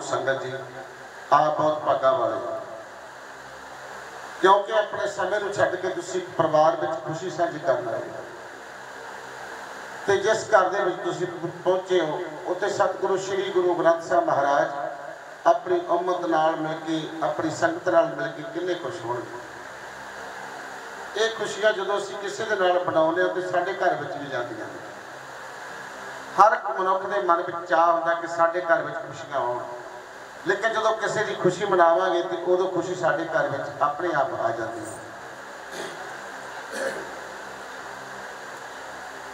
ਆਦਰਯੋਗ ਸੰਗਤ ਜੀ, ਆਪ ਬਹੁਤ ਭਾਗਾ ਵਾਲੇ। ਕਿਉਂਕਿ ਆਪਣੇ ਸਮੇਂ ਨੂੰ ਛੱਡ ਕੇ ਤੁਸੀਂ ਪਰਿਵਾਰ ਵਿੱਚ ਖੁਸ਼ੀ ਸਾਂਝੀ ਕਰਨ ਆਏ ਤੇ ਜਿਸ ਘਰ ਦੇ ਵਿੱਚ ਤੁਸੀਂ ਪਹੁੰਚੇ ਹੋ, ਉੱਥੇ ਸਤਿਗੁਰੂ ਸ੍ਰੀ ਗੁਰੂ ਗ੍ਰੰਥ ਸਾਹਿਬ ਮਹਾਰਾਜ ਆਪਣੀ ਉਮਤ ਨਾਲ ਮਿਲ ਕੇ, ਆਪਣੀ ਸੰਗਤ ਨਾਲ ਮਿਲ ਕੇ ਕਿੰਨੇ ਖੁਸ਼ ਹੋਣਗੇ। ਇਹ ਖੁਸ਼ੀਆਂ ਜਦੋਂ ਅਸੀਂ ਕਿਸੇ ਦੇ ਨਾਲ ਬਣਾਉਂਦੇ ਹਾਂ, ਤੇ ਸਾਡੇ ਘਰ ਵਿੱਚ ਵੀ ਜਾਂਦੀਆਂ ਹਰ ਮਨੁੱਖ ਦੇ ਮਨ ਵਿੱਚ ਚਾਹ ਹੁੰਦਾ ਕਿ ਸਾਡੇ ਘਰ ਵਿੱਚ ਖੁਸ਼ੀਆਂ ਹੋਣ ਲੇਕਿਨ ਜਦੋਂ ਕਿਸੇ ਦੀ ਖੁਸ਼ੀ ਮਨਾਵਾਂਗੇ ਤੇ ਉਦੋਂ ਖੁਸ਼ੀ ਸਾਡੇ ਘਰ ਵਿੱਚ ਆਪਣੇ ਆਪ ਆ ਜਾਂਦੀ ਹੈ।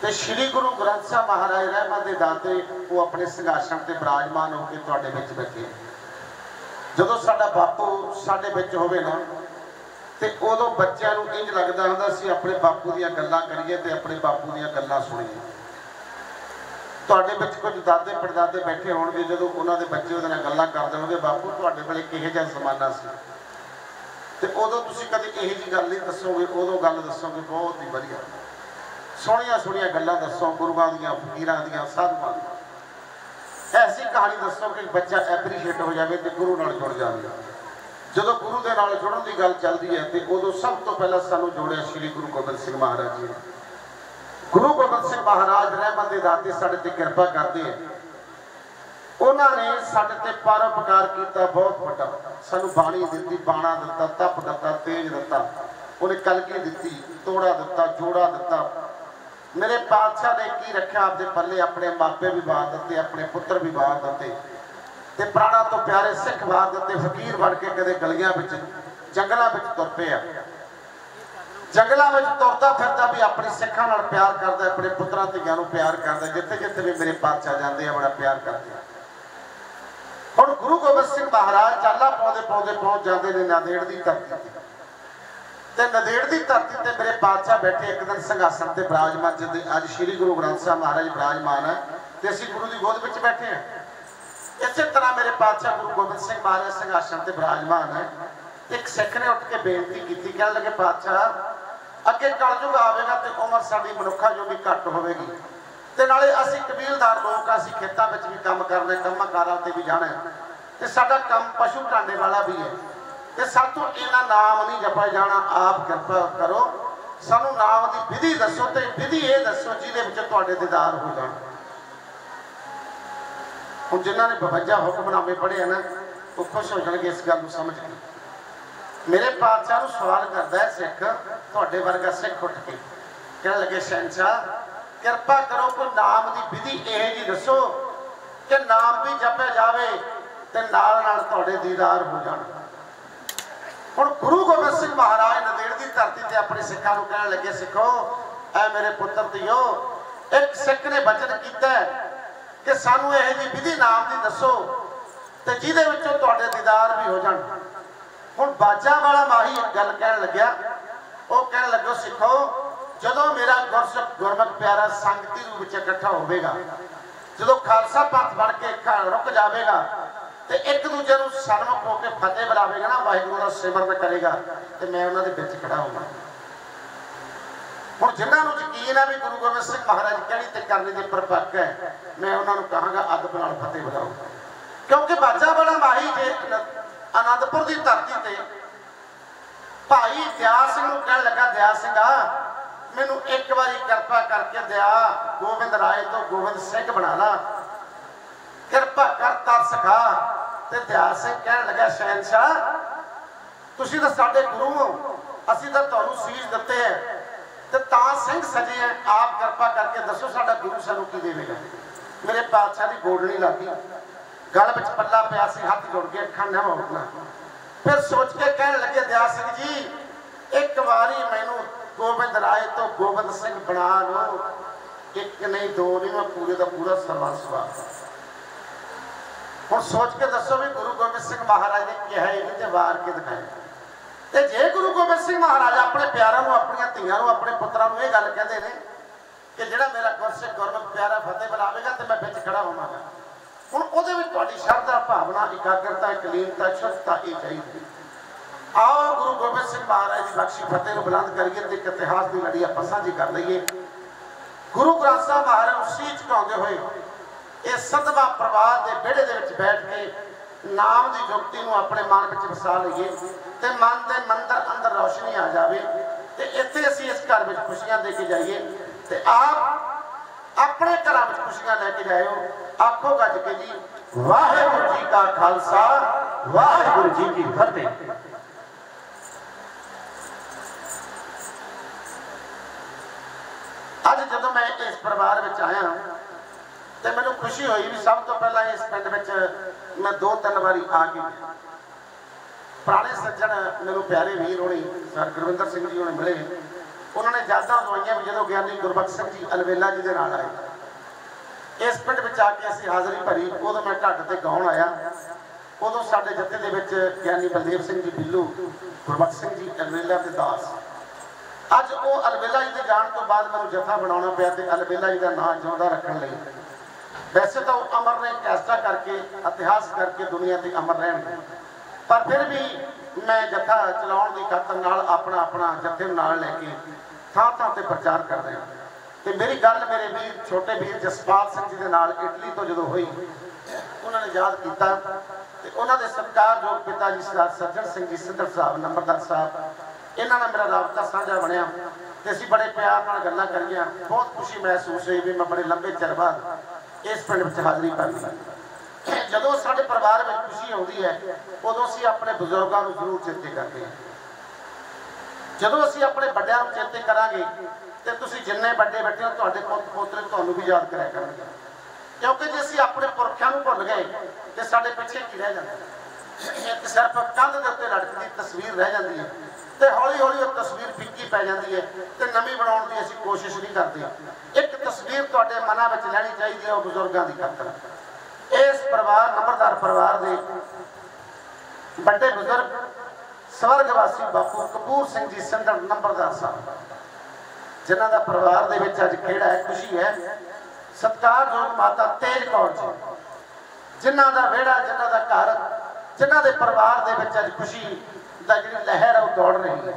ਤੇ ਸ੍ਰੀ ਗੁਰੂ ਗ੍ਰੰਥ ਸਾਹਿਬ ਮਹਾਰਾਜ ਰਹਿਮਤ ਦੇ ਦਾਤੇ ਉਹ ਆਪਣੇ ਸਿੰਘਾਸਣ ਤੇ ਬਿਰਾਜਮਾਨ ਹੋ ਕੇ ਤੁਹਾਡੇ ਵਿੱਚ ਬੈਠੇ ਜਦੋਂ ਸਾਡਾ ਬਾਪੂ ਸਾਡੇ ਵਿੱਚ ਹੋਵੇ ਨਾ, ਤੇ ਉਦੋਂ ਬੱਚਿਆਂ ਨੂੰ ਇੰਜ ਲੱਗਦਾ ਹੁੰਦਾ ਸੀ, ਆਪਣੇ ਬਾਪੂ ਦੀਆਂ ਗੱਲਾਂ ਕਰੀਏ ਤੇ ਆਪਣੇ ਬਾਪੂ ਦੀਆਂ ਗੱਲਾਂ ਸੁਣੀਏ। ਤੁਹਾਡੇ ਵਿੱਚ ਕੁਝ ਦਾਦੇ ਪੜਦਾਦੇ ਬੈਠੇ ਹੋਣਗੇ, ਜਦੋਂ ਉਹਨਾਂ ਦੇ ਬੱਚੇ ਉਹਦੇ ਨਾਲ ਗੱਲਾਂ ਕਰਦੇ ਹੋਣਗੇ ਬਾਪੂ ਤੁਹਾਡੇ ਵੇਲੇ ਕਿਹੋ ਜਿਹਾ ਜ਼ਮਾਨਾ ਸੀ। ਤੇ ਉਦੋਂ ਤੁਸੀਂ ਕਦੇ ਇਹੋ ਜਿਹੀ ਗੱਲ ਨਹੀਂ ਦੱਸੋਗੇ, ਉਦੋਂ ਗੱਲ ਦੱਸੋਗੇ, ਬਹੁਤ ਹੀ ਵਧੀਆ। ਸੋਹਣੀਆਂ ਸੋਹਣੀਆਂ ਗੱਲਾਂ ਦੱਸੋ, ਗੁਰੂਆਂ ਦੀਆਂ, ਫਕੀਰਾਂ ਦੀਆਂ, ਸਾਧੂਆਂ ਦੀਆਂ। ਐਸੀ ਕਹਾਣੀ ਦੱਸੋ ਕਿ ਬੱਚਾ ਐਪਰੀਸ਼ੀਏਟ ਹੋ ਜਾਵੇ ਤੇ ਗੁਰੂ ਨਾਲ ਜੁੜ ਜਾਵੇ। ਜਦੋਂ ਗੁਰੂ ਦੇ ਨਾਲ ਜੁੜਨ ਦੀ ਗੱਲ ਚੱਲਦੀ ਹੈ ਤੇ ਉਦੋਂ ਸਭ ਤੋਂ ਪਹਿਲਾਂ ਸਾਨੂੰ ਜੋੜਿਆ ਸ੍ਰੀ ਗੁਰੂ ਗੋਬਿੰਦ ਸਿੰਘ ਮਹਾਰਾਜ ਜੀ ਨੇ। ਗੁਰੂ ਗੋਬਿੰਦ ਸਿੰਘ ਮਹਾਰਾਜ ਰਹਿਮਤ ਦੇ ਦਾਤੇ ਸਾਡੇ ਤੇ ਕਿਰਪਾ ਕਰਦੇ ਹੈ ਉਹਨਾਂ ਨੇ ਸਾਡੇ ਤੇ ਪਰਉਪਕਾਰ ਕੀਤਾ, ਬਹੁਤ ਵੱਡਾ। ਸਾਨੂੰ ਬਾਣੀ ਦਿੱਤੀ, ਬਾਣਾ ਦਿੱਤਾ, ਤਪ ਦਿੱਤਾ, ਤੇਜ ਦਿੱਤਾ। ਉਹਨੇ ਕਲਕੀ ਦਿੱਤੀ, ਤੋੜਾ ਦਿੱਤਾ, ਜੋੜਾ ਦਿੱਤਾ। ਮੇਰੇ ਪਾਤਸ਼ਾਹ ਨੇ ਕੀ ਰੱਖਿਆ? ਆਪਦੇ ਪੱਲੇ ਆਪਣੇ ਮਾਪੇ ਵੀ ਬਾਤ ਦਿੱਤੇ, ਆਪਣੇ ਪੁੱਤਰ ਵੀ ਬਾਤ ਦਿੱਤੇ। ਤੇ ਪ੍ਰਾਣਾ ਤੋਂ ਪਿਆਰੇ ਸਿੱਖ ਬਾਤ ਦਿੱਤੇ, ਫਕੀਰ ਬਣ ਕੇ ਕਦੇ ਗਲੀਆਂ ਵਿੱਚ, ਜੰਗਲਾਂ ਵਿੱਚ ਤੁਰ ਪਏ ਆ। ਜੰਗਲਾਂ ਵਿੱਚ ਤੁਰਦਾ ਫਿਰਦਾ ਵੀ ਆਪਣੇ ਸਿੱਖਾਂ ਨਾਲ ਪਿਆਰ ਕਰਦਾ, ਆਪਣੇ ਪੁੱਤਰਾਂ ਧੀਆਂ ਨੂੰ ਪਿਆਰ ਕਰਦਾ ਜਿੱਥੇ ਜਿੱਥੇ ਵੀ ਮੇਰੇ ਪਾਤਸ਼ਾਹ ਜਾਂਦੇ ਆ, ਬੜਾ ਪਿਆਰ ਕਰਦੇ ਆ। ਹੁਣ ਗੁਰੂ ਗੋਬਿੰਦ ਸਿੰਘ ਮਹਾਰਾਜ ਚਾਲਾ ਪਾਉਂਦੇ ਪਾਉਂਦੇ ਪਹੁੰਚ ਜਾਂਦੇ ਨੇ ਨਾਂਦੇੜ ਦੀ ਧਰਤੀ ਤੇ। ਤੇ ਨਦੇੜ ਦੀ ਧਰਤੀ ਤੇ ਮੇਰੇ ਪਾਤਸ਼ਾਹ ਬੈਠੇ ਇੱਕ ਦਿਨ ਸਿੰਘਾਸਣ ਤੇ ਬਿਰਾਜਮਾਨ ਜਿੱਦੇ ਅੱਜ ਸ੍ਰੀ ਗੁਰੂ ਗ੍ਰੰਥ ਸਾਹਿਬ ਮਹਾਰਾਜ ਬਰਾਜਮਾਨ ਹੈ ਤੇ ਅਸੀਂ ਗੁਰੂ ਦੀ ਗੋਦ ਵਿੱਚ ਬੈਠੇ ਹਾਂ ਇਸੇ ਤਰ੍ਹਾਂ ਮੇਰੇ ਪਾਤਸ਼ਾਹ ਗੁਰੂ ਗੋਬਿੰਦ ਸਿੰਘ ਮਹਾਰਾਜ ਸੰਘਾਸ਼ਣ ਤੇ ਬਰਾਜਮਾਨ ਹੈ ਇੱਕ ਸਿੱਖ ਨੇ ਉੱਠ ਕੇ ਬੇਨਤੀ ਕੀਤੀ, ਕਹਿਣ ਲੱਗੇ, ਪਾਤਸ਼ਾਹ ਅੱਗੇ ਕਲਯੁਗ ਆਵੇਗਾ ਤੇ ਉਮਰ ਸਾਡੀ ਮਨੁੱਖਾ ਜੋ ਵੀ ਘੱਟ ਹੋਵੇਗੀ। ਤੇ ਨਾਲੇ ਅਸੀਂ ਕਬੀਲਦਾਰ ਲੋਕ ਆ, ਅਸੀਂ ਖੇਤਾਂ ਵਿੱਚ ਵੀ ਕੰਮ ਕਰਨੇ ਕੰਮਾਂ ਕਾਰਾਂ ਤੇ ਵੀ ਜਾਣਾ। ਹੈ। ਤੇ ਸਾਡਾ ਕੰਮ ਪਸ਼ੂ ਢਾਂਡੇ ਵਾਲਾ ਵੀ ਹੈ। ਤੇ ਸਾਥੋਂ ਇਹਨਾਂ ਨਾਮ ਨਹੀਂ ਜਪਿਆ ਜਾਣਾ, ਆਪ ਕਿਰਪਾ ਕਰੋ। ਸਾਨੂੰ ਨਾਮ ਦੀ ਵਿਧੀ ਦੱਸੋ ਤੇ ਵਿਧੀ ਇਹ ਦੱਸੋ ਜਿਹਦੇ ਵਿੱਚ ਤੁਹਾਡੇ ਦੀਦਾਰ ਹੋ ਜਾਣ। ਹੁਣ ਜਿਨ੍ਹਾਂ ਨੇ 52 ਹੁਕਮਨਾਮੇ ਪੜ੍ਹੇ ਆ ਨਾ, ਉਹ ਖੁਸ਼ ਹੋ ਜਾਣਗੇ ਇਸ ਗੱਲ ਨੂੰ ਸਮਝ ਕੇ। ਮੇਰੇ ਪਾਤਸ਼ਾਹ ਨੂੰ ਸਵਾਲ ਕਰਦਾ ਹੈ ਸਿੱਖ, ਤੁਹਾਡੇ ਵਰਗਾ ਸਿੱਖ ਉੱਠ ਕੇ। ਕਹਿਣ ਲੱਗੇ ਸ਼ਹਿਨशाह ਕਿਰਪਾ ਕਰੋ ਕੋਈ ਨਾਮ ਦੀ ਵਿਧੀ ਇਹ ਜੀ ਦੱਸੋ ਕਿ ਨਾਮ ਵੀ ਜਪਿਆ ਜਾਵੇ ਤੇ ਨਾਲ ਨਾਲ ਤੁਹਾਡੇ ਦੀਦਾਰ ਹੋ ਜਾਣ। ਹੁਣ ਗੁਰੂ ਗੋਬਿੰਦ ਸਿੰਘ ਮਹਾਰਾਜ ਨਦੇੜ ਦੀ ਧਰਤੀ ਤੇ ਆਪਣੇ ਸਿੱਖਾਂ ਨੂੰ ਕਹਿਣ ਲੱਗੇ, ਸਿੱਖੋ, ਐ ਮੇਰੇ ਪੁੱਤਰ ਧੀਓ ਇੱਕ ਸਿੱਖ ਨੇ ਬਚਨ ਕੀਤਾ ਕਿ ਸਾਨੂੰ ਇਹ ਜੀ ਵਿਧੀ ਨਾਮ ਦੀ ਦੱਸੋ ਤੇ ਜਿਹਦੇ ਵਿੱਚੋਂ ਤੁਹਾਡੇ ਦੀਦਾਰ ਵੀ ਹੋ ਜਾਣ। ਹੁਣ ਬਾਜਾ ਵਾਲਾ ਮਾਹੀ ਇੱਕ ਗੱਲ ਕਹਿਣ ਲੱਗਿਆ, ਉਹ ਕਹਿਣ ਲੱਗੋ ਸਿੱਖੋ, ਜਦੋਂ ਮੇਰਾ ਗੁਰਸਿੱਖ ਗੁਰਮਤ ਪਿਆਰਾ ਸੰਗਤੀ ਰੂਪ ਵਿੱਚ ਇਕੱਠਾ ਹੋਵੇਗਾ, ਜਦੋਂ ਖਾਲਸਾ ਪੰਥ ਬਣ ਕੇ ਇੱਕ ਰੁਕ ਜਾਵੇਗਾ, ਤੇ ਇੱਕ ਦੂਜੇ ਨੂੰ ਸਨਮੁਖ ਹੋ ਕੇ ਫਤਿਹ ਬੁਲਾਵੇਗਾ ਨਾ, ਵਾਹਿਗੁਰੂ ਦਾ ਸਿਮਰਨ ਕਰੇਗਾ, ਤੇ ਮੈਂ ਉਹਨਾਂ ਦੇ ਵਿੱਚ ਖੜਾ ਹੋਵਾਂ। ਹੁਣ ਜਿਨ੍ਹਾਂ ਨੂੰ ਯਕੀਨ ਹੈ ਵੀ ਗੁਰੂ ਗੋਬਿੰਦ ਸਿੰਘ ਮਹਾਰਾਜ ਕਹਿਣੀ ਤੇ ਕਰਨੀ ਦੇ ਪਰਪੱਕ ਹੈ, ਮੈਂ ਉਹਨਾਂ ਨੂੰ ਕਹਾਂਗਾ, ਅੱਗ ਨਾਲ ਫਤਿਹ ਬੁਲਾਓ। ਕਿਉਂਕਿ ਬਾਜਾ ਬੜਾ ਮਾਹੀ ਜੇ ਅਨੰਦਪੁਰ ਦੀ ਧਰਤੀ ਤੇ ਭਾਈ ਦਿਆ ਸਿੰਘ ਨੂੰ ਕਹਿਣ ਲੱਗਾ ਦਿਆ ਸਿੰਘਾ, ਮੈਨੂੰ ਇੱਕ ਵਾਰੀ ਕਿਰਪਾ ਕਰਕੇ ਦਿਆ, ਗੋਬਿੰਦ ਰਾਏ ਤੋਂ ਗੋਬਿੰਦ ਸਿੰਘ ਬਣਾ ਲਾ। ਕਿਰਪਾ ਕਰ ਤਰਸ ਖਾ ਤੇ ਦਿਆ ਸਿੰਘ ਕਹਿਣ ਲੱਗਾ ਸ਼ਹਿਨशाह ਤੁਸੀਂ ਤਾਂ ਸਾਡੇ ਗੁਰੂ ਹੋ, ਅਸੀਂ ਤਾਂ ਤੁਹਾਨੂੰ ਸੀਸ ਦਿੱਤੇ ਹੈ ਤੇ ਤਾਂ ਸਿੰਘ ਸਜੇ ਹੈ ਆਪ ਕਿਰਪਾ ਕਰਕੇ ਦੱਸੋ ਸਾਡਾ ਗੁਰੂ ਸਾਨੂੰ ਕੀ ਦੇਵੇਗਾ? ਮੇਰੇ ਪਾਤਸ਼ਾਹ ਦੀ ਗੋਡਣੀ ਲੱਗੀ। ਗਲ ਵਿੱਚ ਪੱਲਾ ਪਿਆ ਸੀ, ਹੱਥ ਜੋੜ ਕੇ ਅੱਖਾਂ ਨਾ ਮੋੜਨਾ। ਫਿਰ ਸੋਚ ਕੇ ਕਹਿਣ ਲੱਗੇ ਦਿਆ ਸਿੰਘ ਜੀ, ਇੱਕ ਵਾਰੀ ਮੈਨੂੰ ਗੋਬਿੰਦ ਰਾਏ ਤੋਂ ਗੋਬਿੰਦ ਸਿੰਘ ਬਣਾ ਲਓ। ਇੱਕ ਨਹੀਂ, ਦੋ ਨਹੀਂ, ਮੈਂ ਪੂਰੇ ਦਾ ਪੂਰਾ ਸਰਬੰਸ ਹੁਣ ਸੋਚ ਕੇ ਦੱਸੋ ਵੀ ਗੁਰੂ ਗੋਬਿੰਦ ਸਿੰਘ ਮਹਾਰਾਜ ਨੇ ਕਿਹਾ ਇਹ ਤੇ ਵਾਰ ਕੇ ਦਿਖਾਇਆ ਤੇ ਜੇ ਗੁਰੂ ਗੋਬਿੰਦ ਸਿੰਘ ਮਹਾਰਾਜ ਆਪਣੇ ਪਿਆਰਾਂ ਨੂੰ, ਆਪਣੀਆਂ ਧੀਆਂ ਨੂੰ, ਆਪਣੇ ਪੁੱਤਰਾਂ ਨੂੰ ਇਹ ਗੱਲ ਕਹਿੰਦੇ ਨੇ ਕਿ ਜਿਹੜਾ ਮੇਰਾ ਗੁਰਸਿੱਖ ਗੁਰਮੁਖ ਪਿਆਰਾ ਫਤਿਹ ਬੁਲਾਵੇਗਾ ਤੇ ਮੈਂ ਵਿੱਚ ਖੜਾ ਹੋਵਾਂਗਾ। ਹੁਣ ਉਹਦੇ ਵਿੱਚ ਤੁਹਾਡੀ ਸ਼ਰਧਾ, ਭਾਵਨਾ, ਇਕਾਗਰਤਾ ਇਕਲੀਨਤਾ ਸ਼ੁੱਧਤਾ ਇਹ ਚਾਹੀਦੀ ਆਓ ਗੁਰੂ ਗੋਬਿੰਦ ਸਿੰਘ ਮਹਾਰਾਜ ਦੀ ਬਖਸ਼ੀ ਫਤਿਹ ਨੂੰ ਬੁਲੰਦ ਕਰੀਏ ਤੇ ਇੱਕ ਇਤਿਹਾਸ ਦੀ ਲੜੀ ਆਪਾਂ ਸਾਂਝੀ ਕਰ ਲਈਏ। ਗੁਰੂ ਗ੍ਰੰਥ ਸਾਹਿਬ ਮਹਾਰਾਜ ਸੀਚ ਝੁਕਾਉਂਦੇ ਹੋਏ ਇਹ ਸਦਵਾ ਪਰਿਵਾਰ ਦੇ ਵਿਹੜੇ ਦੇ ਵਿੱਚ ਬੈਠ ਕੇ ਨਾਮ ਦੀ ਜੁਗਤੀ ਨੂੰ ਆਪਣੇ ਮਨ ਵਿੱਚ ਵਸਾ ਲਈਏ ਤੇ ਮਨ ਦੇ ਮੰਦਰ ਅੰਦਰ ਰੌਸ਼ਨੀ ਆ ਜਾਵੇ ਤੇ ਇੱਥੇ ਅਸੀਂ ਇਸ ਘਰ ਵਿੱਚ ਖੁਸ਼ੀਆਂ ਦੇ ਕੇ ਜਾਈਏ ਤੇ ਆਪ ਆਪਣੇ ਘਰਾਂ ਵਿੱਚ ਖੁਸ਼ੀਆਂ ਲੈ ਕੇ ਜਾਇਓ। ਆਖੋ ਗੱਜ ਕੇ ਜੀ, ਵਾਹਿਗੁਰੂ ਜੀ ਕਾ ਖਾਲਸਾ, ਵਾਹਿਗੁਰੂ ਜੀ ਕੀ ਫਤਿਹ। ਅੱਜ ਜਦੋਂ ਮੈਂ ਇਸ ਪਰਿਵਾਰ ਵਿੱਚ ਆਇਆ ਤੇ ਮੈਨੂੰ ਖੁਸ਼ੀ ਹੋਈ ਵੀ ਸਭ ਤੋਂ ਪਹਿਲਾਂ ਇਸ ਪਿੰਡ ਵਿੱਚ ਮੈਂ ਦੋ ਤਿੰਨ ਵਾਰੀ ਆ ਕੇ ਪੁਰਾਣੇ ਸੱਜਣ ਮੈਨੂੰ ਪਿਆਰੇ ਵੀਰ ਹੋਣੀ, ਸਰ ਗੁਰਵਿੰਦਰ ਸਿੰਘ ਜੀ ਹੋਣੇ ਮਿਲੇ। ਉਹਨਾਂ ਨੇ ਯਾਦਾਂ ਦਵਾਈਆਂ ਵੀ ਜਦੋਂ ਗਿਆਨੀ ਗੁਰਬਖਸ਼ ਸਿੰਘ ਜੀ ਅਲਵੇਲਾ ਜੀ ਦੇ ਨਾਲ ਆਏ। ਇਸ ਪਿੰਡ ਵਿੱਚ ਆ ਕੇ ਅਸੀਂ ਹਾਜ਼ਰੀ ਭਰੀ। ਉਦੋਂ ਮੈਂ ਢੱਡ ਤੇ ਗਾਉਣ ਆਇਆ। ਉਦੋਂ ਸਾਡੇ ਜੱਥੇ ਦੇ ਵਿੱਚ ਗਿਆਨੀ ਬਲਦੇਵ ਸਿੰਘ ਜੀ ਬਿੱਲੂ, ਗੁਰਬਖਸ਼ ਸਿੰਘ ਜੀ ਅਲਵੇਲਾ ਦੇ ਦਾਸ। ਅੱਜ ਉਹ ਅਲਬੇਲਾ ਜੀ ਦੇ ਜਾਣ ਤੋਂ ਬਾਅਦ ਮੈਨੂੰ ਜਥਾ ਬਣਾਉਣਾ ਪਿਆ ਤੇ ਅਲਬੇਲਾ ਜੀ ਦਾ ਨਾਮ ਜਿਉਂਦਾ ਰੱਖਣ ਲਈ। ਵੈਸੇ ਤਾਂ ਉਹ ਅਮਰ ਨੇ ਕੈਸਟਾ ਕਰਕੇ, ਇਤਿਹਾਸ ਕਰਕੇ ਦੁਨੀਆ ਤੇ ਅਮਰ ਰਹਿਣ ਪਰ ਫਿਰ ਵੀ ਮੈਂ ਜੱਥਾ ਚਲਾਉਣ ਦੀ ਖਾਤਰ ਨਾਲ ਆਪਣਾ ਆਪਣਾ ਜੱਥੇ ਨਾਲ ਲੈ ਕੇ ਥਾਂ ਥਾਂ ਤੇ ਪ੍ਰਚਾਰ ਕਰ ਹਾਂ। ਤੇ ਮੇਰੀ ਗੱਲ ਮੇਰੇ ਵੀਰ, ਛੋਟੇ ਵੀਰ ਜਸਪਾਲ ਸਿੰਘ ਜੀ ਦੇ ਨਾਲ ਇਟਲੀ ਤੋਂ ਜਦੋਂ ਹੋਈ, ਉਹਨਾਂ ਨੇ ਯਾਦ ਕੀਤਾ ਤੇ ਉਹਨਾਂ ਦੇ ਸਤਿਕਾਰਯੋਗ ਪਿਤਾ ਜੀ ਸਰਦਾਰ ਸੱਜਣ ਸਿੰਘ ਜੀ ਸਿੱਧਰ ਸਾਹਿਬ, ਨੰਬਰਦਾਰ ਸਾਹਿਬ, ਇਹਨਾਂ ਨਾਲ ਮੇਰਾ ਰਾਬਤਾ ਸਾਂਝਾ ਬਣਿਆ ਤੇ ਅਸੀਂ ਬੜੇ ਪਿਆਰ ਨਾਲ ਗੱਲਾਂ ਕਰੀਆਂ। ਬਹੁਤ ਖੁਸ਼ੀ ਮਹਿਸੂਸ ਹੋਈ ਵੀ ਮੈਂ ਬੜੇ ਲੰਬੇ ਚਿਰ ਬਾਅਦ ਇਸ ਪਿੰਡ ਵਿੱਚ ਹਾਜ਼ਰੀ ਭਰ ਜਦੋਂ ਸਾਡੇ ਪਰਿਵਾਰ ਵਿੱਚ ਖੁਸ਼ੀ ਆਉਂਦੀ ਹੈ, ਉਦੋਂ ਅਸੀਂ ਆਪਣੇ ਬਜ਼ੁਰਗਾਂ ਨੂੰ ਜ਼ਰੂਰ ਚੇਤੇ ਕਰਦੇ ਹਾਂ। ਜਦੋਂ ਅਸੀਂ ਆਪਣੇ ਵੱਡਿਆਂ ਨੂੰ ਚੇਤੇ ਕਰਾਂਗੇ ਤੇ ਤੁਸੀਂ ਜਿੰਨੇ ਵੱਡੇ ਬੈਠੇ ਹੋ, ਤੁਹਾਡੇ ਪੁੱਤ ਪੋਤਰੇ ਤੁਹਾਨੂੰ ਵੀ ਯਾਦ ਕਰਿਆ ਕਰਨਗੇ। ਕਿਉਂਕਿ ਜੇ ਅਸੀਂ ਆਪਣੇ ਪੁਰਖਿਆਂ ਨੂੰ ਭੁੱਲ ਗਏ ਤੇ ਸਾਡੇ ਪਿੱਛੇ ਕੀ ਰਹਿ ਜਾਂਦਾ? ਇੱਕ ਸਿਰਫ ਕੰਧ ਦੇ ਉੱਤੇ ਲਟਕਦੀ ਤਸਵੀਰ ਰਹਿ ਜਾਂਦੀ ਹੈ ਤੇ ਹੌਲੀ ਹੌਲੀ ਉਹ ਤਸਵੀਰ ਫਿੱਕੀ ਪੈ ਜਾਂਦੀ ਹੈ ਤੇ ਨਵੀਂ ਬਣਾਉਣ ਦੀ ਅਸੀਂ ਕੋਸ਼ਿਸ਼ ਨਹੀਂ ਕਰਦੇ। ਇੱਕ ਤਸਵੀਰ ਤੁਹਾਡੇ ਮਨਾਂ ਵਿੱਚ ਲੈਣੀ ਚਾਹੀਦੀ ਹੈ ਉਹ ਬਜ਼ੁਰਗਾਂ ਦੀ ਖਾਤਰ। ਇਸ ਪਰਿਵਾਰ, ਨੰਬਰਦਾਰ ਪਰਿਵਾਰ ਦੇ ਵੱਡੇ ਬਜ਼ੁਰਗ ਸਵਰਗਵਾਸੀ ਬਾਪੂ ਕਪੂਰ ਸਿੰਘ ਜੀ ਸੰਧਰ ਨੰਬਰਦਾਰ ਸਾਹਿਬ, ਜਿਨ੍ਹਾਂ ਦਾ ਪਰਿਵਾਰ ਦੇ ਵਿੱਚ ਅੱਜ ਕਿਹੜਾ ਹੈ, ਖੁਸ਼ੀ ਹੈ। ਸਤਿਕਾਰਯੋਗ ਮਾਤਾ ਤੇਜ ਕੌਰ ਜੀ, ਜਿਨ੍ਹਾਂ ਦਾ ਵਿਹੜਾ, ਜਿਨ੍ਹਾਂ ਦਾ ਘਰ, ਜਿਨ੍ਹਾਂ ਦੇ ਪਰਿਵਾਰ ਦੇ ਵਿੱਚ ਅੱਜ ਖੁਸ਼ੀ ਦਾ ਜਿਹੜੀ ਲਹਿਰ ਹੈ ਉਹ ਦੌੜ ਰਹੀ ਹੈ।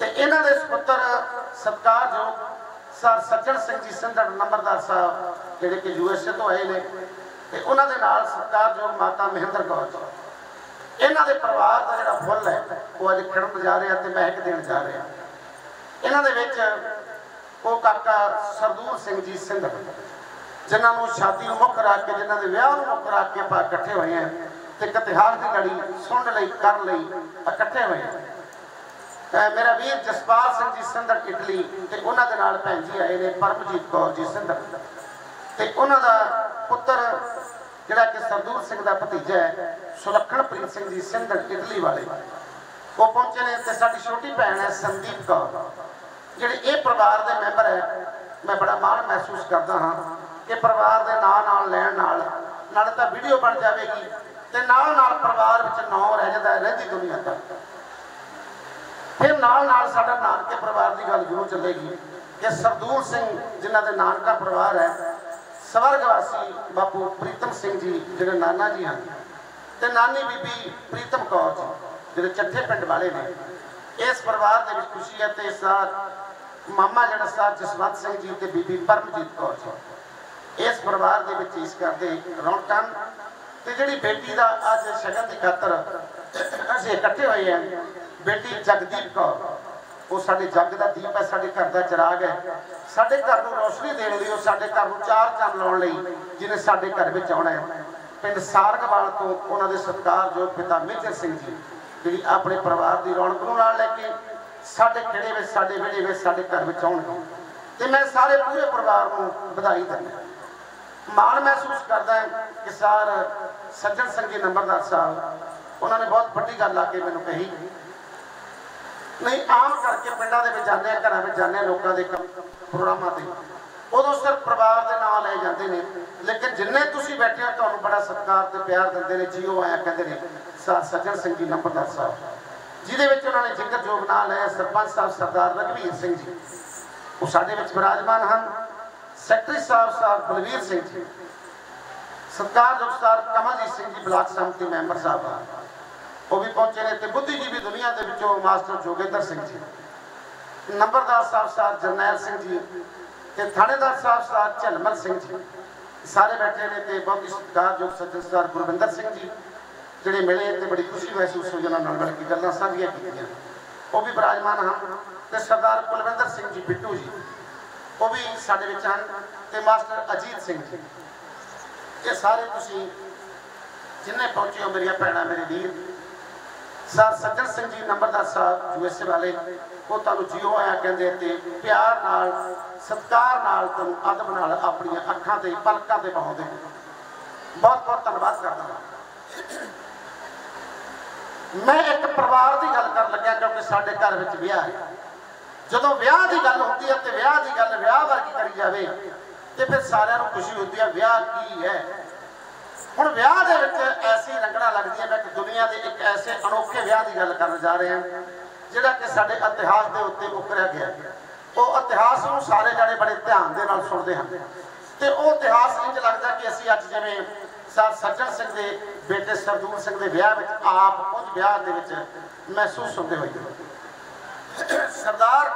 ਤੇ ਇਹਨਾਂ ਦੇ ਸੁਪੁੱਤਰ ਸਤਿਕਾਰਯੋਗ ਸਰ ਸੱਜਣ ਸਿੰਘ ਜੀ ਸੰਧੜ ਨੰਬਰਦਾਰ ਸਾਹਿਬ, ਜਿਹੜੇ ਕਿ ਯੂਐਸਏ ਤੋਂ ਆਏ ਨੇ, ਤੇ ਉਹਨਾਂ ਦੇ ਨਾਲ ਸਤਿਕਾਰਯੋਗ ਮਾਤਾ ਮਹਿੰਦਰ ਕੌਰ ਜੀ। ਇਹਨਾਂ ਦੇ ਪਰਿਵਾਰ ਦਾ ਜਿਹੜਾ ਫੁੱਲ ਹੈ, ਉਹ ਅੱਜ ਖਿੜਨ ਜਾ ਰਿਹਾ ਤੇ ਮਹਿਕ ਦੇਣ ਜਾ ਰਿਹਾ। ਇਹਨਾਂ ਦੇ ਵਿੱਚ ਉਹ ਕਾਕਾ ਸਰਦੂਰ ਸਿੰਘ ਜੀ ਸਿੰਘ ਜਿਨ੍ਹਾਂ ਨੂੰ ਸ਼ਾਦੀ ਨੂੰ ਮੁੱਖ ਰੱਖ ਕੇ, ਜਿਨ੍ਹਾਂ ਦੇ ਵਿਆਹ ਨੂੰ ਮੁੱਖ ਰੱਖ ਕੇ ਆਪਾਂ ਇਕੱਠੇ ਹੋਏ ਹਾਂ ਤੇ ਇੱਕ ਇਤਿਹਾਸ ਦੀ ਲੜੀ ਸੁਣਨ ਲਈ, ਕਰਨ ਲਈ ਇਕੱਠੇ ਹੋਏ ਹਾਂ। ਮੇਰਾ ਵੀਰ ਜਸਪਾਲ ਸਿੰਘ ਜੀ ਸਿੰਧਰ ਇਟਲੀ ਤੇ ਉਹਨਾਂ ਦੇ ਨਾਲ ਭੈਣ ਜੀ ਆਏ ਨੇ, ਪਰਮਜੀਤ ਕੌਰ ਜੀ ਸਿੰਧਰ ਤੇ ਉਹਨਾਂ ਦਾ ਪੁੱਤਰ ਜਿਹੜਾ ਕਿ ਸਰਦੂਰ ਸਿੰਘ ਦਾ ਭਤੀਜਾ ਹੈ ਸੁਲੱਖਣਪ੍ਰੀਤ ਸਿੰਘ ਜੀ ਸਿੰਧ ਇਟਲੀ ਵਾਲੇ। ਉਹ ਪਹੁੰਚੇ ਨੇ ਤੇ ਸਾਡੀ ਛੋਟੀ ਭੈਣ ਹੈ ਸੰਦੀਪ ਕੌਰ, ਜਿਹੜੇ ਇਹ ਪਰਿਵਾਰ ਦੇ ਮੈਂਬਰ ਹੈ। ਮੈਂ ਬੜਾ ਮਾਣ ਮਹਿਸੂਸ ਕਰਦਾ ਹਾਂ ਕਿ ਪਰਿਵਾਰ ਦੇ ਨਾਂ ਨਾਲ, ਲੈਣ ਨਾਲ ਨਾਲ ਤਾਂ ਵੀਡੀਓ ਬਣ ਜਾਵੇਗੀ ਤੇ ਨਾਲ ਨਾਲ ਪਰਿਵਾਰ ਵਿੱਚ ਨਾਂ ਰਹਿ ਜਾਂਦਾ, ਰਹਿੰਦੀ ਦੁਨੀਆ ਤੱਕ ਫਿਰ ਨਾਲ ਨਾਲ ਸਾਡਾ ਨਾਨਕੇ ਪਰਿਵਾਰ ਦੀ ਗੱਲ ਜ਼ਰੂਰ ਚੱਲੇਗੀ ਕਿ ਸਰਦੂਲ ਸਿੰਘ, ਜਿਨ੍ਹਾਂ ਦੇ ਨਾਨਕਾ ਪਰਿਵਾਰ ਹੈ ਸਵਰਗਵਾਸੀ ਬਾਪੂ ਪ੍ਰੀਤਮ ਸਿੰਘ ਜੀ, ਜਿਹੜੇ ਨਾਨਾ ਜੀ ਹਨ, ਤੇ ਨਾਨੀ ਬੀਬੀ ਪ੍ਰੀਤਮ ਕੌਰ ਜੀ, ਜਿਹੜੇ ਚੱਠੇ ਪਿੰਡ ਵਾਲੇ ਨੇ। ਇਸ ਪਰਿਵਾਰ ਦੇ ਵਿੱਚ ਖੁਸ਼ੀ ਹੈ ਤੇ ਇਸ ਦਾ ਮਾਮਾ ਜਿਹੜਾ ਸਾਹਿਬ ਜਸਵੰਤ ਸਿੰਘ ਜੀ ਤੇ ਬੀਬੀ ਪਰਮਜੀਤ ਕੌਰ ਜੀ। ਇਸ ਪਰਿਵਾਰ ਦੇ ਵਿੱਚ ਇਸ ਕਰਦੇ ਰੌਣਕਾਂ ਤੇ ਜਿਹੜੀ ਬੇਟੀ ਦਾ ਅੱਜ ਸ਼ਗਨ ਦੀ ਖਾਤਰ ਅਸੀਂ ਇਕੱਠੇ ਹੋਏ ਹਾਂ, ਬੇਟੀ ਜਗਦੀਪ ਕੌਰ। ਉਹ ਸਾਡੇ ਜੱਗ ਦਾ ਦੀਪ ਹੈ, ਸਾਡੇ ਘਰ ਦਾ ਚਿਰਾਗ ਹੈ। ਸਾਡੇ ਘਰ ਨੂੰ ਰੋਸ਼ਨੀ ਦੇਣ ਲਈ ਉਹ ਸਾਡੇ ਘਰ ਨੂੰ ਚਾਰ ਚੰਨ ਲਾਉਣ ਲਈ ਜਿਹਨੇ ਸਾਡੇ ਘਰ ਵਿੱਚ ਆਉਣਾ ਹੈ। ਪਿੰਡ ਸਾਰਗਵਾਲ ਤੋਂ ਉਹਨਾਂ ਦੇ ਸਤਿਕਾਰਯੋਗ ਪਿਤਾ ਮੇਜਰ ਸਿੰਘ ਜੀ, ਜਿਹੜੀ ਆਪਣੇ ਪਰਿਵਾਰ ਦੀ ਰੌਣਕ ਨੂੰ ਨਾਲ ਲੈ ਕੇ ਸਾਡੇ ਖੇੜੇ ਵਿੱਚ, ਸਾਡੇ ਵਿਹੜੇ ਵਿੱਚ, ਸਾਡੇ ਘਰ ਵਿੱਚ ਆਉਣਗੇ। ਤੇ ਮੈਂ ਸਾਰੇ ਪੂਰੇ ਪਰਿਵਾਰ ਨੂੰ ਵਧਾਈ ਦਿੰਦਾ ਮਾਣ ਮਹਿਸੂਸ ਕਰਦਾ ਹੈ ਕਿ ਸਰ ਸੱਜਣ ਸੰਗੀ ਨੰਬਰਦਾਰ ਸਾਹਿਬ, ਉਹਨਾਂ ਨੇ ਬਹੁਤ ਵੱਡੀ ਗੱਲ ਆ ਕੇ ਮੈਨੂੰ ਕਹੀ। ਨਹੀਂ, ਆਮ ਕਰਕੇ ਪਿੰਡਾਂ ਦੇ ਵਿੱਚ ਜਾਂਦੇ ਆ, ਘਰਾਂ ਵਿੱਚ ਜਾਂਦੇ ਆ, ਲੋਕਾਂ ਦੇ ਕੰਮ- ਪ੍ਰੋਗਰਾਮਾਂ ਤੇ। ਉਦੋਂ ਸਿਰਫ ਪਰਿਵਾਰ ਦੇ ਨਾਂ ਲੈ ਜਾਂਦੇ ਨੇ। ਲੇਕਿਨ ਜਿੰਨੇ ਤੁਸੀਂ ਬੈਠੇ ਹੋ, ਤੁਹਾਨੂੰ ਬੜਾ ਸਤਿਕਾਰ ਤੇ ਪਿਆਰ ਦਿੰਦੇ ਨੇ, ਜੀਓ ਆਇਆ ਕਹਿੰਦੇ ਨੇ ਸਰ ਸੱਜਣ ਸਿੰਘ ਜੀ, ਨੰਬਰਦਾਰ ਸਾਹਿਬ। ਜਿਹਦੇ ਵਿੱਚ ਉਹਨਾਂ ਨੇ ਜ਼ਿਕਰਯੋਗ ਨਾਂ ਲਿਆ, ਸਰਪੰਚ ਸਾਹਿਬ ਸਰਦਾਰ ਰਘਵੀਰ ਸਿੰਘ ਜੀ। ਉਹ ਸਾਡੇ ਵਿੱਚ ਵਿਰਾਜਮਾਨ ਹਨ। ਸੈਕਟਰੀ ਸਾਹਿਬ ਸਾਹਿਬ ਬਲਵੀਰ ਸਿੰਘ ਜੀ। ਸਤਿਕਾਰਯੋਗ ਸਰ ਕਮਲਜੀਤ ਸਿੰਘ ਜੀ, ਬਲਾਕ ਸੰਮਤੀ ਮੈਂਬਰ ਸਾਹਿਬ। ਆ ਉਹ ਵੀ ਪਹੁੰਚੇ ਨੇ ਤੇ ਬੁੱਧੀਜੀਵੀ ਦੁਨੀਆ ਦੇ ਵਿੱਚੋਂ ਮਾਸਟਰ ਜੋਗਿੰਦਰ ਸਿੰਘ ਜੀ। ਨੰਬਰਦਾਰ ਸਾਹਿਬ ਸਾਹਿਬ ਜਰਨੈਲ ਸਿੰਘ ਜੀ ਤੇ ਥਾਣੇਦਾਰ ਸਾਹਿਬ ਸਾਹਿਬ ਝਲਮਲ ਸਿੰਘ ਜੀ। ਸਾਰੇ ਬੈਠੇ ਨੇ ਤੇ ਬਹੁਤ ਹੀ ਸਤਿਕਾਰਯੋਗ ਸੱਜਣ ਸਰਦਾਰ ਗੁਰਵਿੰਦਰ ਸਿੰਘ ਜੀ, ਜਿਹੜੇ ਮਿਲੇ ਤੇ ਬੜੀ ਖੁਸ਼ੀ ਮਹਿਸੂਸ ਹੋਈ ਉਹਨਾਂ ਨਾਲ ਮਿਲ ਕੇ ਗੱਲਾਂ ਸਾਂਝੀਆਂ ਕੀਤੀਆਂ। ਉਹ ਵੀ ਬਿਰਾਜਮਾਨ ਹਨ ਤੇ ਸਰਦਾਰ ਕੁਲਵਿੰਦਰ ਸਿੰਘ ਜੀ ਬਿੱਟੂ ਜੀ। ਉਹ ਵੀ ਸਾਡੇ ਵਿੱਚ ਹਨ ਤੇ ਮਾਸਟਰ ਅਜੀਤ ਸਿੰਘ ਜੀ। ਇਹ ਸਾਰੇ ਤੁਸੀਂ ਜਿੰਨੇ ਪਹੁੰਚੇ ਹੋ ਮੇਰੀਆਂ ਭੈਣਾਂ, ਮੇਰੇ ਵੀਰ ਸਰ, ਸੱਜਣ ਸਿੰਘ ਜੀ ਨੰਬਰਦਾਰ ਸਾਹਿਬ ਯੂਐਸਏ ਵਾਲੇ। ਉਹ ਤੁਹਾਨੂੰ ਜੀਓ ਆਇਆ ਕਹਿੰਦੇ ਤੇ ਪਿਆਰ ਨਾਲ, ਸਤਿਕਾਰ ਨਾਲ ਤੁਹਾਨੂੰ ਅਦਬ ਨਾਲ ਆਪਣੀਆਂ ਅੱਖਾਂ ਤੇ, ਪਲਕਾਂ ਤੇ ਬਹਾਉਂਦੇ ਨੇ। ਬਹੁਤ ਬਹੁਤ ਧੰਨਵਾਦ ਕਰਦਾ ਹਾਂ। ਮੈਂ ਇੱਕ ਪਰਿਵਾਰ ਦੀ ਗੱਲ ਕਰਨ ਲੱਗਿਆ ਕਿਉਂਕਿ ਸਾਡੇ ਘਰ ਵਿੱਚ ਵਿਆਹ ਹੈ। ਜਦੋਂ ਵਿਆਹ ਦੀ ਗੱਲ ਹੁੰਦੀ ਹੈ ਤੇ ਵਿਆਹ ਦੀ ਗੱਲ ਵਿਆਹ ਵਰਗੀ ਕਰੀ ਜਾਵੇ ਤੇ ਫਿਰ ਸਾਰਿਆਂ ਨੂੰ ਖੁਸ਼ੀ ਹੁੰਦੀ ਹੈ, ਵਿਆਹ ਕੀ ਹੈ? ਹੁਣ ਵਿਆਹ ਦੇ ਵਿੱਚ ਐਸੀ ਰੰਗਣਾ ਲੱਗਦੀ ਹੈ ਮੈਂ ਕਿ ਦੁਨੀਆ ਦੇ ਇੱਕ ਐਸੇ ਅਨੋਖੇ ਵਿਆਹ ਦੀ ਗੱਲ ਕਰਨ ਜਾ ਰਹੇ ਹਾਂ, ਜਿਹੜਾ ਕਿ ਸਾਡੇ ਇਤਿਹਾਸ ਦੇ ਉੱਤੇ ਉਕਰਿਆ ਗਿਆ। ਉਹ ਇਤਿਹਾਸ ਨੂੰ ਸਾਰੇ ਜਾਣੇ ਬੜੇ ਧਿਆਨ ਦੇ ਨਾਲ ਸੁਣਦੇ ਹਨ। ਤੇ ਉਹ ਇਤਿਹਾਸ ਇੰਜ ਲੱਗਦਾ ਕਿ ਅਸੀਂ ਅੱਜ ਜਿਵੇਂ ਸਰ ਸੱਜਣ ਸਿੰਘ ਦੇ ਬੇਟੇ ਸਰਦੂਲ ਸਿੰਘ ਦੇ ਵਿਆਹ ਵਿੱਚ ਆਪ ਕੁਝ ਵਿਆਹ ਦੇ ਵਿੱਚ ਮਹਿਸੂਸ ਹੁੰਦੇ ਹੋਏ ਸਰਦਾਰ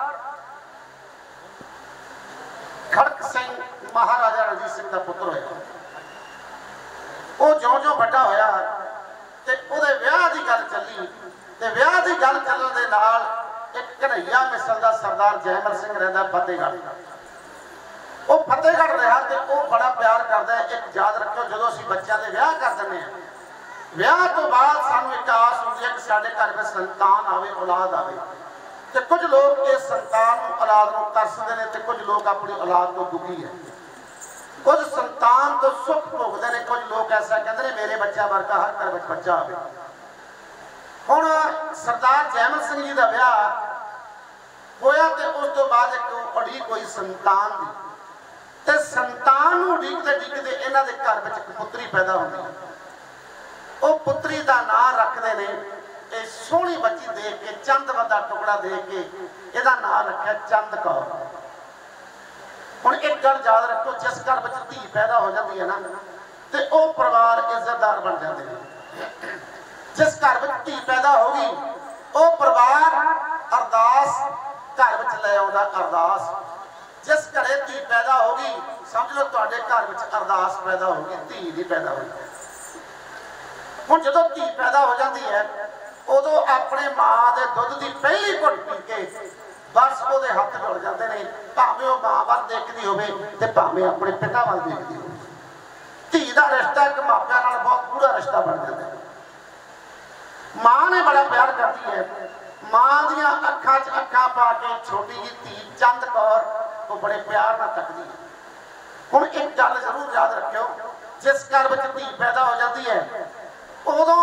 ਖੜਕ ਸਿੰਘ ਮਹਾਰਾਜਾ ਰਣਜੀਤ ਸਿੰਘ ਦਾ ਪੁੱਤਰ ਹੋਇਆ। ਉਹ ਜਿਉਂ-ਜਿਉਂ ਵੱਡਾ ਹੋਇਆ ਤੇ ਉਹਦੇ ਵਿਆਹ ਦੀ ਗੱਲ ਚੱਲੀ ਤੇ ਵਿਆਹ ਦੀ ਗੱਲ ਚੱਲਣ ਦੇ ਨਾਲ ਇੱਕ ਕਨਈਆ ਮਿਸਲ ਦਾ ਸਰਦਾਰ ਜੈਮਰ ਸਿੰਘ ਰਹਿੰਦਾ ਫਤਿਹਗੜ੍ਹ। ਉਹ ਫਤਿਹਗੜ੍ਹ ਰਿਹਾ ਤੇ ਉਹ ਬੜਾ ਪਿਆਰ ਕਰਦਾ ਇੱਕ ਯਾਦ ਰੱਖਿਓ, ਜਦੋਂ ਅਸੀਂ ਬੱਚਿਆਂ ਦੇ ਵਿਆਹ ਕਰ ਦਿੰਦੇ ਆ ਵਿਆਹ ਤੋਂ ਬਾਅਦ ਸਾਨੂੰ ਇੱਕ ਆਸ ਹੁੰਦੀ ਹੈ ਕਿ ਸਾਡੇ ਘਰ ਵਿੱਚ ਸੰਤਾਨ ਆਵੇ, ਔਲਾਦ ਆਵੇ। ਤੇ ਕੁਝ ਲੋਕ ਇਸ ਸੰਤਾਨ ਨੂੰ, ਔਲਾਦ ਨੂੰ ਤਰਸਦੇ ਨੇ ਤੇ ਕੁਝ ਲੋਕ ਆਪਣੀ ਔਲਾਦ ਤੋਂ ਦੁਖੀ ਹੈ। ਕੁਝ ਸੰਤਾਨ ਤੋਂ ਸੁੱਖ ਭੋਗਦੇ ਨੇ, ਕੁਝ ਲੋਕ ਐਸਾ ਕਹਿੰਦੇ ਨੇ, ਮੇਰੇ ਬੱਚਾ ਵਰਗਾ ਹਰ ਘਰ ਵਿੱਚ ਬੱਚਾ ਆਵੇ ਹੁਣ ਸਰਦਾਰ ਜੈਮਲ ਸਿੰਘ ਜੀ ਦਾ ਵਿਆਹ ਹੋਇਆ ਤੇ ਉਸ ਤੋਂ ਬਾਅਦ ਇੱਕ ਉਡੀਕ ਹੋਈ ਸੰਤਾਨ ਦੀ। ਤੇ ਸੰਤਾਨ ਨੂੰ ਉਡੀਕਦੇ ਉਡੀਕਦੇ ਇਹਨਾਂ ਦੇ ਘਰ ਵਿੱਚ ਇੱਕ ਪੁੱਤਰੀ ਪੈਦਾ ਹੁੰਦੀ ਹੈ। ਉਹ ਪੁੱਤਰੀ ਦਾ ਨਾਂ ਰੱਖਦੇ ਨੇ, ਇਹ ਸੋਹਣੀ ਬੱਚੀ ਦੇਖ ਕੇ, ਚੰਦ ਦਾ ਟੁਕੜਾ ਦੇਖ ਕੇ ਇਹਦਾ ਨਾਂ ਰੱਖਿਆ ਚੰਦ ਕੌਰ। ਹੁਣ ਇੱਕ ਗੱਲ ਯਾਦ ਰੱਖੋ ਜਿਸ ਘਰ ਵਿੱਚ ਧੀ ਪੈਦਾ ਹੋ ਜਾਂਦੀ ਹੈ ਨਾ, ਤੇ ਉਹ ਪਰਿਵਾਰ ਇੱਜ਼ਤਦਾਰ ਬਣ ਜਾਂਦੇ ਨੇ। ਜਿਸ ਘਰ ਵਿੱਚ ਧੀ ਪੈਦਾ ਹੋ ਗਈ, ਉਹ ਪਰਿਵਾਰ ਅਰਦਾਸ ਘਰ ਵਿੱਚ ਲੈ ਆਉਂਦਾ, ਅਰਦਾਸ। ਜਿਸ ਘਰੇ ਧੀ ਪੈਦਾ ਹੋ ਗਈ, ਸਮਝ ਲਓ ਤੁਹਾਡੇ ਘਰ ਵਿੱਚ ਅਰਦਾਸ ਪੈਦਾ ਹੋ ਗਈ, ਧੀ ਦੀ ਪੈਦਾ ਹੋਈ ਹੁਣ ਜਦੋਂ ਧੀ ਪੈਦਾ ਹੋ ਜਾਂਦੀ ਹੈ, ਉਦੋਂ ਆਪਣੇ ਮਾਂ ਦੇ ਦੁੱਧ ਦੀ ਪਹਿਲੀ ਘੁੱਟ ਪੀ ਕੇ ਬਸ ਉਹਦੇ ਹੱਥ ਜੁੜ ਜਾਂਦੇ ਨੇ, ਭਾਵੇਂ ਉਹ ਮਾਂ ਵੱਲ ਦੇਖਦੀ ਹੋਵੇ ਤੇ ਭਾਵੇਂ ਆਪਣੇ ਪਿਤਾ ਵੱਲ ਦੇਖਦੀ ਹੋਵੇ। ਧੀ ਦਾ ਰਿਸ਼ਤਾ ਇੱਕ ਮਾਪਿਆਂ ਨਾਲ ਬਹੁਤ ਪੂਰਾ ਰਿਸ਼ਤਾ ਬਣ ਜਾਂਦਾ ਹੈ। ਮਾਂ ਨੇ ਬੜਾ ਪਿਆਰ ਕਰਦੀ ਹੈ। ਮਾਂ ਦੀਆਂ ਅੱਖਾਂ 'ਚ ਅੱਖਾਂ ਪਾ ਕੇ ਛੋਟੀ ਜਿਹੀ ਧੀ ਚੰਦ ਕੌਰ, ਉਹ ਬੜੇ ਪਿਆਰ ਨਾਲ ਤੱਕਦੀ ਹੈ। ਹੁਣ ਇੱਕ ਗੱਲ ਜ਼ਰੂਰ ਯਾਦ ਰੱਖਿਓ, ਜਿਸ ਘਰ ਵਿੱਚ ਧੀ ਪੈਦਾ ਹੋ ਜਾਂਦੀ ਹੈ, ਉਦੋਂ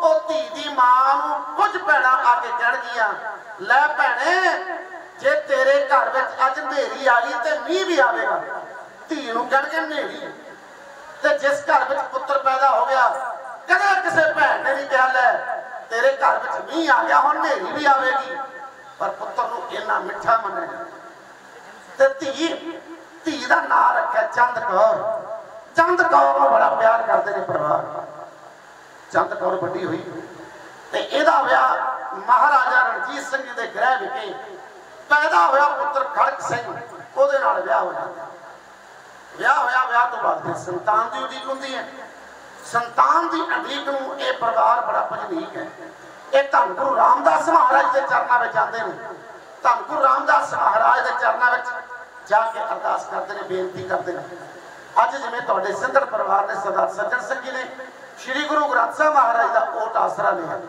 ਉਹ ਧੀ ਦੀ ਮਾਂ ਨੂੰ ਕੁਝ ਭੈਣਾਂ ਆ ਕੇ ਕਹਿਣਗੀਆਂ, ਲੈ ਭੈਣੇ ਜੇ ਤੇਰੇ ਘਰ ਵਿੱਚ ਅੱਜ ਹਨੇਰੀ ਆ ਗਈ ਤੇ ਮੀਂਹ ਵੀ ਆਵੇਗਾ, ਧੀ ਨੂੰ ਕਹਿਣਗੇ ਹਨੇਰੀ। ਤੇ ਜਿਸ ਘਰ ਵਿੱਚ ਪੁੱਤਰ ਪੈਦਾ ਹੋ ਗਿਆ, ਕਦੇ ਕਿਸੇ ਭੈਣ ਨੇ ਨਹੀਂ ਕਿਹਾ, ਲੈ, ਤੇਰੇ ਘਰ ਵਿੱਚ ਮੀਂਹ ਆ ਗਿਆ, ਹੁਣ ਹਨੇਰੀ ਵੀ ਆਵੇਗੀ। ਪਰ ਪੁੱਤਰ ਨੂੰ ਇੰਨਾ ਮਿੱਠਾ ਮੰਨਿਆ ਤੇ ਧੀ ਧੀ ਦਾ ਨਾਂ ਰੱਖਿਆ ਚੰਦ ਕੌਰ। ਚੰਦ ਕੌਰ ਨੂੰ ਬੜਾ ਪਿਆਰ ਕਰਦੇ ਨੇ ਪਰਿਵਾਰ। ਚੰਦ ਕੌਰ ਵੱਡੀ ਹੋਈ। ਤੇ ਇਹਦਾ ਵਿਆਹ ਮਹਾਰਾਜਾ ਰਣਜੀਤ ਸਿੰਘ ਦੇ ਗ੍ਰਹਿ ਵਿਖੇ ਪੈਦਾ ਹੋਇਆ ਪੁੱਤਰ ਖੜਕ ਸਿੰਘ, ਉਹਦੇ ਨਾਲ ਵਿਆਹ ਹੋ ਵਿਆਹ ਹੋਇਆ, ਵਿਆਹ ਤੋਂ ਬਾਅਦ ਸੰਤਾਨ ਦੀ ਉਡੀਕ ਹੁੰਦੀ ਹੈ। ਸੰਤਾਨ ਦੀ ਉਡੀਕ ਨੂੰ ਇਹ ਪਰਿਵਾਰ ਬੜਾ ਭਜਨੀਕ ਹੈ। ਇਹ ਧੰਨ ਗੁਰੂ ਰਾਮਦਾਸ ਮਹਾਰਾਜ ਦੇ ਚਰਨਾਂ ਵਿੱਚ ਜਾਂਦੇ ਨੇ। ਧੰਨ ਗੁਰੂ ਰਾਮਦਾਸ ਮਹਾਰਾਜ ਦੇ ਚਰਨਾਂ ਵਿੱਚ ਜਾ ਕੇ ਅਰਦਾਸ ਕਰਦੇ ਨੇ, ਬੇਨਤੀ ਕਰਦੇ ਨੇ। ਅੱਜ ਜਿਵੇਂ ਤੁਹਾਡੇ ਸਿੰਧੜ ਪਰਿਵਾਰ ਨੇ ਸਰਦਾਰ ਸੱਜਣ ਸਿੰਘ ਜੀ ਨੇ ਸ੍ਰੀ ਗੁਰੂ ਗ੍ਰੰਥ ਸਾਹਿਬ ਮਹਾਰਾਜ ਦਾ ਓਟ ਆਸਰਾ ਲਿਆ।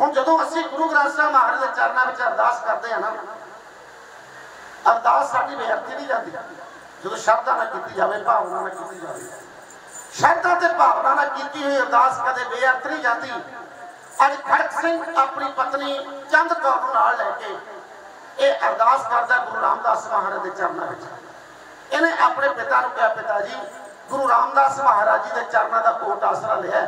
ਹੁਣ ਜਦੋਂ ਅਸੀਂ ਗੁਰੂ ਗ੍ਰੰਥ ਸਾਹਿਬ ਮਹਾਰਾਜ ਦੇ ਚਰਨਾਂ ਵਿੱਚ ਅਰਦਾਸ ਕਰਦੇ ਹਾਂ ਨਾ ਅਰਦਾਸ ਸਾਡੀ ਬੇਅਰਥੀ ਨਹੀਂ ਜਾਂਦੀ। ਜਦੋਂ ਸ਼ਰਧਾ ਨਾਲ ਕੀਤੀ ਜਾਵੇ, ਭਾਵਨਾ ਨਾਲ ਕੀਤੀ ਜਾਵੇ। ਸ਼ਰਧਾ ਤੇ ਭਾਵਨਾ ਨਾਲ ਕੀਤੀ ਹੋਈ ਅਰਦਾਸ ਕਦੇ ਬੇਅਰਥ ਨਹੀਂ ਜਾਂਦੀ। ਅੱਜ ਖੜਕ ਸਿੰਘ ਆਪਣੀ ਪਤਨੀ ਚੰਦ ਕੌਰ ਨੂੰ ਨਾਲ ਲੈ ਕੇ ਇਹ ਅਰਦਾਸ ਕਰਦਾ ਗੁਰੂ ਰਾਮਦਾਸ ਮਹਾਰਾਜ ਦੇ ਚਰਨਾਂ ਵਿੱਚ। ਇਹਨੇ ਆਪਣੇ ਪਿਤਾ ਨੂੰ ਕਿਹਾ, ਪਿਤਾ ਜੀ, ਗੁਰੂ ਰਾਮਦਾਸ ਮਹਾਰਾਜ ਜੀ ਦੇ ਚਰਨਾਂ ਦਾ ਕੋਟ ਆਸਰਾ ਲਿਆ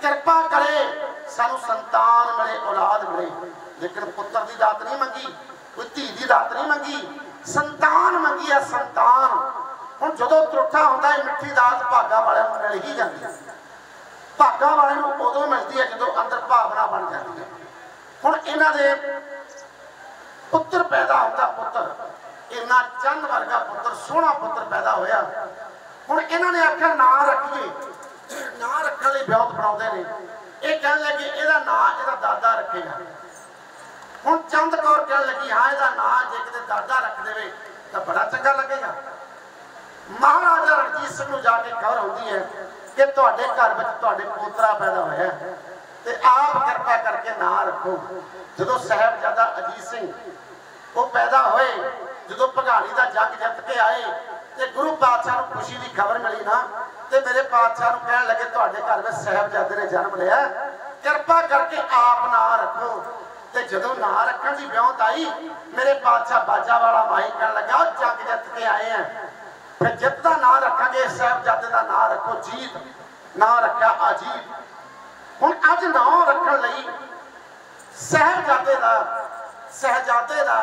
ਕਿਰਪਾ ਕਰੇ, ਸਾਨੂੰ ਸੰਤਾਨ ਮਿਲੇ, ਔਲਾਦ ਮਿਲੇ। ਲੇਕਿਨ ਪੁੱਤਰ ਦੀ ਦਾਤ ਨਹੀਂ ਮੰਗੀ। ਕੋਈ ਧੀ ਦੀ ਦਾਤ ਨਹੀਂ ਮੰਗੀ, ਸੰਤਾਨ ਮੰਗੀ ਹੈ ਸੰਤਾਨ। ਹੁਣ ਜਦੋਂ ਤਰੁੱਠਾ ਹੁੰਦਾ ਹੈ ਮਿੱਠੀ ਦਾਤ ਭਾਗਾ ਵਾਲਿਆਂ ਨੂੰ ਮਿਲ ਹੀ ਜਾਂਦੀ ਹੈ ਭਾਗਾ ਵਾਲਿਆਂ ਨੂੰ ਉਦੋਂ ਮਿਲਦੀ ਹੈ ਜਦੋਂ ਅੰਦਰ ਭਾਵਨਾ ਬਣ ਜਾਂਦੀ ਹੈ ਹੁਣ ਇਹਨਾਂ ਦੇ ਪੁੱਤਰ ਪੈਦਾ ਹੁੰਦਾ ਪੁੱਤਰ। ਇੰਨਾ ਚੰਦ ਵਰਗਾ ਪੁੱਤਰ, ਸੋਹਣਾ ਪੁੱਤਰ ਪੈਦਾ ਹੋਇਆ। ਹੁਣ ਇਹਨਾਂ ਨੇ ਆਖਿਆ, ਨਾਂ ਰੱਖੀਏ। ਨਾਂ ਰੱਖਣ ਲਈ ਵਿਉਂਤ ਬਣਾਉਂਦੇ ਨੇ। ਇਹ ਕਹਿਣ ਲੱਗੇ, ਇਹਦਾ ਨਾਂ, ਇਹਦਾ ਦਾਦਾ ਰੱਖੇਗਾ। ਹੁਣ ਚੰਦ ਕੌਰ ਕਹਿਣ ਲੱਗੀ, ਹਾਂ, ਇਹਦਾ ਨਾਂ ਜੇ ਕਿਤੇ ਦਾਦਾ ਰੱਖ ਦੇਵੇ, ਤਾਂ ਬੜਾ ਚੰਗਾ ਲੱਗੇਗਾ। ਮਹਾਰਾਜਾ ਰਣਜੀਤ ਸਿੰਘ ਨੂੰ ਜਾ ਕੇ ਖਬਰ ਹੁੰਦੀ ਹੈ ਕਿ ਤੁਹਾਡੇ ਘਰ ਵਿੱਚ ਤੁਹਾਡੇ ਪੋਤਰਾ ਪੈਦਾ ਹੋਇਆ ਤੇ ਆਪ ਕਿਰਪਾ ਕਰਕੇ ਨਾਂ ਰੱਖੋ। ਜਦੋਂ ਸਾਹਿਬਜ਼ਾਦਾ ਅਜੀਤ ਸਿੰਘ ਉਹ ਪੈਦਾ ਹੋਏ, ਜਦੋਂ ਭਗਾਲੀ ਦਾ ਜੰਗ ਜਿੱਤ ਕੇ ਆਏ ਤੇ ਗੁਰੂ ਪਾਤਸ਼ਾਹ ਨੂੰ ਖੁਸ਼ੀ ਦੀ ਖਬਰ ਮਿਲੀ ਨਾ, ਤੇ ਮੇਰੇ ਪਾਤਸ਼ਾਹ ਨੂੰ ਕਹਿਣ ਲੱਗੇ, ਤੁਹਾਡੇ ਘਰ ਵਿੱਚ ਸਾਹਿਬਜ਼ਾਦੇ ਨੇ ਜਨਮ ਲਿਆ ਕਿਰਪਾ ਕਰਕੇ ਆਪ ਨਾਂ ਰੱਖੋ। ਤੇ ਜਦੋਂ ਨਾਂ ਰੱਖਣ ਦੀ ਵਿਉਂਤ ਆਈ ਮੇਰੇ ਪਾਤਸ਼ਾਹ ਬਾਜਾ ਵਾਲਾ ਮਾਈ ਕਹਿਣ ਲੱਗਾ, ਉਹ ਜੰਗ ਜਿੱਤ ਕੇ ਆਏ ਆ। ਫਿਰ ਜਿੱਤ ਦਾ ਨਾਂ ਰੱਖਾਂਗੇ, ਸਾਹਿਬਜ਼ਾਦੇ ਦਾ ਨਾਂ ਰੱਖੋ ਜੀਤ, ਨਾਂ ਰੱਖਿਆ ਅਜੀਤ ਹੁਣ ਅੱਜ ਨਾਂ ਰੱਖਣ ਲਈ ਸਹਿਬਜ਼ਾਦੇ ਦਾ ਸਹਿਜਾਦੇ ਦਾ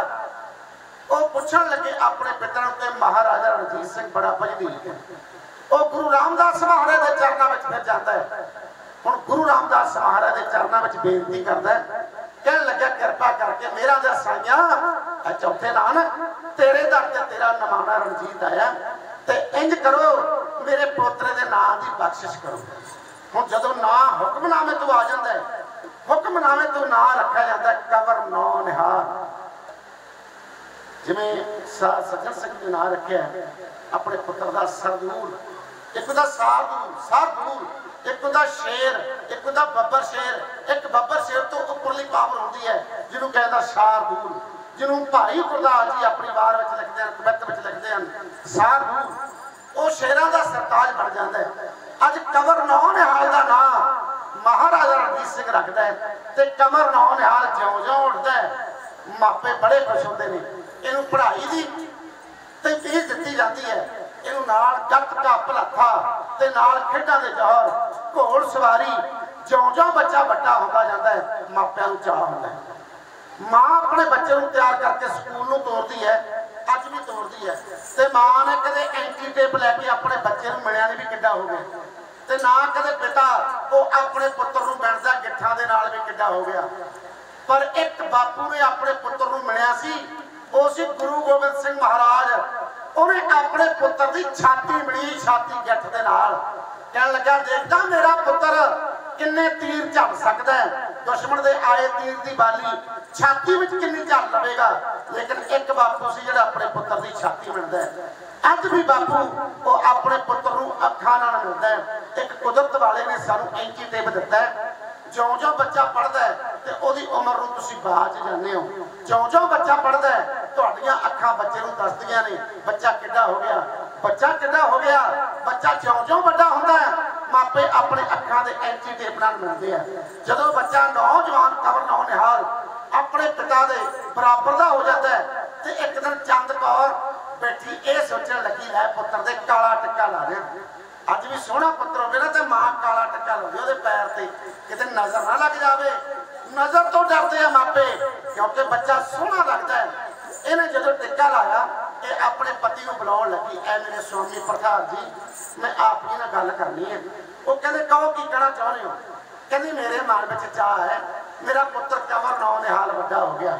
ਉਹ ਪੁੱਛਣ ਲੱਗੇ ਆਪਣੇ ਪਿਤਾ ਨੂੰ ਤੇ ਮਹਾਰਾਜਾ ਰਣਜੀਤ ਸਿੰਘ ਬੜਾ ਭਜਦੀਕ ਉਹ ਗੁਰੂ ਰਾਮਦਾਸ ਮਹਾਰਾਜ ਦੇ ਚਰਨਾਂ ਵਿੱਚ ਫਿਰ ਜਾਂਦਾ ਹੈ। ਹੁਣ ਗੁਰੂ ਰਾਮਦਾਸ ਮਹਾਰਾਜ ਦੇ ਚਰਨਾਂ ਵਿੱਚ ਬੇਨਤੀ ਕਰਦਾ ਹੈ ਕਹਿਣ ਲੱਗਾ ਕਿਰਪਾ ਕਰਕੇ। ਮੇਰਾ ਦਾ ਸਾਈਆਂ ਚੌਥੇ ਨਾਂ ਤੇਰੇ ਦਰ ਤੇ ਤੇਰਾ ਨਮਾਣਾ ਰਣਜੀਤ ਆਇਆ। ਤੇ ਇੰਜ ਕਰੋ, ਮੇਰੇ ਪੋਤਰੇ ਦੇ ਨਾਂ ਦੀ ਬਖਸ਼ਿਸ਼ ਕਰੋ। ਹੁਣ ਜਦੋਂ ਨਾਂ, ਹੁਕਮਨਾਮੇ ਤੋਂ ਆ ਜਾਂਦਾ ਹੈ, ਹੁਕਮਨਾਮੇ ਤੋਂ ਨਾਂ ਰੱਖਿਆ ਜਾਂਦਾ ਹੈ, ਕਬਰ ਨੌ ਨਿਹਾਰ ਜਿਵੇਂ ਸੱਜਣ ਸਿੰਘ ਦੇ ਨਾਂ ਰੱਖਿਆ ਆਪਣੇ ਪੁੱਤਰ ਦਾ ਸਰਦੂਰ ਇੱਕ ਦਾ ਸਾਰਦੂਲ ਸਾਰਦੂਲ। ਇੱਕ ਹੁੰਦਾ ਸ਼ੇਰ, ਇੱਕ ਦਾ ਬੱਬਰ ਸ਼ੇਰ, ਇੱਕ ਬੱਬਰ ਸ਼ੇਰ ਤੋਂ ਉੱਪਰਲੀ ਪਾਵਰ ਹੁੰਦੀ ਹੈ, ਜਿਹਨੂੰ ਕਹਿੰਦਾ ਸਾਰਦੂਲ ਜਿਹਨੂੰ ਭਾਈ ਗੁਰਦਾਸ ਜੀ ਆਪਣੀ ਵਾਰ ਵਿੱਚ ਲਿਖਦੇ ਹਨ ਕਵਿਤ ਵਿੱਚ ਲਿਖਦੇ ਹਨ ਸਾਰਦੂਲ ਉਹ ਸ਼ੇਰਾਂ ਦਾ ਸਰਤਾਜ ਬਣ ਜਾਂਦਾ ਹੈ। ਅੱਜ ਕਵਰ ਨੌ ਨਿਹਾਲ ਦਾ ਨਾਂ ਮਹਾਰਾਜਾ ਰਣਜੀਤ ਸਿੰਘ ਰੱਖਦਾ ਹੈ ਤੇ ਕਮਰ ਨੌ ਨਿਹਾਲ ਜਿਉਂ ਜਿਉਂ ਉੱਠਦਾ ਹੈ। ਮਾਪੇ ਬੜੇ ਖੁਸ਼ ਹੁੰਦੇ ਨੇ। ਇਹਨੂੰ ਪੜ੍ਹਾਈ ਦੀ ਤੇ ਫੀਸ ਦਿੱਤੀ ਜਾਂਦੀ ਹੈ। ਇਹਨੂੰ ਨਾਲ ਗੱਤਕਾ ਭਲੱਥਾ ਤੇ ਨਾਲ ਖੇਡਾਂ ਦੇ ਜੌਹਰ ਘੋੜ ਸਵਾਰੀ, ਜਿਉਂ-ਜਿਉਂ ਬੱਚਾ ਵੱਡਾ ਹੁੰਦਾ ਜਾਂਦਾ ਹੈ, ਮਾਪਿਆਂ ਨੂੰ ਚਾਹ ਹੁੰਦਾ ਹੈ। ਮਾਂ ਆਪਣੇ ਬੱਚੇ ਨੂੰ ਤਿਆਰ ਕਰਕੇ ਸਕੂਲ ਨੂੰ ਤੋਰਦੀ ਹੈ, ਅੱਜ ਵੀ ਤੋਰਦੀ ਹੈ। ਤੇ ਮਾਂ ਨੇ ਕਦੇ ਐਂਟੀ ਟੇਪ ਲੈ ਕੇ ਆਪਣੇ ਬੱਚੇ ਨੂੰ ਮਿਲਿਆ ਨਹੀਂ ਵੀ ਕਿੱਡਾ ਹੋ ਗਿਆ। ਤੇ ਨਾ ਕਦੇ ਪਿਤਾ, ਉਹ ਆਪਣੇ ਪੁੱਤਰ ਨੂੰ ਮਿਲਦਾ ਗਿੱਠਾਂ ਦੇ ਨਾਲ ਵੀ ਕਿੱਡਾ ਹੋ ਗਿਆ। ਪਰ ਇੱਕ ਬਾਪੂ ਨੇ ਆਪਣੇ ਪੁੱਤਰ ਨੂੰ ਮਿਲਿਆ ਸੀ, ਉਹ ਸੀ ਗੁਰੂ ਗੋਬਿੰਦ ਸਿੰਘ ਮਹਾਰਾਜ। ਉਹਨੇ ਆਪਣੇ ਪੁੱਤਰ ਦੀ ਛਾਤੀ ਮਿਲੀ, ਛਾਤੀ ਗਿੱਠ ਦੇ ਨਾਲ। ਕਹਿਣ ਲੱਗਾ, ਦੇਖਦਾ ਮੇਰਾ ਪੁੱਤਰ ਕਿੰਨੇ ਤੀਰ ਝੱਲ ਸਕਦਾ ਹੈ? ਦੁਸ਼ਮਣ ਦੇ ਆਏ ਤੀਰ ਦੀ ਬਾਲੀ ਛਾਤੀ ਵਿੱਚ ਕਿੰਨੀ ਝੱਲ ਲਵੇਗਾ? ਲੇਕਿਨ ਇੱਕ ਬਾਪੂ ਸੀ ਜਿਹੜਾ ਆਪਣੇ ਪੁੱਤਰ ਦੀ ਛਾਤੀ ਮਿਲਦਾ ਹੈ। ਅੱਜ ਵੀ ਬਾਪੂ ਉਹ ਆਪਣੇ ਪੁੱਤਰ ਨੂੰ ਅੱਖਾਂ ਨਾਲ ਮਿਲਦਾ ਹੈ। ਇੱਕ ਕੁਦਰਤ ਵਾਲੇ ਨੇ ਸਾਨੂੰ ਐਂਟੀ ਟੇਪ ਦਿੱਤਾ ਹੈ। ਜਿਉਂ-ਜਿਉਂ ਬੱਚਾ ਪੜਦਾ ਹੈ ਤੇ ਉਹਦੀ ਉਮਰ ਨੂੰ ਤੁਸੀਂ ਬਾਅਦ ਚ ਜਾਂਦੇ ਹੋ। ਜਿਉਂ-ਜਿਉਂ ਬੱਚਾ ਪੜਦਾ ਹੈ, ਤੁਹਾਡੀਆਂ ਅੱਖਾਂ ਬੱਚੇ ਨੂੰ ਦੱਸਦੀਆਂ ਨੇ, ਬੱਚਾ ਕਿੱਡਾ ਹੋ ਗਿਆ। ਬੱਚਾ ਕਿੱਡਾ ਹੋ ਗਿਆ, ਬੱਚਾ ਜਿਉਂ-ਜਿਉਂ ਵੱਡਾ ਹੁੰਦਾ ਹੈ, ਮਾਪੇ ਆਪਣੇ ਅੱਖਾਂ ਦੇ ਐਂਟੀ ਟੇਪ ਨਾਲ ਮਿਲਦੇ ਆ। ਜਦੋਂ ਬੱਚਾ ਨੌਜਵਾਨ ਕਵਰ ਨੌ ਨਿਹਾਲ ਆਪਣੇ ਪਿਤਾ ਦੇ ਬਰਾਬਰ ਦਾ ਹੋ ਜਾਂਦਾ ਹੈ, ਤੇ ਇੱਕ ਦਿਨ ਚੰਦ ਕੌਰ ਬੈਠੀ ਇਹ ਸੋਚਣ ਲੱਗੀ, ਲੈ ਪੁੱਤਰ ਦੇ ਕਾਲਾ ਟਿੱਕਾ ਲਾ ਦਿਆਂ ਅੱਜ ਵੀ ਸੋਹਣਾ ਪੁੱਤਰ ਹੋਵੇ ਨਾ, ਤੇ ਮਾਂ ਕਾਲਾ ਟਿੱਕਾ ਲਾਉਂਦੀ ਉਹਦੇ ਪੈਰ ਤੇ। ਕਿਤੇ ਨਜ਼ਰ ਨਾ ਲੱਗ ਜਾਵੇ। ਨਜ਼ਰ ਤੋਂ ਡਰਦੇ ਆ ਮਾਪੇ। ਕਿਉਂਕਿ ਬੱਚਾ ਸੋਹਣਾ ਲੱਗਦਾ ਹੈ। ਇਹਨੇ ਜਦੋਂ ਟਿੱਕਾ ਲਾਇਆ, ਇਹ ਆਪਣੇ ਪਤੀ ਨੂੰ ਬੁਲਾਉਣ ਲੱਗੀ, ਐ ਮੇਰੇ ਸਵਾਮੀ ਪ੍ਰਧਾਨ ਜੀ, ਮੈਂ ਆਪ ਜੀ ਨਾਲ ਗੱਲ ਕਰਨੀ ਹੈ। ਉਹ ਕਹਿੰਦੇ, ਕਹੋ ਕੀ ਕਹਿਣਾ ਚਾਹੁੰਦੇ ਹੋ? ਕਹਿੰਦੀ, ਮੇਰੇ ਮਨ ਵਿੱਚ ਚਾਹ ਹੈ, ਮੇਰਾ ਪੁੱਤਰ ਕਮਰ ਨੌ ਨਿਹਾਲ ਵੱਡਾ ਹੋ ਗਿਆ।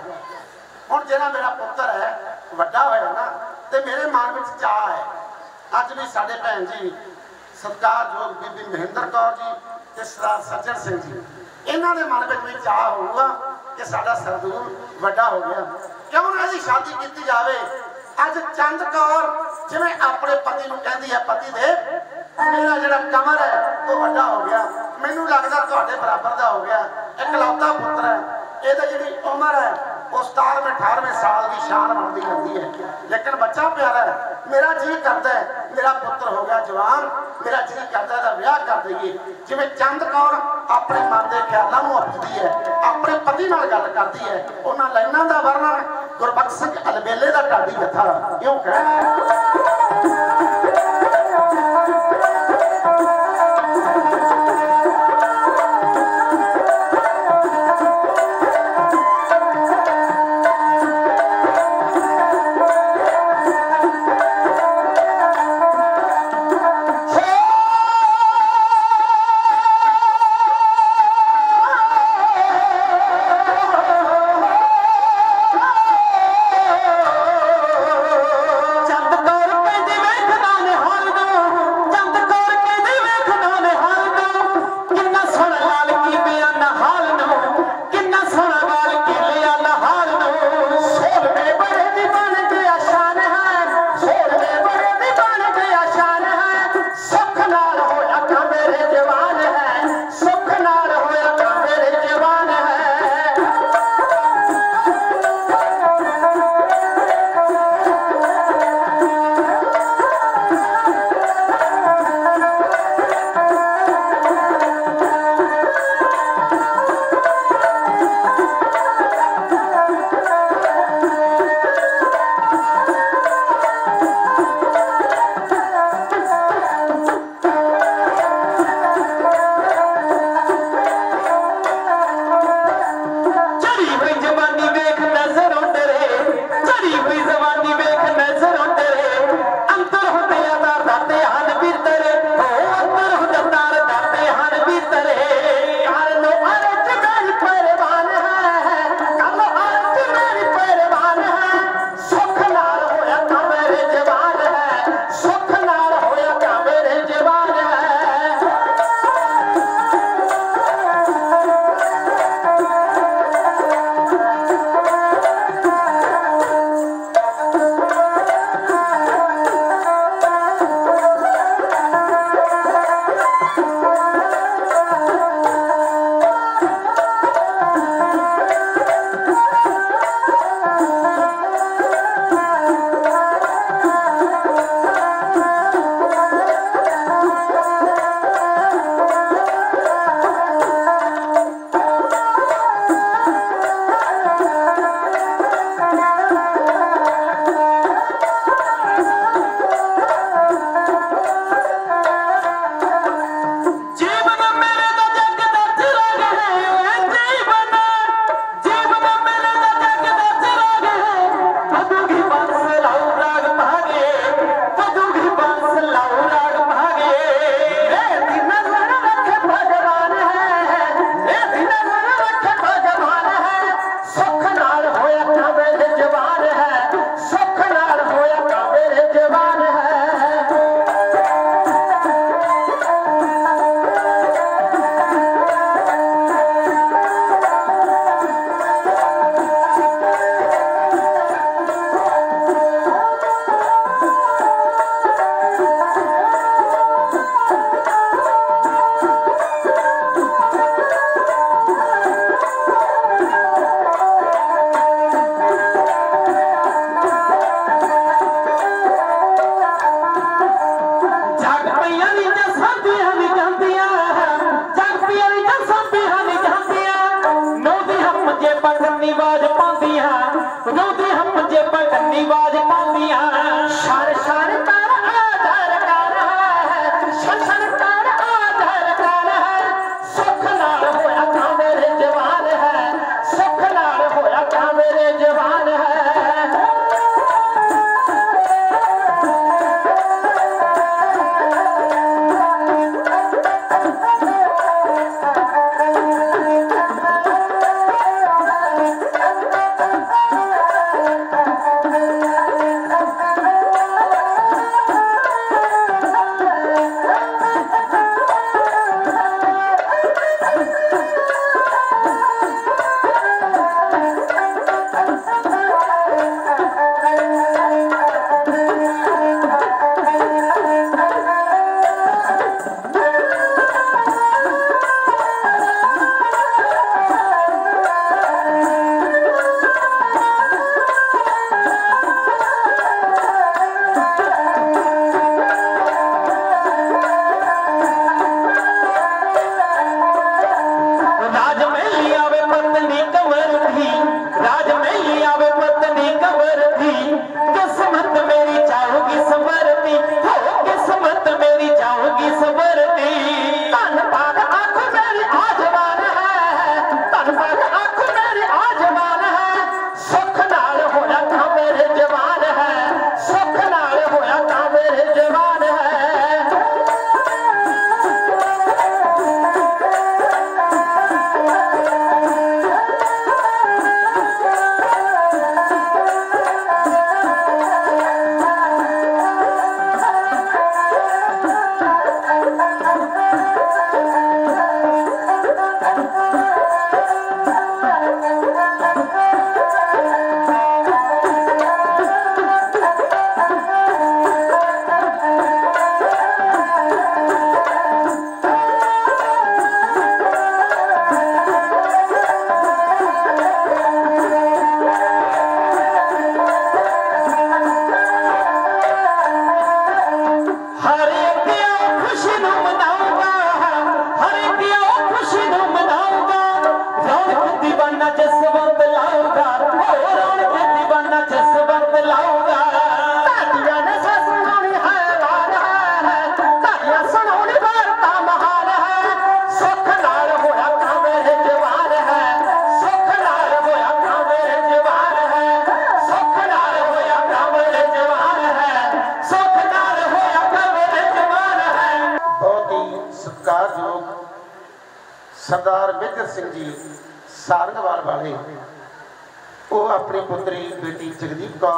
ਹੁਣ ਜਿਹੜਾ ਮੇਰਾ ਪੁੱਤਰ ਹੈ, ਵੱਡਾ ਹੋਇਆ ਨਾ, ਤੇ ਮੇਰੇ ਮਨ ਵਿੱਚ ਚਾਹ ਹੈ। ਅੱਜ ਵੀ ਸਾਡੇ ਭੈਣ ਜੀ, ਸਤਿਕਾਰਯੋਗ ਬੀਬੀ ਮਹਿੰਦਰ ਕੌਰ ਜੀ ਤੇ ਸਰਦਾਰ ਸੱਜਣ ਸਿੰਘ ਜੀ, ਇਹਨਾਂ ਦੇ ਮਨ ਵਿੱਚ ਵੀ ਚਾਹ ਹੋਊਗਾ ਕਿ ਸਾਡਾ ਸਰਦੂਲ ਵੱਡਾ ਹੋ ਗਿਆ। ਕਿਉਂ ਨਾ ਇਹਦੀ ਸ਼ਾਦੀ ਕੀਤੀ ਜਾਵੇ? ਅੱਜ ਚੰਦ ਕੌਰ ਜਿਵੇਂ ਆਪਣੇ ਪਤੀ ਨੂੰ ਕਹਿੰਦੀ ਹੈ, ਪਤੀ ਦੇ, ਮੇਰਾ ਜਿਹੜਾ ਕਮਰ ਹੈ, ਉਹ ਵੱਡਾ ਹੋ ਗਿਆ। ਮੈਨੂੰ ਲੱਗਦਾ ਤੁਹਾਡੇ ਬਰਾਬਰ ਦਾ ਹੋ ਗਿਆ। ਇਕਲੌਤਾ ਪੁੱਤਰ ਹੈ। ਇਹਦੀ ਜਿਹੜੀ ਉਮਰ ਹੈ, ਉਹ ਮੈਂ 18ਵੇਂ ਸਾਲ ਦੀ ਸ਼ਾਨ ਬਣਦੀ ਜਾਂਦੀ ਹੈ। ਲੇਕਿਨ ਬੱਚਾ ਪਿਆਰਾ ਮੇਰਾ ਜੀ ਕਰਦਾ ਹੈ ਮੇਰਾ ਪੁੱਤਰ ਹੋ ਗਿਆ ਜਵਾਨ ਮੇਰਾ ਜੀ ਕਰਦਾ ਦਾ ਵਿਆਹ ਕਰ ਦਈਏ। ਜਿਵੇਂ ਚੰਦ ਕੌਰ ਆਪਣੇ ਮਨ ਦੇ ਖਿਆਲਾਂ ਨੂੰ ਅਪਣਦੀ ਹੈ, ਆਪਣੇ ਪਤੀ ਨਾਲ ਗੱਲ ਕਰਦੀ ਹੈ, ਉਹਨਾਂ ਲਾਈਨਾਂ ਦਾ ਵਰਣਨ ਗੁਰਬਖਸ਼ ਸਿੰਘ ਅਲਬੇਲੇ ਦਾ ਢਾਡੀ ਕਥਾ ਕਿਉਂ ਕਹਿ?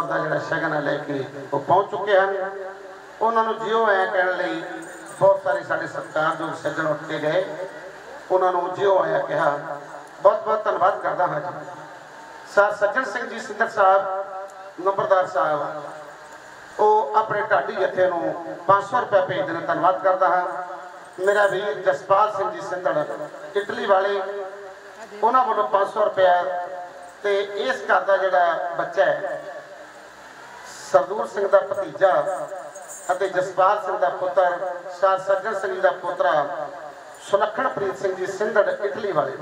ਜਗਦੀਪ ਦਾ ਜਿਹੜਾ ਸ਼ਗਨ ਹੈ ਲੈ ਕੇ ਉਹ ਪਹੁੰਚ ਚੁੱਕੇ ਹਨ। ਉਹਨਾਂ ਨੂੰ ਜਿਉ ਆਇਆ ਕਹਿਣ ਲਈ ਬਹੁਤ ਸਾਰੇ ਸਾਡੇ ਸਤਿਕਾਰਯੋਗ ਸੱਜਣ ਉੱਠ ਕੇ ਗਏ। ਉਹਨਾਂ ਨੂੰ ਜਿਉ ਆਇਆ ਕਿਹਾ, ਬਹੁਤ ਬਹੁਤ ਧੰਨਵਾਦ ਕਰਦਾ ਹਾਂ ਜੀ। ਸਰ ਸੱਜਣ ਸਿੰਘ ਜੀ ਸਿੰਦਰ ਸਾਹਿਬ, ਨੰਬਰਦਾਰ ਸਾਹਿਬ, ਉਹ ਆਪਣੇ ਢਾਡੀ ਜਥੇ ਨੂੰ 500 ਰੁਪਏ ਭੇਜਦੇ ਨੇ ਧੰਨਵਾਦ ਕਰਦਾ ਹਾਂ। ਮੇਰਾ ਵੀਰ ਜਸਪਾਲ ਸਿੰਘ ਜੀ ਸਿੰਧੜ, ਇਟਲੀ ਵਾਲੇ, ਉਹਨਾਂ ਵੱਲੋਂ 500 ਰੁਪਏ ਤੇ ਇਸ ਘਰ ਦਾ ਜਿਹੜਾ ਬੱਚਾ ਹੈ ਸਰਦੂਰ ਸਿੰਘ ਦਾ ਭਤੀਜਾ ਅਤੇ ਜਸਪਾਲ ਸਿੰਘ ਦਾ ਪੁੱਤਰ, ਸ਼ਾਹ ਸੱਜਣ ਸਿੰਘ ਦਾ ਪੁੱਤਰਾ ਸੁਲੱਖਣਪ੍ਰੀਤ ਸਿੰਘ ਜੀ ਸਿੰਧੜ, ਇਟਲੀ ਵਾਲੇ।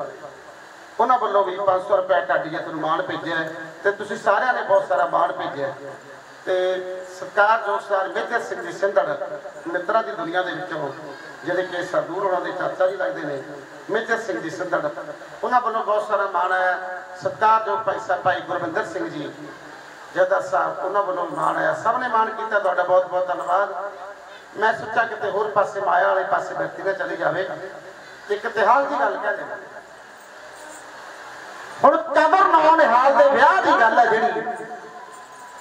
ਉਹਨਾਂ ਵੱਲੋਂ ਵੀ 500 ਰੁਪਏ ਢਾਡੀ ਨੂੰ ਮਾਣ ਭੇਜਿਆ ਤੇ ਤੁਸੀਂ ਸਾਰਿਆਂ ਨੇ ਬਹੁਤ ਸਾਰਾ ਮਾਣ ਭੇਜਿਆ ਤੇ ਸਰਕਾਰ ਜੋ ਸਰ ਮੇਜਰ ਸਿੰਘ ਜੀ ਸਿੰਧੜ ਮਿੱਤਰਾਂ ਦੀ ਦੁਨੀਆ ਦੇ ਵਿੱਚੋਂ, ਜਿਹੜੇ ਕਿ ਸਰਦੂਰ ਉਹਨਾਂ ਦੇ ਚਾਚਾ ਜੀ ਲੱਗਦੇ ਨੇ ਮੇਜਰ ਸਿੰਘ ਜੀ ਸਿੰਧੜ, ਉਹਨਾਂ ਵੱਲੋਂ ਬਹੁਤ ਸਾਰਾ ਮਾਣ ਆਇਆ ਸਰਕਾਰ ਜੋ ਭਾਈ ਭਾਈ ਗੁਰਵਿੰਦਰ ਸਿੰਘ ਜੀ ਜਦਾ ਸਾਹਿਬ, ਉਹਨਾਂ ਵੱਲੋਂ ਮਾਣ ਆਇਆ ਸਭ ਨੇ ਮਾਣ ਕੀਤਾ, ਤੁਹਾਡਾ ਬਹੁਤ ਬਹੁਤ ਧੰਨਵਾਦ। ਮੈਂ ਸੋਚਿਆ ਕਿਤੇ ਹੋਰ ਪਾਸੇ ਮਾਇਆ ਵਾਲੇ ਪਾਸੇ ਵਿਅਕਤੀ ਨਾ ਚਲੀ ਜਾਵੇ। ਤੇ ਕਿਤੇ ਦੀ ਗੱਲ ਕਹਿ ਦੇ ਹੁਣ ਕਬਰ ਨੌ ਨਿਹਾਲ ਦੇ ਵਿਆਹ ਦੀ ਗੱਲ ਹੈ ਜਿਹੜੀ।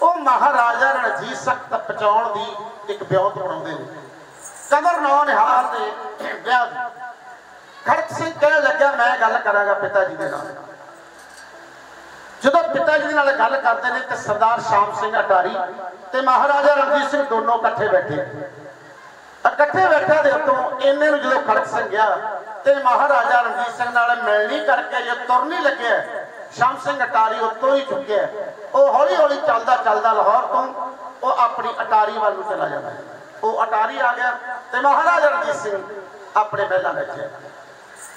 ਉਹ ਮਹਾਰਾਜਾ ਰਣਜੀਤ ਸਿੰਘ ਤੱਕ ਪਹੁੰਚਾਉਣ ਦੀ ਇੱਕ ਬਿਉਂਤ ਬਣਾਉਂਦੇ ਨੇ। ਕਬਰ ਨੌ ਨਿਹਾਲ ਦੇ ਵਿਆਹ ਦੀ। ਖੜਕ ਸਿੰਘ ਕਹਿਣ ਲੱਗਿਆ, ਮੈਂ ਗੱਲ ਕਰਾਂਗਾ ਪਿਤਾ ਜੀ ਦੇ ਨਾਲ। ਜਦੋਂ ਪਿਤਾ ਜੀ ਦੇ ਨਾਲ ਗੱਲ ਕਰਦੇ ਨੇ ਤੇ ਸਰਦਾਰ ਸ਼ਾਮ ਸਿੰਘ ਅਟਾਰੀ ਤੇ ਮਹਾਰਾਜਾ ਰਣਜੀਤ ਸਿੰਘ ਦੋਨੋਂ ਇਕੱਠੇ ਬੈਠੇ। ਇਕੱਠੇ ਬੈਠੇ ਦੇ ਉੱਤੋਂ ਇੰਨੇ ਨੂੰ ਜਦੋਂ ਖੜਕ ਸਿੰਘ ਗਿਆ ਤੇ ਮਹਾਰਾਜਾ ਰਣਜੀਤ ਸਿੰਘ ਨਾਲ ਮਿਲਣੀ ਕਰਕੇ ਜੇ ਤੁਰਨੀ ਲੱਗਿਆ, ਸ਼ਾਮ ਸਿੰਘ ਅਟਾਰੀ ਉੱਤੋਂ ਹੀ ਚੁੱਕਿਆ। ਉਹ ਹੌਲੀ ਹੌਲੀ ਚੱਲਦਾ ਚੱਲਦਾ ਲਾਹੌਰ ਤੋਂ ਉਹ ਆਪਣੀ ਅਟਾਰੀ ਵੱਲ ਨੂੰ ਚਲਾ ਜਾਂਦਾ। ਉਹ ਅਟਾਰੀ ਆ ਗਿਆ ਤੇ ਮਹਾਰਾਜਾ ਰਣਜੀਤ ਸਿੰਘ ਆਪਣੇ ਮਹਿਲਾਂ ਬੈਠੇ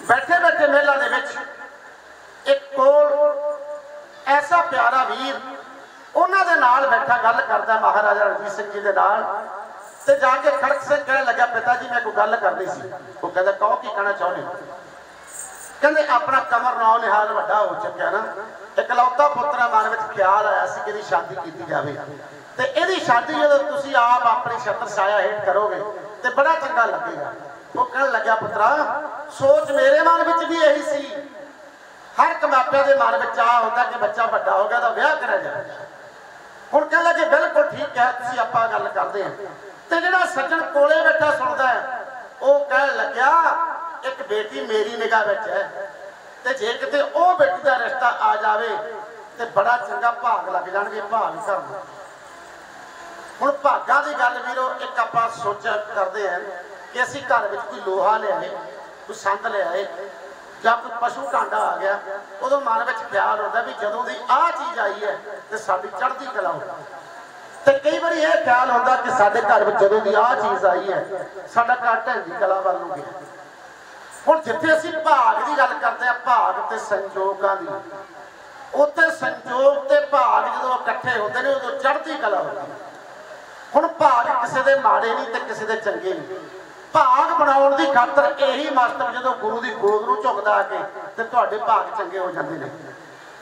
ਬੈਠੇ ਬੈਠੇ ਮਹਿਲਾਂ ਦੇ ਵਿੱਚ ਇੱਕ ਕੋਲ ਐਸਾ ਪਿਆਰਾ ਵੀਰ ਉਹਨਾਂ ਦੇ ਨਾਲ ਬੈਠਾ ਗੱਲ ਕਰਦਾ ਮਹਾਰਾਜਾ ਰਣਜੀਤ ਸਿੰਘ ਜੀ ਦੇ ਨਾਲ ਤੇ ਜਾ ਕੇ ਖੜਕ ਸਿੰਘ ਕਹਿਣ ਲੱਗਾ ਪਿਤਾ ਜੀ, ਮੈਂ ਕੋਈ ਗੱਲ ਕਰਨੀ ਸੀ। ਉਹ ਕਹਿੰਦਾ, ਕਹੋ ਕੀ ਕਹਿਣਾ ਚਾਹੁੰਦੇ ਹੋ? ਕਹਿੰਦੇ, ਆਪਣਾ ਕਮਰ ਨੌ ਨਿਹਾਲ ਵੱਡਾ ਹੋ ਚੁੱਕਿਆ ਨਾ, ਇਕਲੌਤਾ ਪੁੱਤਰਾ ਮਨ ਵਿੱਚ ਖਿਆਲ ਆਇਆ ਸੀ ਕਿ ਇਹਦੀ ਸ਼ਾਦੀ ਕੀਤੀ ਜਾਵੇ। ਤੇ ਇਹਦੀ ਸ਼ਾਦੀ ਜਦੋਂ ਤੁਸੀਂ ਆਪ ਆਪਣੀ ਛਤਰ ਛਾਇਆ ਹੇਠ ਕਰੋਗੇ ਤੇ ਬੜਾ ਚੰਗਾ ਲੱਗੇਗਾ। ਉਹ ਕਹਿਣ ਲੱਗਿਆ, ਪੁੱਤਰਾ, ਸੋਚ ਮੇਰੇ ਮਨ ਵਿੱਚ ਵੀ ਇਹੀ ਸੀ ਹਰ ਇੱਕ ਮਾਪਿਆਂ ਦੇ ਮਨ ਵਿੱਚ ਆ ਹੁੰਦਾ ਕਿ ਬੱਚਾ ਵੱਡਾ ਹੋ ਗਿਆ ਤਾਂ ਵਿਆਹ ਕਰਿਆ ਜਾਵੇ। ਹੁਣ ਕਹਿੰਦਾ ਲੱਗੇ ਬਿਲਕੁਲ ਠੀਕ ਹੈ ਤੁਸੀਂ ਆਪਾਂ ਗੱਲ ਕਰਦੇ ਹਾਂ। ਤੇ ਜਿਹੜਾ ਸੱਜਣ ਕੋਲੇ ਬੈਠਾ ਸੁਣਦਾ ਹੈ, ਉਹ ਕਹਿਣ ਲੱਗਿਆ, ਇੱਕ ਬੇਟੀ ਮੇਰੀ ਨਿਗਾਹ ਵਿੱਚ ਹੈ। ਤੇ ਜੇ ਕਿਤੇ ਉਹ ਬੇਟੀ ਦਾ ਰਿਸ਼ਤਾ ਆ ਜਾਵੇ, ਤੇ ਬੜਾ ਚੰਗਾ ਭਾਗ ਲੱਗ ਜਾਣਗੇ ਭਾਗ ਕਰਨ ਹੁਣ ਭਾਗਾਂ ਦੀ ਗੱਲ ਵੀਰੋ, ਇੱਕ ਆਪਾਂ ਸੋਚ ਕਰਦੇ ਹਾਂ ਕਿ ਅਸੀਂ ਘਰ ਵਿੱਚ ਕੋਈ ਲੋਹਾ ਲਿਆਏ, ਕੋਈ ਸੰਦ ਲਿਆਏ ਜਾਂ ਕੋਈ ਪਸ਼ੂ ਢਾਂਡਾ ਆ ਗਿਆ, ਉਦੋਂ ਮਨ ਵਿੱਚ ਖਿਆਲ ਹੁੰਦਾ ਵੀ ਜਦੋਂ ਦੀ ਆਹ ਚੀਜ਼ ਆਈ ਹੈ ਤੇ ਸਾਡੀ ਚੜ੍ਹਦੀ ਕਲਾ ਹੋ ਤੇ ਕਈ ਵਾਰੀ ਇਹ ਖਿਆਲ ਹੁੰਦਾ ਕਿ ਸਾਡੇ ਘਰ ਵਿੱਚ ਜਦੋਂ ਦੀ ਆਹ ਚੀਜ਼ ਆਈ ਹੈ, ਸਾਡਾ ਘਰ ਢਹਿੰਦੀ ਕਲਾ ਵੱਲ ਨੂੰ ਗਿਆ। ਹੁਣ ਜਿੱਥੇ ਅਸੀਂ ਭਾਗ ਦੀ ਗੱਲ ਕਰਦੇ ਆ ਭਾਗ ਤੇ ਸੰਜੋਗਾਂ ਦੀ। ਉੱਥੇ ਸੰਜੋਗ ਤੇ ਭਾਗ ਜਦੋਂ ਇਕੱਠੇ ਹੁੰਦੇ ਨੇ, ਉਦੋਂ ਚੜ੍ਹਦੀ ਕਲਾ ਹੁੰਦੀ ਹੁਣ ਭਾਗ ਕਿਸੇ ਦੇ ਮਾੜੇ ਨਹੀਂ ਤੇ ਕਿਸੇ ਦੇ ਚੰਗੇ ਨਹੀਂ। ਭਾਗ ਬਣਾਉਣ ਦੀ ਖਾਤਰ ਇਹੀ ਮਸਤਕ ਜਦੋਂ ਗੁਰੂ ਦੀ ਗੋਦ ਨੂੰ ਝੁਕਦਾ ਆ ਕੇ ਤੇ ਤੁਹਾਡੇ ਭਾਗ ਚੰਗੇ ਹੋ ਜਾਂਦੇ ਨੇ।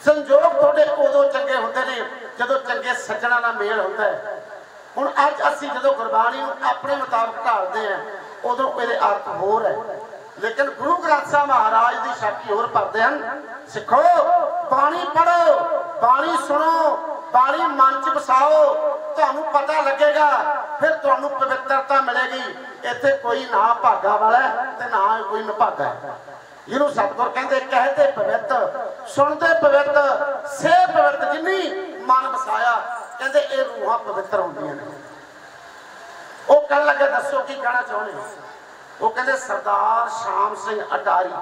ਸੰਜੋਗ ਤੁਹਾਡੇ ਉਦੋਂ ਚੰਗੇ ਹੁੰਦੇ ਨੇ ਜਦੋਂ ਚੰਗੇ ਸੱਜਣਾ ਨਾਲ ਮੇਲ ਹੁੰਦਾ ਹੈ। ਹੁਣ ਅੱਜ ਅਸੀਂ ਜਦੋਂ ਗੁਰਬਾਣੀ ਨੂੰ ਆਪਣੇ ਮੁਤਾਬਕ ਢਾਲਦੇ ਆ ਉਦੋਂ ਇਹਦੇ ਅਰਥ ਹੋਰ ਹੈ। ਲੇਕਿਨ ਗੁਰੂ ਗ੍ਰੰਥ ਸਾਹਿਬ ਮਹਾਰਾਜ ਦੀ ਸ਼ਕਤੀ ਹੋਰ ਭਰਦੇ ਹਨ। ਸਿੱਖੋ, ਬਾਣੀ ਪੜੋ ਬਾਣੀ ਸੁਣੋ ਬਾਣੀ ਮਨ ਚ ਵਸਾਓ, ਤੁਹਾਨੂੰ ਪਤਾ ਲੱਗੇਗਾ, ਫਿਰ ਤੁਹਾਨੂੰ ਪਵਿੱਤਰਤਾ ਮਿਲੇਗੀ। ਇੱਥੇ ਕੋਈ ਨਾ ਭਾਗਾ ਵਾਲਾ ਤੇ ਨਾ ਕੋਈ ਨਿਭਾਗਾ ਹੈ। ਜਿਹਨੂੰ ਸਤਿਗੁਰ ਕਹਿੰਦੇ ਕਹਤੇ ਪਵਿੱਤ, ਸੁਣਦੇ ਪਵਿੱਤ, ਸੇ ਪਵਿੱਤ, ਜਿਨੀ ਮਨ ਵਸਾਇਆ, ਕਹਿੰਦੇ ਇਹ ਰੂਹਾਂ ਪਵਿੱਤਰ ਹੁੰਦੀਆਂ ਨੇ। ਉਹ ਕਹਿਣ ਲੱਗੇ, ਦੱਸੋ ਕੀ ਕਹਿਣਾ ਚਾਹੁੰਦੇ ਹੋ? ਉਹ ਕਹਿੰਦੇ, ਸਰਦਾਰ ਸ਼ਾਮ ਸਿੰਘ ਅਟਾਰੀ,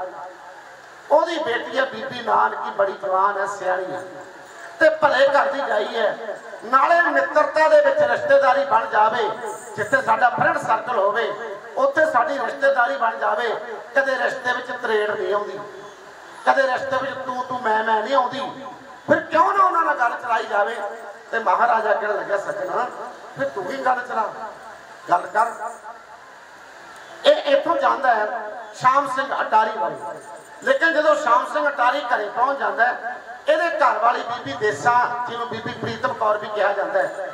ਉਹਦੀ ਬੇਟੀ ਹੈ ਬੀਬੀ ਨਾਨਕੀ, ਬੜੀ ਜਵਾਨ ਹੈ, ਸਿਆਣੀ ਹੈ। ਤੇ ਭਲੇ ਘਰ ਦੀ ਜਾਈ ਹੈ। ਨਾਲੇ ਮਿੱਤਰਤਾ ਦੇ ਵਿੱਚ ਰਿਸ਼ਤੇਦਾਰੀ ਬਣ ਜਾਵੇ, ਜਿੱਥੇ ਸਾਡਾ ਫਰੈਂਡ ਸਰਕਲ ਹੋਵੇ, ਉੱਥੇ ਸਾਡੀ ਰਿਸ਼ਤੇਦਾਰੀ ਬਣ ਜਾਵੇ, ਕਦੇ ਰਿਸ਼ਤੇ ਵਿੱਚ ਤਰੇੜ ਨਹੀਂ ਆਉਂਦੀ। ਕਦੇ ਰਿਸ਼ਤੇ ਵਿੱਚ ਤੂੰ ਤੂੰ ਮੈਂ ਮੈਂ ਨਹੀਂ ਆਉਂਦੀ। ਫਿਰ ਕਿਉਂ ਨਾ ਉਹਨਾਂ ਨਾਲ ਗੱਲ ਚਲਾਈ ਜਾਵੇ? ਤੇ ਮਹਾਰਾਜਾ ਕਹਿਣ ਲੱਗਾ, ਸੱਜਣਾ, ਫਿਰ ਤੂੰ ਹੀ ਗੱਲ ਚਲਾ। ਗੱਲ ਕਰ। ਇਹ ਇੱਥੋਂ ਜਾਂਦਾ ਹੈ ਸ਼ਾਮ ਸਿੰਘ ਅਟਾਰੀ ਵੱਲ। ਲੇਕਿਨ ਜਦੋਂ ਸ਼ਾਮ ਸਿੰਘ ਅਟਾਰੀ ਘਰੇ ਪਹੁੰਚ ਜਾਂਦਾ ਹੈ ਇਹਦੇ ਘਰ ਵਾਲੀ ਬੀਬੀ ਦੇਸਾ, ਜਿਹਨੂੰ ਬੀਬੀ ਪ੍ਰੀਤਮ ਕੌਰ ਵੀ ਕਿਹਾ ਜਾਂਦਾ ਹੈ।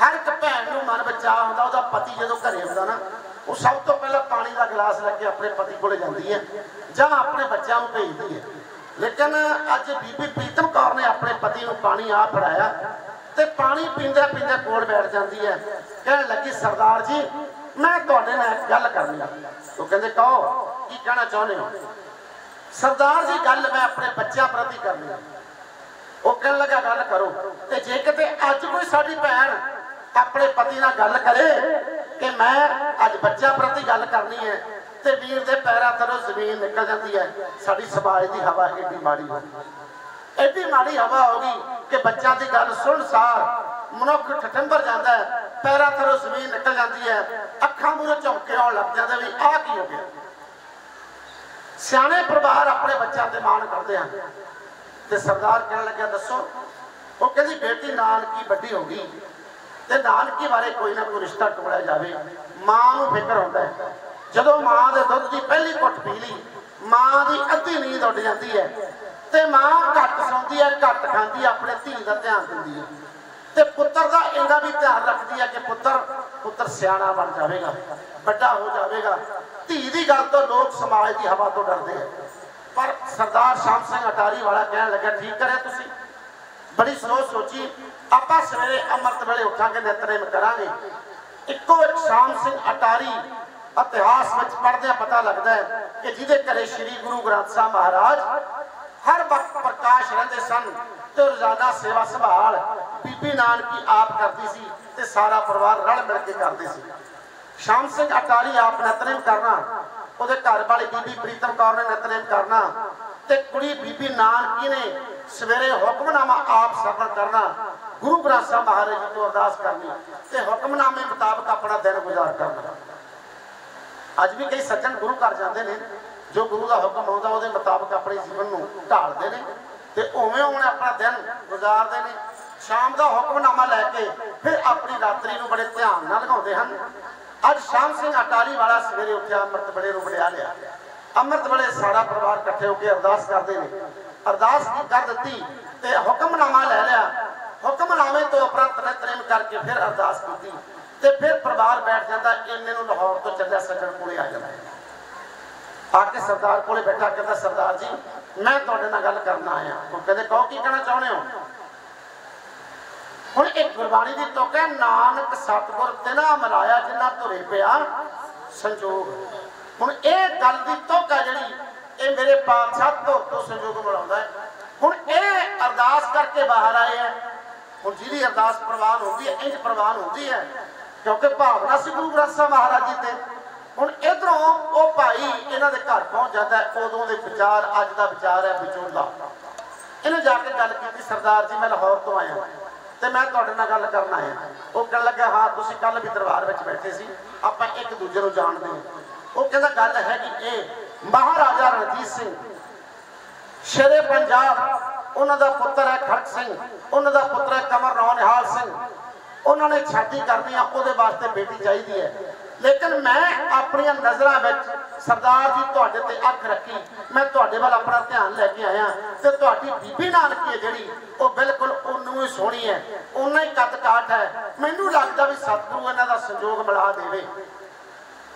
ਹਰ ਇੱਕ ਭੈਣ ਨੂੰ ਮਨ ਵਿੱਚ ਹੁੰਦਾ, ਉਹਦਾ ਪਤੀ ਜਦੋਂ ਘਰੇ ਹੁੰਦਾ ਨਾ, ਉਹ ਸਭ ਤੋਂ ਪਹਿਲਾਂ ਪਾਣੀ ਦਾ ਗਲਾਸ ਲੈ ਕੇ ਆਪਣੇ ਪਤੀ ਕੋਲੇ ਜਾਂਦੀ ਹੈ, ਜਾਂ ਆਪਣੇ ਬੱਚਿਆਂ ਨੂੰ ਭੇਜਦੀ ਹੈ। ਲੇਕਿਨ ਅੱਜ ਬੀਬੀ ਪ੍ਰੀਤਮ ਕੌਰ ਨੇ ਆਪਣੇ ਪਤੀ ਨੂੰ ਪਾਣੀ ਆ ਫੜਾਇਆ ਤੇ ਪਾਣੀ ਪੀਂਦੇ ਪੀਂਦੇ ਕੋਲ ਬੈਠ ਜਾਂਦੀ ਹੈ। ਕਹਿਣ ਲੱਗੀ, ਸਰਦਾਰ ਜੀ, ਮੈਂ ਤੁਹਾਡੇ ਨਾਲ ਗੱਲ ਕਰਨੀ ਆ। ਉਹ ਕਹਿੰਦੇ ਕਹੋ ਕੀ ਕਹਿਣਾ ਚਾਹੁੰਦੇ ਹੋ? ਸਰਦਾਰ ਜੀ, ਗੱਲ ਮੈਂ ਆਪਣੇ ਬੱਚਿਆਂ ਪ੍ਰਤੀ ਕਰਨੀ ਆ। ਉਹ ਕਹਿਣ ਲੱਗਾ, ਗੱਲ ਕਰੋ। ਤੇ ਜੇ ਕਿਤੇ ਅੱਜ ਕੋਈ ਸਾਡੀ ਭੈਣ ਆਪਣੇ ਪਤੀ ਨਾਲ ਗੱਲ ਕਰੇ ਕਿ ਮੈਂ ਅੱਜ ਬੱਚਿਆਂ ਪ੍ਰਤੀ ਗੱਲ ਕਰਨੀ ਹੈ ਤੇ ਵੀਰ ਦੇ ਪੈਰਾਂ ਥੱਲੋਂ ਜ਼ਮੀਨ ਨਿਕਲ ਜਾਂਦੀ ਹੈ, ਸਾਡੀ ਸਮਾਜ ਦੀ ਹਵਾ ਏਡੀ ਮਾੜੀ ਹੋ ਗਈ। ਐਡੀ ਮਾੜੀ ਹਵਾ ਹੋ ਗਈ ਕਿ ਬੱਚਿਆਂ ਦੀ ਗੱਲ ਸੁਣ ਸਾਰ ਮਨੁੱਖ ਠਠੰਬਰ ਜਾਂਦਾ ਹੈ, ਪੈਰਾਂ ਥੱਲੋਂ ਜ਼ਮੀਨ ਨਿਕਲ ਜਾਂਦੀ ਹੈ, ਅੱਖਾਂ ਮੂਹਰੇ ਝੁੰਕੇ ਆਉਣ ਲੱਗ ਜਾਂਦਾ ਵੀ ਆਹ ਕੀ ਹੋ ਗਿਆ? ਸਿਆਣੇ ਪਰਿਵਾਰ ਆਪਣੇ ਬੱਚਿਆਂ ਤੇ ਮਾਣ ਕਰਦੇ ਹਨ ਤੇ ਸਰਦਾਰ ਕਹਿਣ ਲੱਗਿਆ, ਦੱਸੋ, ਉਹ ਕਹਿੰਦੀ, ਬੇਟੀ ਨਾਨਕੀ ਵੱਡੀ ਹੋ ਗਈ। ਤੇ ਨਾਨਕੀ ਬਾਰੇ ਕੋਈ ਨਾ ਕੋਈ ਰਿਸ਼ਤਾ ਟੁਕੜਿਆ ਜਾਵੇ। ਮਾਂ ਨੂੰ ਫਿਕਰ ਹੁੰਦਾ ਹੈ। ਜਦੋਂ ਮਾਂ ਦੇ ਦੁੱਧ ਦੀ ਪਹਿਲੀ ਘੁੱਟ ਪੀ ਲਈ, ਮਾਂ ਦੀ ਅੱਧੀ ਨੀਂਦ ਉੱਡ ਜਾਂਦੀ ਹੈ। ਤੇ ਮਾਂ ਘੱਟ ਸੌਂਦੀ ਹੈ, ਘੱਟ ਖਾਂਦੀ ਹੈ, ਆਪਣੇ ਧੀ ਦਾ ਧਿਆਨ ਦਿੰਦੀ ਹੈ। ਤੇ ਪੁੱਤਰ ਦਾ ਇਹਦਾ ਵੀ ਧਿਆਨ ਰੱਖਦੀ ਹੈ ਕਿ ਪੁੱਤਰ ਪੁੱਤਰ ਸਿਆਣਾ ਬਣ ਜਾਵੇਗਾ, ਵੱਡਾ ਹੋ ਜਾਵੇਗਾ। ਧੀ ਦੀ ਗੱਲ ਤੋਂ ਲੋਕ ਸਮਾਜ ਦੀ ਹਵਾ ਤੋਂ ਡਰਦੇ ਆ। ਪਰ ਸਰਦਾਰ ਸ਼ਾਮ ਸਿੰਘ ਅਟਾਰੀ ਵਾਲਾ ਕਹਿਣ ਲੱਗਾ ਠੀਕ ਕਰਿਆ ਤੁਸੀਂ। ਬੜੀ ਸੋਚ ਸੋਚੀ, ਆਪਾਂ ਸਵੇਰੇ ਅੰਮ੍ਰਿਤ ਵੇਲੇ ਉੱਠਾਂਗੇ, ਨਿਤਨੇਮ ਕਰਾਂਗੇ। ਇੱਕੋ ਇੱਕ ਸ਼ਾਮ ਸਿੰਘ ਅਟਾਰੀ ਇਤਿਹਾਸ ਵਿੱਚ ਪੜ੍ਹਦਿਆਂ ਪਤਾ ਲੱਗਦਾ ਹੈ ਕਿ ਜਿਹਦੇ ਘਰੇ ਸ੍ਰੀ ਗੁਰੂ ਗ੍ਰੰਥ ਸਾਹਿਬ ਮਹਾਰਾਜ ਹਰ ਵਕਤ ਪ੍ਰਕਾਸ਼ ਰਹਿੰਦੇ ਸਨ ਤੇ ਰੋਜ਼ਾਨਾ ਸੇਵਾ ਸੰਭਾਲ, ਬੀਬੀ ਨਾਨਕੀ ਆਪ ਕਰਦੀ ਸੀ ਤੇ ਸਾਰਾ ਪਰਿਵਾਰ ਰਲ ਮਿਲ ਕੇ ਕਰਦੇ ਸੀ। ਸ਼ਾਮ ਸਿੰਘ ਅਟਾਰੀ ਆਪ ਨਿਤਨੇਮ ਕਰਨਾ, ਉਹਦੇ ਘਰ ਵਾਲੀ ਬੀਬੀ ਪ੍ਰੀਤਮ ਕੌਰ ਨੇ ਨਿਤਨੇਮ ਕਰਨਾ, ਤੇ ਕੁੜੀ ਬੀਬੀ ਨਾਨਕੀ ਨੇ ਸਵੇਰੇ ਹੁਕਮਨਾਮਾ ਆਪ ਸਫਰ ਕਰਨਾ, ਗੁਰੂ ਗ੍ਰੰਥ ਸਾਹਿਬ ਮਹਾਰਾਜ ਜੀ ਤੋਂ ਅਰਦਾਸ ਕਰਨੀ, ਤੇ ਹੁਕਮਨਾਮੇ ਮੁਤਾਬਕ ਆਪਣਾ ਦਿਨ ਗੁਜ਼ਾਰ ਕਰਨਾ। ਅੱਜ ਵੀ ਕਈ ਸੱਜਣ ਗੁਰੂ ਘਰ ਜਾਂਦੇ ਨੇ, ਜੋ ਗੁਰੂ ਦਾ ਹੁਕਮ ਆਉਂਦਾ, ਉਹਦੇ ਮੁਤਾਬਕ ਆਪਣੇ ਜੀਵਨ ਨੂੰ ਢਾਲਦੇ ਨੇ, ਤੇ ਉਵੇਂ ਉਵੇਂ ਆਪਣਾ ਦਿਨ ਗੁਜ਼ਾਰਦੇ ਨੇ। ਸ਼ਾਮ ਦਾ ਹੁਕਮਨਾਮਾ ਲੈ ਕੇ ਫਿਰ ਆਪਣੀ ਰਾਤਰੀ ਨੂੰ ਬੜੇ ਧਿਆਨ ਨਾਲ ਲਗਾਉਂਦੇ ਹਨ। ਅੱਜ ਸ਼ਾਮ ਸਿੰਘ ਅਟਾਰੀ ਵਾਲਾ ਸਵੇਰੇ ਉੱਠਿਆ, ਅੰਮ੍ਰਿਤ ਬੜੇ ਨੂੰ ਲਿਆ। ਅੰਮ੍ਰਿਤ ਵੇਲੇ ਸਾਰਾ ਪਰਿਵਾਰ ਇਕੱਠੇ ਹੋ ਕੇ ਅਰਦਾਸ ਕਰਦੇ ਨੇ। ਅਰਦਾਸ ਕਰ ਦਿੱਤੀ ਤੇ ਹੁਕਮਨਾਮਾ ਲੈ ਲਿਆ। ਹੁਕਮਨਾਮੇ ਤੋਂ ਉਪਰੰਤ ਨਿਤਨੇਮ ਕਰਕੇ ਫਿਰ ਅਰਦਾਸ ਕੀਤੀ ਤੇ ਫਿਰ ਪਰਿਵਾਰ ਬੈਠ ਜਾਂਦਾ, ਇੰਨੇ ਨੂੰ ਲਾਹੌਰ ਤੋਂ ਚੱਲਿਆ, ਸੱਜਣ ਕੋਲੇ ਆ ਜਾਂਦਾ। ਆ ਕੇ ਸਰਦਾਰ ਕੋਲੇ ਬੈਠਾ, ਕਹਿੰਦਾ, ਸਰਦਾਰ ਜੀ, ਮੈਂ ਤੁਹਾਡੇ ਨਾਲ ਗੱਲ ਕਰਨ ਆਇਆ ਉਹ ਕਹਿੰਦੇ, ਕਹੋ, ਕੀ ਕਹਿਣਾ ਚਾਹੁੰਦੇ ਹੋ? ਹੁਣ ਇਹ ਗੁਰਬਾਣੀ ਦੀ ਤੁਕ ਹੈ, ਨਾਨਕ ਸਤਿਗੁਰ ਤਿਨਾ ਮਲਾਇਆ ਜਿੰਨਾ ਧੁਰੇ ਪਿਆ ਸੰਜੋਗ। ਹੁਣ ਇਹ ਗੱਲ ਦੀ ਤੁਕ ਹੈ ਜਿਹੜੀ, ਇਹ ਮੇਰੇ ਪਾਤਸ਼ਾਹ ਤੋਂ ਤੋਂ ਸੰਜੋਗ ਮਿਲਾਉਂਦਾ ਹੈ। ਹੁਣ ਇਹ ਅਰਦਾਸ ਕਰਕੇ ਬਾਹਰ ਆਏ ਹੈ। ਹੁਣ ਜਿਹਦੀ ਅਰਦਾਸ ਪ੍ਰਵਾਨ ਹੁੰਦੀ ਹੈ, ਇੰਜ ਪ੍ਰਵਾਨ ਹੁੰਦੀ ਹੈ, ਕਿਉਂਕਿ ਭਾਵਨਾ ਸੀ ਗੁਰੂ ਗ੍ਰੰਥ ਸਾਹਿਬ ਮਹਾਰਾਜ ਜੀ ਤੇ। ਹੁਣ ਇਧਰੋਂ ਉਹ ਭਾਈ ਇਹਨਾਂ ਦੇ ਘਰ ਪਹੁੰਚ ਜਾਂਦਾ ਉਦੋਂ ਦੇ ਵਿਚਾਰ, ਅੱਜ ਦਾ ਵਿਚਾਰ ਹੈ ਵਿਚੋਲਾ। ਇਹਨੇ ਜਾ ਕੇ ਗੱਲ ਕੀਤੀ, ਸਰਦਾਰ ਜੀ, ਮੈਂ ਲਾਹੌਰ ਤੋਂ ਆਇਆ। ਤੇ ਮੈਂ ਤੁਹਾਡੇ ਨਾਲ ਗੱਲ ਕਰਨ ਆਇਆ। ਉਹ ਕਹਿਣ ਲੱਗਾ ਹਾਂ, ਤੁਸੀਂ ਕੱਲ ਵੀ ਦਰਬਾਰ ਵਿੱਚ ਬੈਠੇ ਸੀ, ਆਪਾਂ ਇੱਕ ਦੂਜੇ ਨੂੰ ਜਾਣਦੇ ਹਾਂ। ਉਹ ਕਹਿੰਦਾ, ਗੱਲ ਹੈ ਕਿ ਇਹ ਮਹਾਰਾਜਾ ਰਣਜੀਤ ਸਿੰਘ, ਸ਼ੇਰੇ ਪੰਜਾਬ, ਉਹਨਾਂ ਦਾ ਪੁੱਤਰ ਹੈ ਖੜਕ ਸਿੰਘ, ਉਹਨਾਂ ਦਾ ਪੁੱਤਰ ਹੈ ਕਮਰ ਨੌ ਸਿੰਘ। ਉਹਨਾਂ ਨੇ ਛਾਤੀ ਕਰਨੀ ਆ, ਉਹਦੇ ਵਾਸਤੇ ਬੇਟੀ ਚਾਹੀਦੀ ਹੈ। ਲੇਕਿਨ ਮੈਂ ਆਪਣੀਆਂ ਨਜ਼ਰਾਂ ਵਿੱਚ ਸਰਦਾਰ ਜੀ ਤੁਹਾਡੇ ਤੇ ਅੱਖ ਰੱਖੀ। ਮੈਂ ਤੁਹਾਡੇ ਵੱਲ ਆਪਣਾ ਧਿਆਨ ਲੈ ਕੇ ਆਇਆ ਤੇ ਤੁਹਾਡੀ ਬੀਬੀ ਨਾਨਕੀ ਹੈ ਜਿਹੜੀ, ਉਹ ਬਿਲਕੁਲ ਉਹਨੂੰ ਹੀ ਸੋਹਣੀ ਹੈ। ਉਹਨਾਂ ਹੀ ਕੱਦ ਕਾਠ ਹੈ। ਮੈਨੂੰ ਲੱਗਦਾ ਵੀ ਸਤਿਗੁਰੂ ਇਹਨਾਂ ਦਾ ਸੰਜੋਗ ਮਿਲਾ ਦੇਵੇ।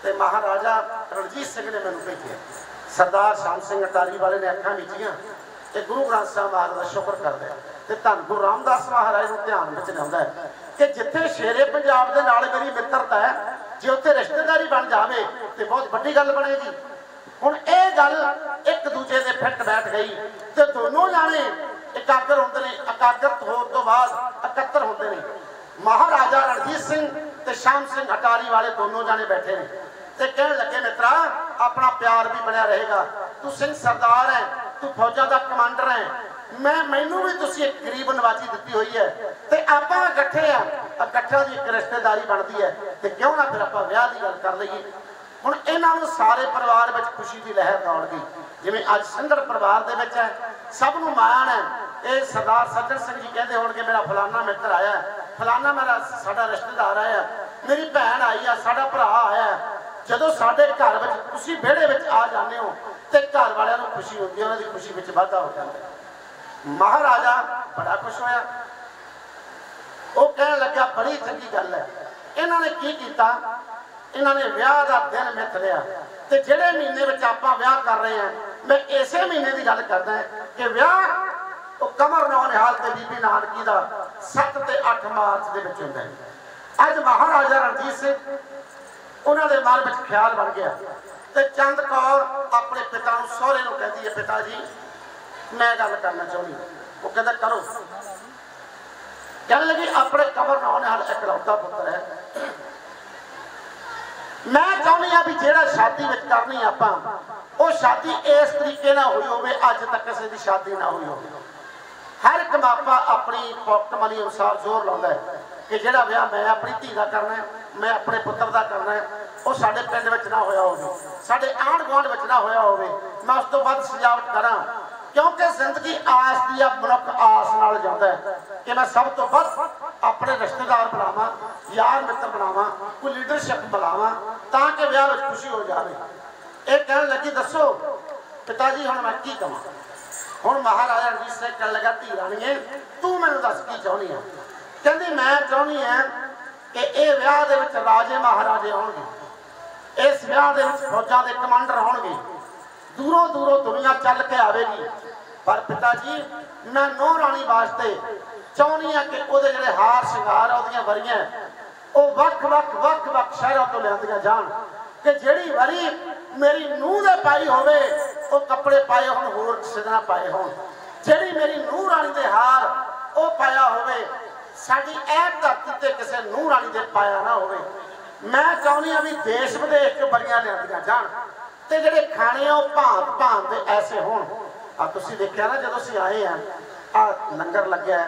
ਤੇ ਮਹਾਰਾਜਾ ਰਣਜੀਤ ਸਿੰਘ ਨੇ ਮੈਨੂੰ ਭੇਜਿਆ। ਸਰਦਾਰ ਸ਼ਾਮ ਸਿੰਘ ਅਟਾਰੀ ਵਾਲੇ ਨੇ ਅੱਖਾਂ ਮੀਚੀਆਂ ਤੇ ਗੁਰੂ ਗ੍ਰੰਥ ਸਾਹਿਬ ਮਹਾਰਾਜ ਦਾ ਸ਼ੁਕਰ ਕਰਦੇ ਤੇ ਧੰਨ ਗੁਰੂ ਰਾਮਦਾਸ ਮਹਾਰਾਜ ਨੂੰ ਧਿਆਨ ਵਿੱਚ ਲਿਆਉਂਦਾ ਹੈ। ਕਿ ਜਿੱਥੇ ਸ਼ੇਰੇ ਪੰਜਾਬ ਦੇ ਨਾਲ ਮੇਰੀ ਮਿੱਤਰਤਾ ਹੈ, ਜੇ ਉੱਥੇ ਰਿਸ਼ਤੇਦਾਰੀ ਬਣ ਜਾਵੇ ਤੇ ਬਹੁਤ ਵੱਡੀ ਗੱਲ ਬਣੇਗੀ। ਹੁਣ ਇਹ ਗੱਲ ਇੱਕ ਦੂਜੇ ਦੇ ਫਿੱਟ ਬੈਠ ਗਈ ਤੇ ਦੋਨੋਂ ਜਾਣੇ ਇਕਾਗਰ ਹੁੰਦੇ ਨੇ, ਇਕਾਗਰਤ ਹੋਣ ਤੋਂ ਬਾਅਦ ਇਕੱਤਰ ਹੁੰਦੇ ਨੇ। ਮਹਾਰਾਜਾ ਰਣਜੀਤ ਸਿੰਘ ਤੇ ਸ਼ਾਮ ਸਿੰਘ ਅਟਾਰੀ ਵਾਲੇ ਦੋਨੋਂ ਜਾਣੇ ਬੈਠੇ ਨੇ ਤੇ ਕਹਿਣ ਲੱਗੇ, ਮਿੱਤਰਾ, ਆਪਣਾ ਪਿਆਰ ਵੀ ਬਣਿਆ ਰਹੇਗਾ। ਤੂੰ ਸਿੰਘ ਸਰਦਾਰ ਹੈ, ਤੂੰ ਫੌਜਾਂ ਦਾ ਕਮਾਂਡਰ ਹੈ ਮੈਂ ਮੈਨੂੰ ਵੀ ਤੁਸੀਂ ਇੱਕ ਗਰੀਬ ਨਵਾਜੀ ਦਿੱਤੀ ਹੋਈ ਹੈ ਤੇ ਆਪਾਂ ਇਕੱਠੇ ਆ, ਇਕੱਠਿਆਂ ਦੀ ਇੱਕ ਰਿਸ਼ਤੇਦਾਰੀ ਬਣਦੀ ਹੈ ਤੇ ਕਿਉਂ ਨਾ ਫਿਰ ਆਪਾਂ ਵਿਆਹ ਦੀ ਗੱਲ ਕਰ ਲਈਏ। ਹੁਣ ਇਹਨਾਂ ਨੂੰ ਸਾਰੇ ਪਰਿਵਾਰ ਵਿੱਚ ਖੁਸ਼ੀ ਦੀ ਲਹਿਰ ਦੌੜ ਗਈ। ਜਿਵੇਂ ਅੱਜ ਸੰਗੜ ਪਰਿਵਾਰ ਦੇ ਵਿੱਚ ਹੈ, ਸਭ ਨੂੰ ਮਾਣ ਹੈ। ਇਹ ਸਰਦਾਰ ਸੱਜਣ ਸਿੰਘ ਜੀ ਕਹਿੰਦੇ ਹੋਣਗੇ, ਮੇਰਾ ਫਲਾਨਾ ਮਿੱਤਰ ਆਇਆ ਫਲਾਨਾ ਮੇਰਾ, ਸਾਡਾ ਰਿਸ਼ਤੇਦਾਰ ਆਇਆ ਮੇਰੀ ਭੈਣ ਆਈ ਆ, ਸਾਡਾ ਭਰਾ ਆਇਆ ਜਦੋਂ ਸਾਡੇ ਘਰ ਵਿੱਚ ਤੁਸੀਂ ਵਿਹੜੇ ਵਿੱਚ ਆ ਜਾਂਦੇ ਹੋ ਤੇ ਘਰ ਵਾਲਿਆਂ ਨੂੰ ਖੁਸ਼ੀ ਹੁੰਦੀ ਹੈ, ਉਹਨਾਂ ਦੀ ਖੁਸ਼ੀ ਵਿੱਚ ਵਾਧਾ ਹੋ ਜਾਂਦਾ ਹੈ। ਮਹਾਰਾਜਾ ਬੜਾ ਖੁਸ਼ ਹੋਇਆ। ਉਹ ਕਹਿਣ ਲੱਗਾ, ਬੜੀ ਚੰਗੀ ਗੱਲ ਹੈ। ਇਹਨਾਂ ਨੇ ਕੀ ਕੀਤਾ? ਇਹਨਾਂ ਨੇ ਵਿਆਹ ਦਾ ਦਿਨ ਮਿੱਥ ਲਿਆ ਤੇ ਜਿਹੜੇ ਮਹੀਨੇ ਵਿੱਚ ਆਪਾਂ ਵਿਆਹ ਕਰ ਰਹੇ ਹਾਂ, ਮੈਂ ਇਸੇ ਮਹੀਨੇ ਦੀ ਗੱਲ ਕਰਦਾ ਕਿ ਵਿਆਹ ਉਹ ਕਮਰ ਨੌ ਨਿਹਾਲ ਤੇ ਬੀਬੀ ਨਾਨਕੀ ਦਾ 7 ਤੇ 8 ਮਾਰਚ ਦੇ ਵਿੱਚ ਹੁੰਦਾ ਹੈ। ਅੱਜ ਮਹਾਰਾਜਾ ਰਣਜੀਤ ਸਿੰਘ ਉਹਨਾਂ ਦੇ ਮਨ ਵਿੱਚ ਖਿਆਲ ਬਣ ਗਿਆ ਤੇ ਚੰਦ ਕੌਰ ਆਪਣੇ ਪਿਤਾ ਨੂੰ ਸਹੁਰੇ ਨੂੰ ਕਹਿੰਦੀ ਹੈ, ਪਿਤਾ ਜੀ ਮੈਂ ਗੱਲ ਕਰਨਾ ਚਾਹੁੰਦੀ ਉਹ ਕਹਿੰਦਾ, ਕਰੋ। ਕਹਿਣ ਲੱਗੀ, ਆਪਣੇ ਕਬਰ ਨਾਲ ਇਕਲੌਤਾ ਪੁੱਤਰ ਹੈ। ਮੈਂ ਚਾਹੁੰਦੀ ਆ ਵੀ ਜਿਹੜਾ ਸ਼ਾਦੀ ਵਿੱਚ ਕਰਨੀ ਆਪਾਂ, ਉਹ ਸ਼ਾਦੀ ਇਸ ਤਰੀਕੇ ਨਾਲ ਹੋਈ ਹੋਵੇ, ਅੱਜ ਤੱਕ ਕਿਸੇ ਦੀ ਸ਼ਾਦੀ ਨਾ ਹੋਈ ਹੋਵੇ। ਹਰ ਇੱਕ ਮਾਪਾ ਆਪਣੀ ਪੌਕਟ ਮਨੀ ਅਨੁਸਾਰ ਜ਼ੋਰ ਲਾਉਂਦਾ ਹੈ ਕਿ ਜਿਹੜਾ ਵਿਆਹ ਮੈਂ ਆਪਣੀ ਧੀ ਦਾ ਕਰਨਾ ਹੈ, ਮੈਂ ਆਪਣੇ ਪੁੱਤਰ ਦਾ ਕਰਨਾ ਹੈ, ਉਹ ਸਾਡੇ ਪਿੰਡ ਵਿੱਚ ਨਾ ਹੋਇਆ ਹੋਵੇ, ਸਾਡੇ ਆਂਢ ਗੁਆਂਢ ਵਿੱਚ ਨਾ ਹੋਇਆ ਹੋਵੇ, ਮੈਂ ਉਸ ਤੋਂ ਵੱਧ ਸਜਾਵਟ ਕਰਾਂ। ਕਿਉਂਕਿ ਜ਼ਿੰਦਗੀ ਆਸ ਦੀ ਆ, ਮਨੁੱਖ ਆਸ ਨਾਲ ਜਾਂਦਾ ਹੈ। ਕਿ ਮੈਂ ਸਭ ਤੋਂ ਵੱਧ ਆਪਣੇ ਰਿਸ਼ਤੇਦਾਰ ਬਣਾਵਾਂ, ਯਾਰ ਮਿੱਤਰ ਬਣਾਵਾਂ, ਕੋਈ ਲੀਡਰਸ਼ਿਪ ਬਣਾਵਾਂ, ਤਾਂ ਕਿ ਵਿਆਹ ਵਿੱਚ ਖੁਸ਼ੀ ਹੋ ਜਾਵੇ। ਇਹ ਕਹਿਣ ਲੱਗੀ, ਦੱਸੋ ਪਿਤਾ ਜੀ ਹੁਣ ਮੈਂ ਕੀ ਕਰਾਂ ਹੁਣ ਮਹਾਰਾਜਾ ਰਣਜੀਤ ਸਿੰਘ ਕਹਿਣ ਲੱਗਾ, ਧੀ ਰਾਣੀਏ, ਤੂੰ ਮੈਨੂੰ ਦੱਸ ਕੀ ਚਾਹੁੰਦੀ ਆ? ਕਹਿੰਦੀ, ਮੈਂ ਚਾਹੁੰਦੀ ਆ ਕਿ ਇਹ ਵਿਆਹ ਦੇ ਵਿੱਚ ਰਾਜੇ ਮਹਾਰਾਜੇ ਹੋਣਗੇ ਇਸ ਵਿਆਹ ਦੇ ਵਿੱਚ ਫੌਜਾਂ ਦੇ ਕਮਾਂਡਰ ਹੋਣਗੇ ਦੂਰੋਂ ਦੂਰੋਂ ਦੁਨੀਆ ਚੱਲ ਕੇ ਆਵੇਗੀ। ਪਰ ਪਿਤਾ ਜੀ, ਮੈਂ ਨੌ ਰਾਣੀ ਵਾਸਤੇ ਚਾਹੁੰਦੀ ਆ ਕਿ ਉਹਦੇ ਜਿਹੜੇ ਹਾਰ ਸ਼ਿੰਗਾਰ ਆ, ਉਹਦੀਆਂ ਵਰੀਆਂ, ਉਹ ਵੱਖ ਵੱਖ ਵੱਖ ਵੱਖ ਸ਼ਹਿਰਾਂ ਤੋਂ ਲਿਆਂਦੀਆਂ ਜਾਣ ਕਿ ਜਿਹੜੀ ਵਰੀ ਮੇਰੀ ਨੂੰਹ ਦੇ ਪਾਈ ਹੋਵੇ, ਉਹ ਕੱਪੜੇ ਪਾਏ ਹੋਣ, ਹੋਰ ਕਿਸੇ ਦਾ ਪਾਏ ਹੋਣ। ਜਿਹੜੀ ਮੇਰੀ ਨੂੰਹ ਰਾਣੀ ਦੇ ਹਾਰ ਉਹ ਪਾਇਆ ਹੋਵੇ, ਸਾਡੀ ਇਹ ਧਰਤੀ ਤੇ ਕਿਸੇ ਨੂੰਹ ਰਾਣੀ ਦੇ ਪਾਇਆ ਨਾ ਹੋਵੇ, ਮੈਂ ਚਾਹੁੰਦੀ ਆ ਵੀ ਦੇਸ਼ ਵਿਦੇਸ਼ ਚ ਬੜੀਆਂ ਲਿਆਂਦੀਆਂ ਜਾਣ ਤੇ ਜਿਹੜੇ ਖਾਣੇ ਆ, ਉਹ ਭਾਂਤ ਭਾਂਤ ਦੇ ਐਸੇ ਹੋਣ। ਆ ਤੁਸੀਂ ਦੇਖਿਆ ਨਾ ਜਦੋਂ ਅਸੀਂ ਆਏ ਆ ਆ ਲੰਗਰ ਲੱਗਿਆ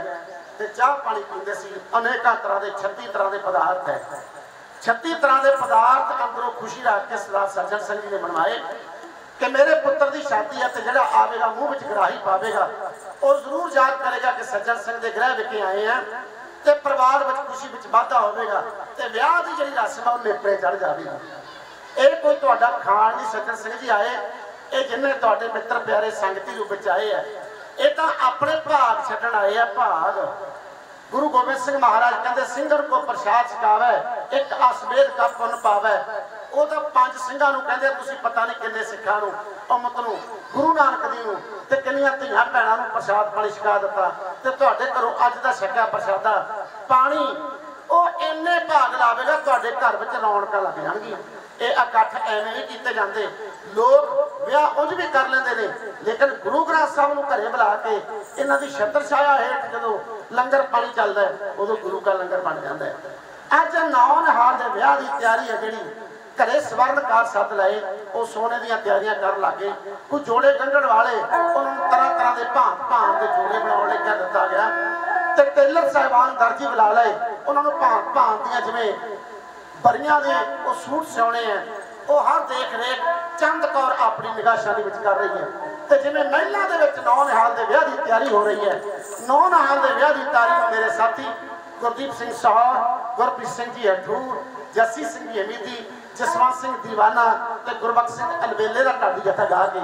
ਤੇ ਚਾਹ ਪਾਣੀ ਪੀਂਦੇ ਸੀ, ਅਨੇਕਾਂ ਤਰ੍ਹਾਂ ਦੇ 36 ਤਰ੍ਹਾਂ ਦੇ ਪਦਾਰਥ ਹੈ। 36 ਤਰ੍ਹਾਂ ਦੇ ਪਦਾਰਥ ਅੰਦਰੋਂ ਖੁਸ਼ੀ ਰੱਖ ਕੇ ਸਰਦਾਰ ਸੱਜਣ ਸਿੰਘ ਜੀ ਨੇ ਬਣਵਾਏ ਕਿ ਮੇਰੇ ਪੁੱਤਰ ਦੀ ਸ਼ਾਦੀ ਹੈ ਤੇ ਜਿਹੜਾ ਆਵੇਗਾ, ਮੂੰਹ ਵਿੱਚ ਗਰਾਹੀ ਪਾਵੇਗਾ, ਉਹ ਜ਼ਰੂਰ ਯਾਦ ਕਰੇਗਾ ਕਿ ਸੱਜਣ ਸਿੰਘ ਦੇ ਗ੍ਰਹਿ ਵਿਖੇ ਆਏ ਆ ਤੇ ਪਰਿਵਾਰ ਵਿੱਚ ਖੁਸ਼ੀ ਵਿੱਚ ਵਾਧਾ ਹੋਵੇਗਾ ਤੇ ਵਿਆਹ ਦੀ ਜਿਹੜੀ ਰਸਮ ਆ ਉਹ ਨੇਪਰੇ ਚੜ ਜਾਵੇਗੀ। ਇਹ ਕੋਈ ਤੁਹਾਡਾ ਖਾਣ ਨਹੀਂ ਸੱਜਣ ਸਿੰਘ ਜੀ ਆਏ ਇਹ ਜਿੰਨੇ ਤੁਹਾਡੇ ਮਿੱਤਰ ਪਿਆਰੇ ਸੰਗਤੀ ਰੂਪ ਵਿੱਚ ਆਏ ਆ, ਇਹ ਤਾਂ ਆਪਣੇ ਭਾਗ ਛੱਡਣ ਆਏ ਆ ਭਾਗ। ਗੁਰੂ ਗੋਬਿੰਦ ਸਿੰਘ ਮਹਾਰਾਜ ਕਹਿੰਦੇ ਸਿੰਘਰ ਕੋ ਪ੍ਰਸ਼ਾਦ ਛਕਾਵੇ, ਇੱਕ ਅਸਵੇਦ ਕਾ ਪੁੰਨ ਪਾਵੇ। ਉਹ ਤਾਂ ਪੰਜ ਸਿੰਘਾਂ ਨੂੰ ਕਹਿੰਦੇ ਤੁਸੀਂ ਪਤਾ ਨਹੀਂ ਕਿੰਨੇ ਸਿੱਖਾਂ ਨੂੰ, ਉਮਤ ਨੂੰ, ਗੁਰੂ ਨਾਨਕ ਦੀ ਨੂੰ ਤੇ ਕਿੰਨੀਆਂ ਧੀਆਂ ਭੈਣਾਂ ਨੂੰ ਪ੍ਰਸ਼ਾਦ ਪਾਣੀ ਛਕਾ ਦਿੱਤਾ ਤੇ ਤੁਹਾਡੇ ਘਰੋਂ ਅੱਜ ਦਾ ਛਕਿਆ ਪ੍ਰਸ਼ਾਦਾ। ਪਾਣੀ, ਉਹ ਇੰਨੇ ਭਾਗ ਲਾਵੇਗਾ, ਤੁਹਾਡੇ ਘਰ ਵਿੱਚ ਰੌਣਕਾਂ ਲੱਗ ਜਾਣਗੀਆਂ। ਇਹ ਇਕੱਠ ਐਵੇਂ ਨਹੀਂ ਕੀਤੇ ਜਾਂਦੇ। ਲੋਕ ਵਿਆਹ ਉਂਝ ਵੀ ਕਰ ਲੈਂਦੇ ਨੇ, ਲੇਕਿਨ ਗੁਰੂ ਗ੍ਰੰਥ ਸਾਹਿਬ ਨੂੰ ਘਰੇ ਬੁਲਾ ਕੇ ਇਹਨਾਂ ਦੀ ਛਤਰ ਛਾਇਆ ਹੇਠ ਜਦੋਂ ਲੰਗਰ ਪਾਣੀ ਚੱਲਦਾ ਉਦੋਂ ਗੁਰੂ ਦਾ ਲੰਗਰ ਬਣ ਜਾਂਦਾ ਹੈ। ਅੱਜ ਨੌ ਨਹਾਰ ਦੇ ਵਿਆਹ ਦੀ ਤਿਆਰੀ ਹੈ ਜਿਹੜੀ, ਘਰੇ ਸਵਰਨਕਾਰ ਸੱਦ ਲਏ, ਉਹ ਸੋਨੇ ਦੀਆਂ ਤਿਆਰੀਆਂ ਕਰਨ ਲੱਗੇ। ਕੋਈ ਜੋੜੇ ਗੰਢਣ ਵਾਲੇ, ਉਹਨਾਂ ਨੂੰ ਤਰ੍ਹਾਂ ਤਰ੍ਹਾਂ ਦੇ ਭਾਂਤ ਭਾਂਤ ਦੇ ਜੋੜੇ ਬਣਾਉਣ ਲਈ ਕਰ ਦਿੱਤਾ ਗਿਆ। ਤੇ ਟੇਲਰ ਸਾਹਿਬਾਨ ਦਰਜੀ ਬੁਲਾ ਲਏ, ਉਹਨਾਂ ਨੂੰ ਭਾਂਤ ਭਾਂਤ ਦੀਆਂ ਜਿਵੇਂ ਬਰੀਆਂ ਦੇ ਉਹ ਸੂਟ ਸਿਉਣੇ ਆ। ਉਹ ਹਰ ਦੇਖ ਰੇਖ ਚੰਦ ਕੌਰ ਆਪਣੀ ਨਿਗਾਹਾਂ ਦੇ ਵਿੱਚ ਕਰ ਰਹੀ ਹੈ। ਤੇ ਜਿਵੇਂ ਮਹਿਲਾ ਦੇ ਵਿੱਚ ਨੌ ਨਿਹਾਲ ਦੇ ਵਿਆਹ ਦੀ ਤਿਆਰੀ ਹੋ ਰਹੀ ਹੈ ਨੌ ਨਿਹਾਲ ਦੇ ਵਿਆਹ ਦੀ ਤਿਆਰੀ ਨੂੰ ਮੇਰੇ ਸਾਥੀ ਗੁਰਦੀਪ ਸਿੰਘ ਸਾਹ ਗੁਰਪ੍ਰੀਤ ਸਿੰਘ ਜੀ ਹਠੂਰ, ਜੱਸੀ ਸਿੰਘ ਜੀ ਹਮੀਦੀ, ਜਸਵੰਤ ਸਿੰਘ ਦੀਵਾਨਾ ਤੇ ਗੁਰਬਖਸ਼ ਸਿੰਘ ਅਲਵੇਲੇ ਦਾ ਢਾਡੀ ਜਥਾ ਗਾ ਕੇ।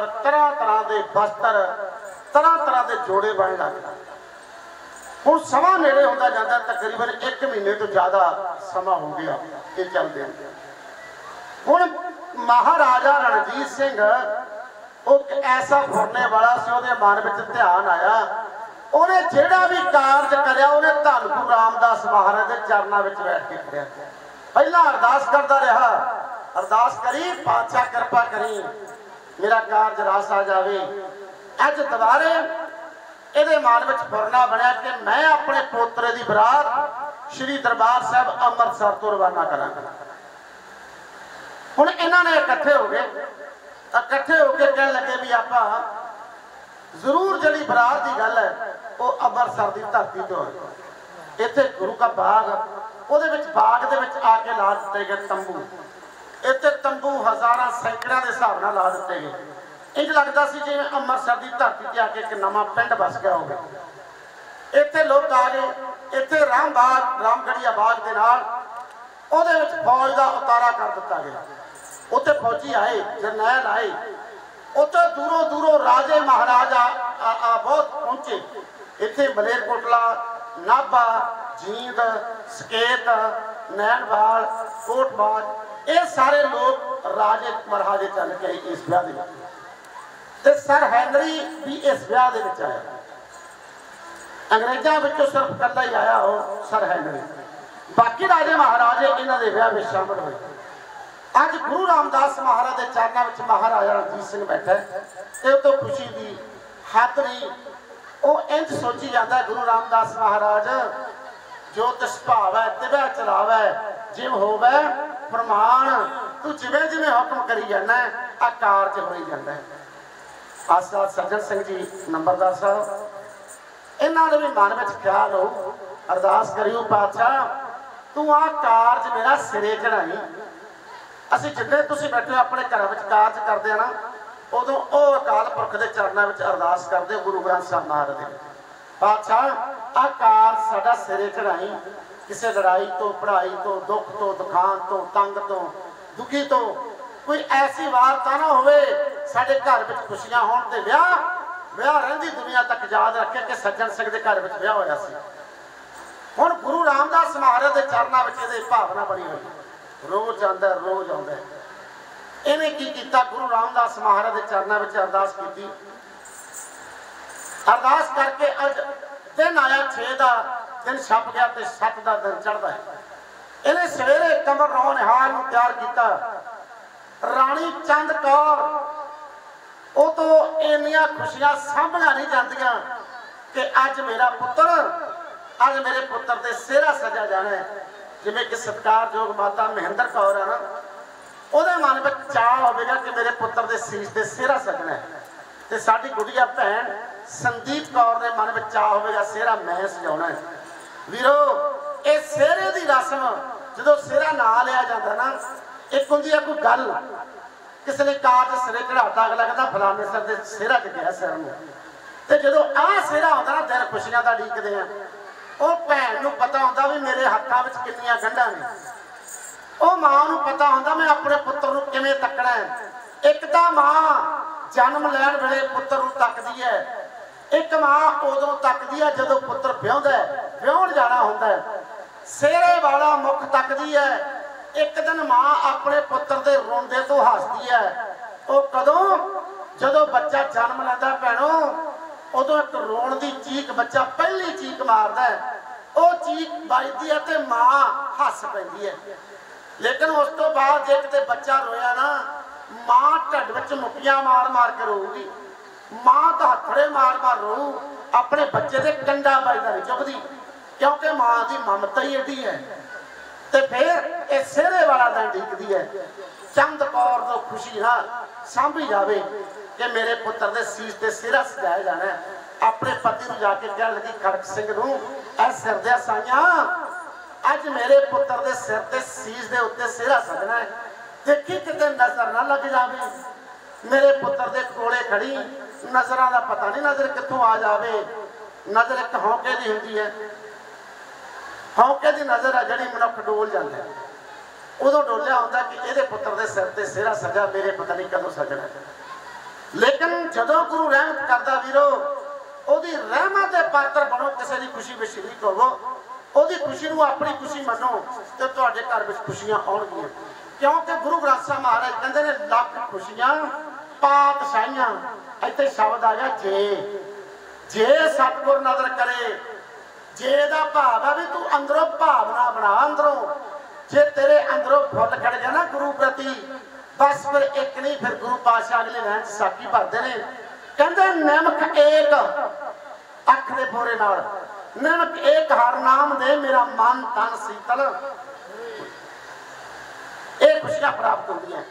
ਸ਼ਾਸਤਰ ਤਰ੍ਹਾਂ ਤਰ੍ਹਾਂ ਦੇ ਬਸਤਰ, ਤਰ੍ਹਾਂ ਤਰ੍ਹਾਂ ਦੇ ਜੋੜੇ ਬਣ ਲੱਗ ਗਏ ਹੁਣ ਸਮਾਂ ਨੇੜੇ ਹੁੰਦਾ ਜਾਂਦਾ, ਤਕਰੀਬਨ 1 ਮਹੀਨੇ ਤੋਂ ਜ਼ਿਆਦਾ ਸਮਾਂ ਹੋ ਗਿਆ ਇਹ ਚੱਲਦੇ ਹੁਣ ਮਹਾਰਾਜਾ ਰਣਜੀਤ ਸਿੰਘ, ਉਹ ਐਸਾ ਫੁਰਨੇ ਵਾਲਾ ਸੀ, ਉਹਦੇ ਮਨ ਵਿੱਚ ਧਿਆਨ ਆਇਆ। ਉਹਨੇ ਜਿਹੜਾ ਵੀ ਕਾਰਜ ਕਰਿਆ, ਉਹਨੇ ਧੰਨ ਗੁਰੂ ਰਾਮਦਾਸ ਮਹਾਰਾਜ ਦੇ ਚਰਨਾਂ ਵਿੱਚ ਬੈਠ ਕੇ ਕਰਿਆ ਪਹਿਲਾਂ ਅਰਦਾਸ ਕਰਦਾ ਰਿਹਾ, ਅਰਦਾਸ ਕਰੀ, ਪਾਤਸ਼ਾਹ ਕਿਰਪਾ ਕਰੀ। ਮੇਰਾ ਕਾਰਜ ਰਾਸ ਆ ਜਾਵੇ। ਅੱਜ ਦੁਬਾਰੇ ਇਹਦੇ ਮਨ ਵਿੱਚ ਫੁਰਨਾ ਬਣਿਆ ਕਿ ਮੈਂ ਆਪਣੇ ਪੋਤਰੇ ਦੀ ਬਰਾਤ ਸ੍ਰੀ ਦਰਬਾਰ ਸਾਹਿਬ ਅੰਮ੍ਰਿਤਸਰ ਤੋਂ ਰਵਾਨਾ ਕਰਾਂਗਾ। ਹੁਣ ਇਹਨਾਂ ਨੇ ਇਕੱਠੇ ਹੋ ਗਏ। ਇਕੱਠੇ ਹੋ ਕੇ ਕਹਿਣ ਲੱਗੇ ਵੀ ਆਪਾਂ ਜ਼ਰੂਰ ਜਿਹੜੀ ਬਰਾਤ ਦੀ ਗੱਲ ਹੈ, ਉਹ ਅੰਮ੍ਰਿਤਸਰ ਦੀ ਧਰਤੀ ਤੋਂ ਹੈ। ਇੱਥੇ ਗੁਰੂ ਦਾ ਬਾਗ, ਉਹਦੇ ਵਿੱਚ ਬਾਗ ਦੇ ਵਿੱਚ ਆ ਕੇ ਲਾ ਦਿੱਤੇ ਗਏ ਤੰਬੂ। ਇੱਥੇ ਤੰਬੂ ਹਜ਼ਾਰਾਂ ਸੈਂਕੜਿਆਂ ਦੇ ਹਿਸਾਬ ਨਾਲ ਲਾ ਦਿੱਤੇ ਗਏ। ਇੰਜ ਲੱਗਦਾ ਸੀ ਜਿਵੇਂ ਅੰਮ੍ਰਿਤਸਰ ਦੀ ਧਰਤੀ ਤੇ ਆ ਕੇ ਇੱਕ ਨਵਾਂ ਪਿੰਡ ਵਸ ਗਿਆ ਹੋਵੇ। ਇੱਥੇ ਲੋਕ ਆ ਗਏ। ਇੱਥੇ ਰਾਮ ਬਾਗ ਰਾਮਗੜੀਆ ਬਾਗ ਦੇ ਨਾਲ ਉਹਦੇ ਵਿੱਚ ਫੌਜ ਦਾ ਉਤਾਰਾ ਕਰ ਦਿੱਤਾ ਗਿਆ। ਉੱਥੇ ਫੌਜੀ ਆਏ, ਜਰਨੈਲ ਆਏ। ਉੱਥੇ ਦੂਰੋਂ ਦੂਰੋਂ ਰਾਜੇ ਮਹਾਰਾਜਾ ਆ ਬਹੁਤ ਪਹੁੰਚੇ। ਇੱਥੇ ਮਲੇਰਕੋਟਲਾ, ਨਾਭਾ, ਜੀਂਦ, ਸਕੇਤ, ਨੈਣਵਾਲ ਕੋਟਬਾਗ ਇਹ ਸਾਰੇ ਲੋਕ ਰਾਜੇ ਮਹਾਰਾਜੇ ਚੱਲ ਕੇ ਆਏ ਇਸ ਵਿਆਹ ਦੇ ਵਿੱਚ। ਤੇ ਸਰ ਹੈਨਰੀ ਵੀ ਇਸ ਵਿਆਹ ਦੇ ਵਿੱਚ ਆਇਆ। ਅੰਗਰੇਜ਼ਾਂ ਵਿੱਚੋਂ ਸਿਰਫ ਇਕੱਲਾ ਹੀ ਆਇਆ ਉਹ ਸਰ ਹੈਨਰੀ। ਬਾਕੀ ਰਾਜੇ ਮਹਾਰਾਜੇ ਇਹਨਾਂ ਦੇ ਵਿਆਹ ਵਿੱਚ ਸ਼ਾਮਲ ਹੋਏ। ਅੱਜ ਗੁਰੂ ਰਾਮਦਾਸ ਮਹਾਰਾਜ ਦੇ ਚਰਨਾਂ ਵਿੱਚ ਮਹਾਰਾਜਾ ਰਣਜੀਤ ਸਿੰਘ ਬੈਠਾ ਇਹ ਤੋਂ ਖੁਸ਼ੀ ਦੀ ਹੱਦ ਨਹੀਂ। ਉਹ ਇੰਜ ਸੋਚੀ ਜਾਂਦਾ ਗੁਰੂ ਰਾਮਦਾਸ ਮਹਾਰਾਜ, ਜੋ ਤਿਸ ਭਾਵੈ ਤਿਵੈ ਚਲਾਵੈ ਜਿਵ ਹੋਵੇ ਪ੍ਰਮਾਣ ਤੂੰ ਜਿਵੇਂ ਜਿਵੇਂ ਹੁਕਮ ਕਰੀ ਜਾਂਦਾ ਆ ਕਾਰਜ ਹੋਈ ਜਾਂਦਾ ਹੈ। ਆਸਾ ਸੱਜਣ ਸਿੰਘ ਜੀ, ਨੰਬਰਦਾਰ ਸਾਹਿਬ, ਇਹਨਾਂ ਦੇ ਵੀ ਮਨ ਵਿੱਚ ਖਿਆਲ ਹੋ ਅਰਦਾਸ ਕਰਿਓ ਪਾਤਸ਼ਾਹ, ਤੂੰ ਆ ਕਾਰਜ ਮੇਰਾ ਸਿਰੇ ਚੜਾਈ ਅਸੀਂ ਜਿੱਦੇ ਤੁਸੀਂ ਬੈਠੇ ਹੋ, ਆਪਣੇ ਘਰਾਂ ਵਿੱਚ ਕਾਰਜ ਕਰਦੇ ਆ ਨਾ, ਉਦੋਂ ਉਹ ਅਕਾਲ ਪੁਰਖ ਦੇ ਚਰਨਾਂ ਵਿੱਚ ਅਰਦਾਸ ਕਰਦੇ ਗੁਰੂ ਗ੍ਰੰਥ ਸਾਹਿਬ ਮਹਾਰਾਜ ਦੇ। ਪਾਤਸ਼ਾਹ ਆ ਕਾਰਜ ਸਾਡਾ ਸਿਰੇ ਚੜਾਈ ਕਿਸੇ ਲੜਾਈ ਤੋਂ, ਪੜ੍ਹਾਈ ਤੋਂ, ਦੁੱਖ ਤੋਂ ਦੁਖਾਂ ਤੋਂ, ਤੰਗ ਤੋਂ, ਦੁਖੀ ਤੋਂ ਕੋਈ ਐਸੀ ਵਾਰਤਾ ਨਾ ਹੋਵੇ ਸਾਡੇ ਘਰ ਵਿੱਚ ਖੁਸ਼ੀਆਂ ਹੋਣ ਤੇ ਵਿਆਹ ਵਿਆਹ ਰਹਿੰਦੀ ਦੁਨੀਆ ਤੱਕ ਯਾਦ ਰੱਖੇ ਕਿ ਸੱਜਣ ਸਿੰਘ ਦੇ ਘਰ ਵਿੱਚ ਵਿਆਹ ਹੋਇਆ ਸੀ। ਹੁਣ ਗੁਰੂ ਰਾਮਦਾਸ ਮਹਾਰਾਜ ਦੇ ਚਰਨਾਂ ਵਿੱਚ ਇਹਦੇ ਭਾਵਨਾ ਬਣੀ ਹੋਈ ਰੋਜ਼ ਆਉਂਦਾ ਰੋਜ਼ ਆਉਂਦਾ ਇਹਨੇ ਕੀ ਕੀਤਾ? ਗੁਰੂ ਰਾਮਦਾਸ ਮਹਾਰਾਜ ਦੇ ਚਰਨਾਂ ਵਿੱਚ ਅਰਦਾਸ ਕੀਤੀ। ਅਰਦਾਸ ਕਰਕੇ ਅੱਜ ਦਿਨ ਆਇਆ 6 ਦਾ ਦਿਨ ਛਪ ਗਿਆ ਤੇ ਸੱਤ ਦਾ ਦਿਨ ਚੜਦਾ ਹੈ। ਇਹਨੇ ਸਵੇਰੇ ਕਮਰ ਰੌਣ ਹਾਲ ਨੂੰ ਤਿਆਰ ਕੀਤਾ। ਰਾਣੀ ਚੰਦ ਕੌਰ, ਉਹ ਤੋਂ ਇੰਨੀਆਂ ਖੁਸ਼ੀਆਂ ਸਾਂਭੀਆਂ ਨਹੀਂ ਜਾਂਦੀਆਂ ਕਿ ਅੱਜ ਮੇਰਾ ਪੁੱਤਰ, ਅੱਜ ਮੇਰੇ ਪੁੱਤਰ ਦੇ ਸਿਹਰਾ ਸਜਾ ਜਾਣਾ ਜਿਵੇਂ ਕਿ ਸਤਿਕਾਰਯੋਗ ਮਾਤਾ ਮਹਿੰਦਰ ਕੌਰ ਹੈ ਨਾ, ਉਹਦੇ ਮਨ ਵਿੱਚ ਚਾਹ ਹੋਵੇਗਾ ਕਿ ਮੇਰੇ ਪੁੱਤਰ ਦੇ ਸੀਸ ਤੇ ਸਿਹਰਾ ਸਜਣਾ ਤੇ ਸਾਡੀ ਗੁੜੀਆ ਭੈਣ ਸੰਦੀਪ ਕੌਰ ਦੇ ਮਨ ਵਿੱਚ ਚਾਹ ਹੋਵੇਗਾ, ਸਿਹਰਾ ਮੈਂ ਸਜਾਉਣਾ ਹੈ। ਵੀਰੋ, ਇਹ ਸਿਹਰੇ ਦੀ ਰਸਮ, ਜਦੋਂ ਸਿਹਰਾ ਨਾ ਲਿਆ ਜਾਂਦਾ ਨਾ, ਇੱਕ ਹੁੰਦੀ ਹੈ ਕੋਈ ਗੱਲ। ਕਿਸੇ ਨੇ ਕਾਰਜ ਸਿਰੇ ਚੜਾਤਾ ਅਗਲਾ ਕਹਿੰਦਾ ਫਲਾਣੇ ਸਿਰ ਦੇ ਸਿਹਰਾ ਚ ਗਿਆ ਸਿਰ ਨੂੰ। ਤੇ ਜਦੋਂ ਆਹ ਸਿਹਰਾ ਆਉਂਦਾ ਨਾ, ਦਿਲ ਖੁਸ਼ੀਆਂ ਦਾ ਢੀਕਦੇ ਆ। ਉਹ ਭੈਣ ਨੂੰ ਪਤਾ ਹੁੰਦਾ ਵੀ ਮੇਰੇ ਹੱਥਾਂ ਵਿੱਚ ਕਿੰਨੀਆਂ ਗੰਢਾਂ ਨੇ। ਉਹ ਮਾਂ ਨੂੰ ਪਤਾ ਹੁੰਦਾ ਮੈਂ ਆਪਣੇ ਪੁੱਤਰ ਨੂੰ ਕਿਵੇਂ ਤੱਕਣਾ ਹੈ। ਇੱਕ ਤਾਂ ਮਾਂ ਜਨਮ ਲੈਣ ਵੇਲੇ ਪੁੱਤਰ ਨੂੰ ਤੱਕਦੀ ਹੈ। ਇੱਕ ਮਾਂ ਉਦੋਂ ਤੱਕਦੀ ਹੈ ਜਦੋਂ ਪੁੱਤਰ ਵਿਆਹੁੰਦਾ ਹੈ। ਵਿਆਹੁਣ ਜਾਣਾ ਹੁੰਦਾ ਹੈ। ਸਿਹਰੇ ਵਾਲਾ ਮੁਖ ਤੱਕਦੀ ਹੈ। ਇੱਕ ਦਿਨ ਮਾਂ ਆਪਣੇ ਪੁੱਤਰ ਦੇ ਰੋਂਦੇ ਤੋਂ ਹੱਸਦੀ ਹੈ। ਉਹ ਕਦੋਂ? ਜਦੋਂ ਬੱਚਾ ਜਨਮ ਲੈਂਦਾ ਭੈਣੋ, ਉਦੋਂ ਇੱਕ ਰੋਣ ਦੀ ਚੀਕ ਬੱਚਾ ਪਹਿਲੀ ਚੀਕ ਮਾਰਦਾ ਹੈ। ਉਹ ਚੀਕ ਵੱਜਦੀ ਹੈ ਤੇ ਮਾਂ ਹੱਸ ਪੈਂਦੀ ਹੈ। ਲੇਕਿਨ ਉਸ ਤੋਂ ਬਾਅਦ ਜੇ ਕਿਤੇ ਬੱਚਾ ਰੋਇਆ ਨਾ, ਮਾਂ ਢੱਡ ਵਿੱਚ ਮੁੱਕੀਆਂ ਮਾਰ ਮਾਰ ਕੇ ਰੋਊਗੀ। ਮਾਂ ਤਾਂ ਹੱਥੜੇ ਮਾਰ ਮਾਰ ਰੋਊ, ਆਪਣੇ ਬੱਚੇ ਦੇ ਕੰਡਾ ਵੱਜਦਾ ਨਹੀਂ ਚੁੱਕਦੀ ਕਿਉਂਕਿ ਮਾਂ ਦੀ ਮਮਤਾ ਹੀ ਏਡੀ ਹੈ। ਤੇ ਫਿਰ ਇਹ ਸਿਹਰੇ ਵਾਲਾ ਦਿਨ ਢੀਕਦੀ ਹੈ। ਚੰਦ ਕੌਰ ਤੋਂ ਖੁਸ਼ੀ ਨਾਲ ਸਾਂਭੀ ਜਾਵੇ ਕਿ ਮੇਰੇ ਪੁੱਤਰ ਦੇ ਸੀਸ ਤੇ ਸਿਹਰਾ ਸਜਾਇਆ ਜਾਣਾ ਆਪਣੇ ਪਤੀ ਨੂੰ ਜਾ ਕੇ ਕਹਿਣ ਲੱਗੀ, ਖੜਕ ਸਿੰਘ ਨੂੰ ਐ ਸਿਰ ਦੇ ਸਾਈਆਂ, ਅੱਜ ਮੇਰੇ ਪੁੱਤਰ ਦੇ ਸਿਰ ਤੇ ਸੀਸ ਦੇ ਉੱਤੇ ਸਿਹਰਾ ਸਜਣਾ ਹੈ। ਦੇਖੀ ਕਿਤੇ ਨਜ਼ਰ ਨਾ ਲੱਗ ਜਾਵੇ। ਮੇਰੇ ਪੁੱਤਰ ਦੇ ਕੋਲੇ ਖੜੀ ਨਜ਼ਰਾਂ ਦਾ ਪਤਾ ਨਹੀਂ ਨਜ਼ਰ ਕਿੱਥੋਂ ਆ ਜਾਵੇ। ਨਜ਼ਰ ਇੱਕ ਹੌਕੇ ਦੀ ਹੁੰਦੀ ਹੈ। ਹੌਕੇ ਦੀ ਨਜ਼ਰ ਆ ਜਿਹੜੀ ਮਨੁੱਖ ਡੋਲ ਜਾਂਦਾ। ਉਦੋਂ ਡੋਲਿਆ ਹੁੰਦਾ ਕਿ ਇਹਦੇ ਪੁੱਤਰ ਦੇ ਸਿਰ ਤੇ ਸਿਹਰਾ ਸਜਾ, ਮੇਰੇ ਪਤਾ ਨਹੀਂ ਕਦੋਂ ਸਜਣਾ। ਲੇਕਿਨ ਜਦੋਂ ਗੁਰੂ ਰਹਿਮਤ ਕਰਦਾ ਵੀਰੋ, ਉਹਦੀ ਰਹਿਮਤ ਦੇ ਪਾਤਰ ਬਣੋ, ਕਿਸੇ ਦੀ ਖੁਸ਼ੀ ਵਿੱਚ ਸ਼ਰੀਕ ਹੋਵੋ। ਉਹਦੀ ਖੁਸ਼ੀ ਨੂੰ ਆਪਣੀ ਖੁਸ਼ੀ ਮੰਨੋ ਤੇ ਤੁਹਾਡੇ ਘਰ ਵਿੱਚ ਖੁਸ਼ੀਆਂ ਆਉਣਗੀਆਂ। ਕਿਉਂਕਿ ਗੁਰੂ ਗ੍ਰੰਥ ਸਾਹਿਬ ਮਹਾਰਾਜ ਕਹਿੰਦੇ ਨੇ, ਲੱਖ ਖੁਸ਼ੀਆਂ, ਪਾਤਸ਼ਾਹੀਆਂ। ਇੱਥੇ ਸ਼ਬਦ ਆ ਗਿਆ, ਜੇ। ਜੇ ਸਤਿਗੁਰ ਨਜ਼ਰ ਕਰੇ ਜੇ ਦਾ ਭਾਵ ਆ ਵੀ ਤੂੰ ਅੰਦਰੋਂ ਭਾਵਨਾ ਬਣਾ, ਅੰਦਰੋਂ। ਜੇ ਤੇਰੇ ਅੰਦਰੋਂ ਫੁੱਲ ਖੜ ਗਿਆ ਗੁਰੂ ਪ੍ਰਤੀ, ਬਸ ਫਿਰ ਇੱਕ ਨਹੀਂ, ਫਿਰ ਗੁਰੂ ਪਾਤਸ਼ਾਹ ਅਗਲੇ ਲੈਣ ਸਾਕੀ ਭਰਦੇ ਨੇ। ਕਹਿੰਦੇ ਨਿਮਕ ਏਕ, ਅੱਖ ਦੇ ਫੋਰੇ ਨਾਲ। ਨਿਮਕ ਏਕ ਹਰ ਨਾਮ ਦੇ, ਮੇਰਾ ਮਨ ਤਨ ਸੀਤਲ। ਇਹ ਖੁਸ਼ੀਆਂ ਪ੍ਰਾਪਤ ਹੁੰਦੀਆਂ।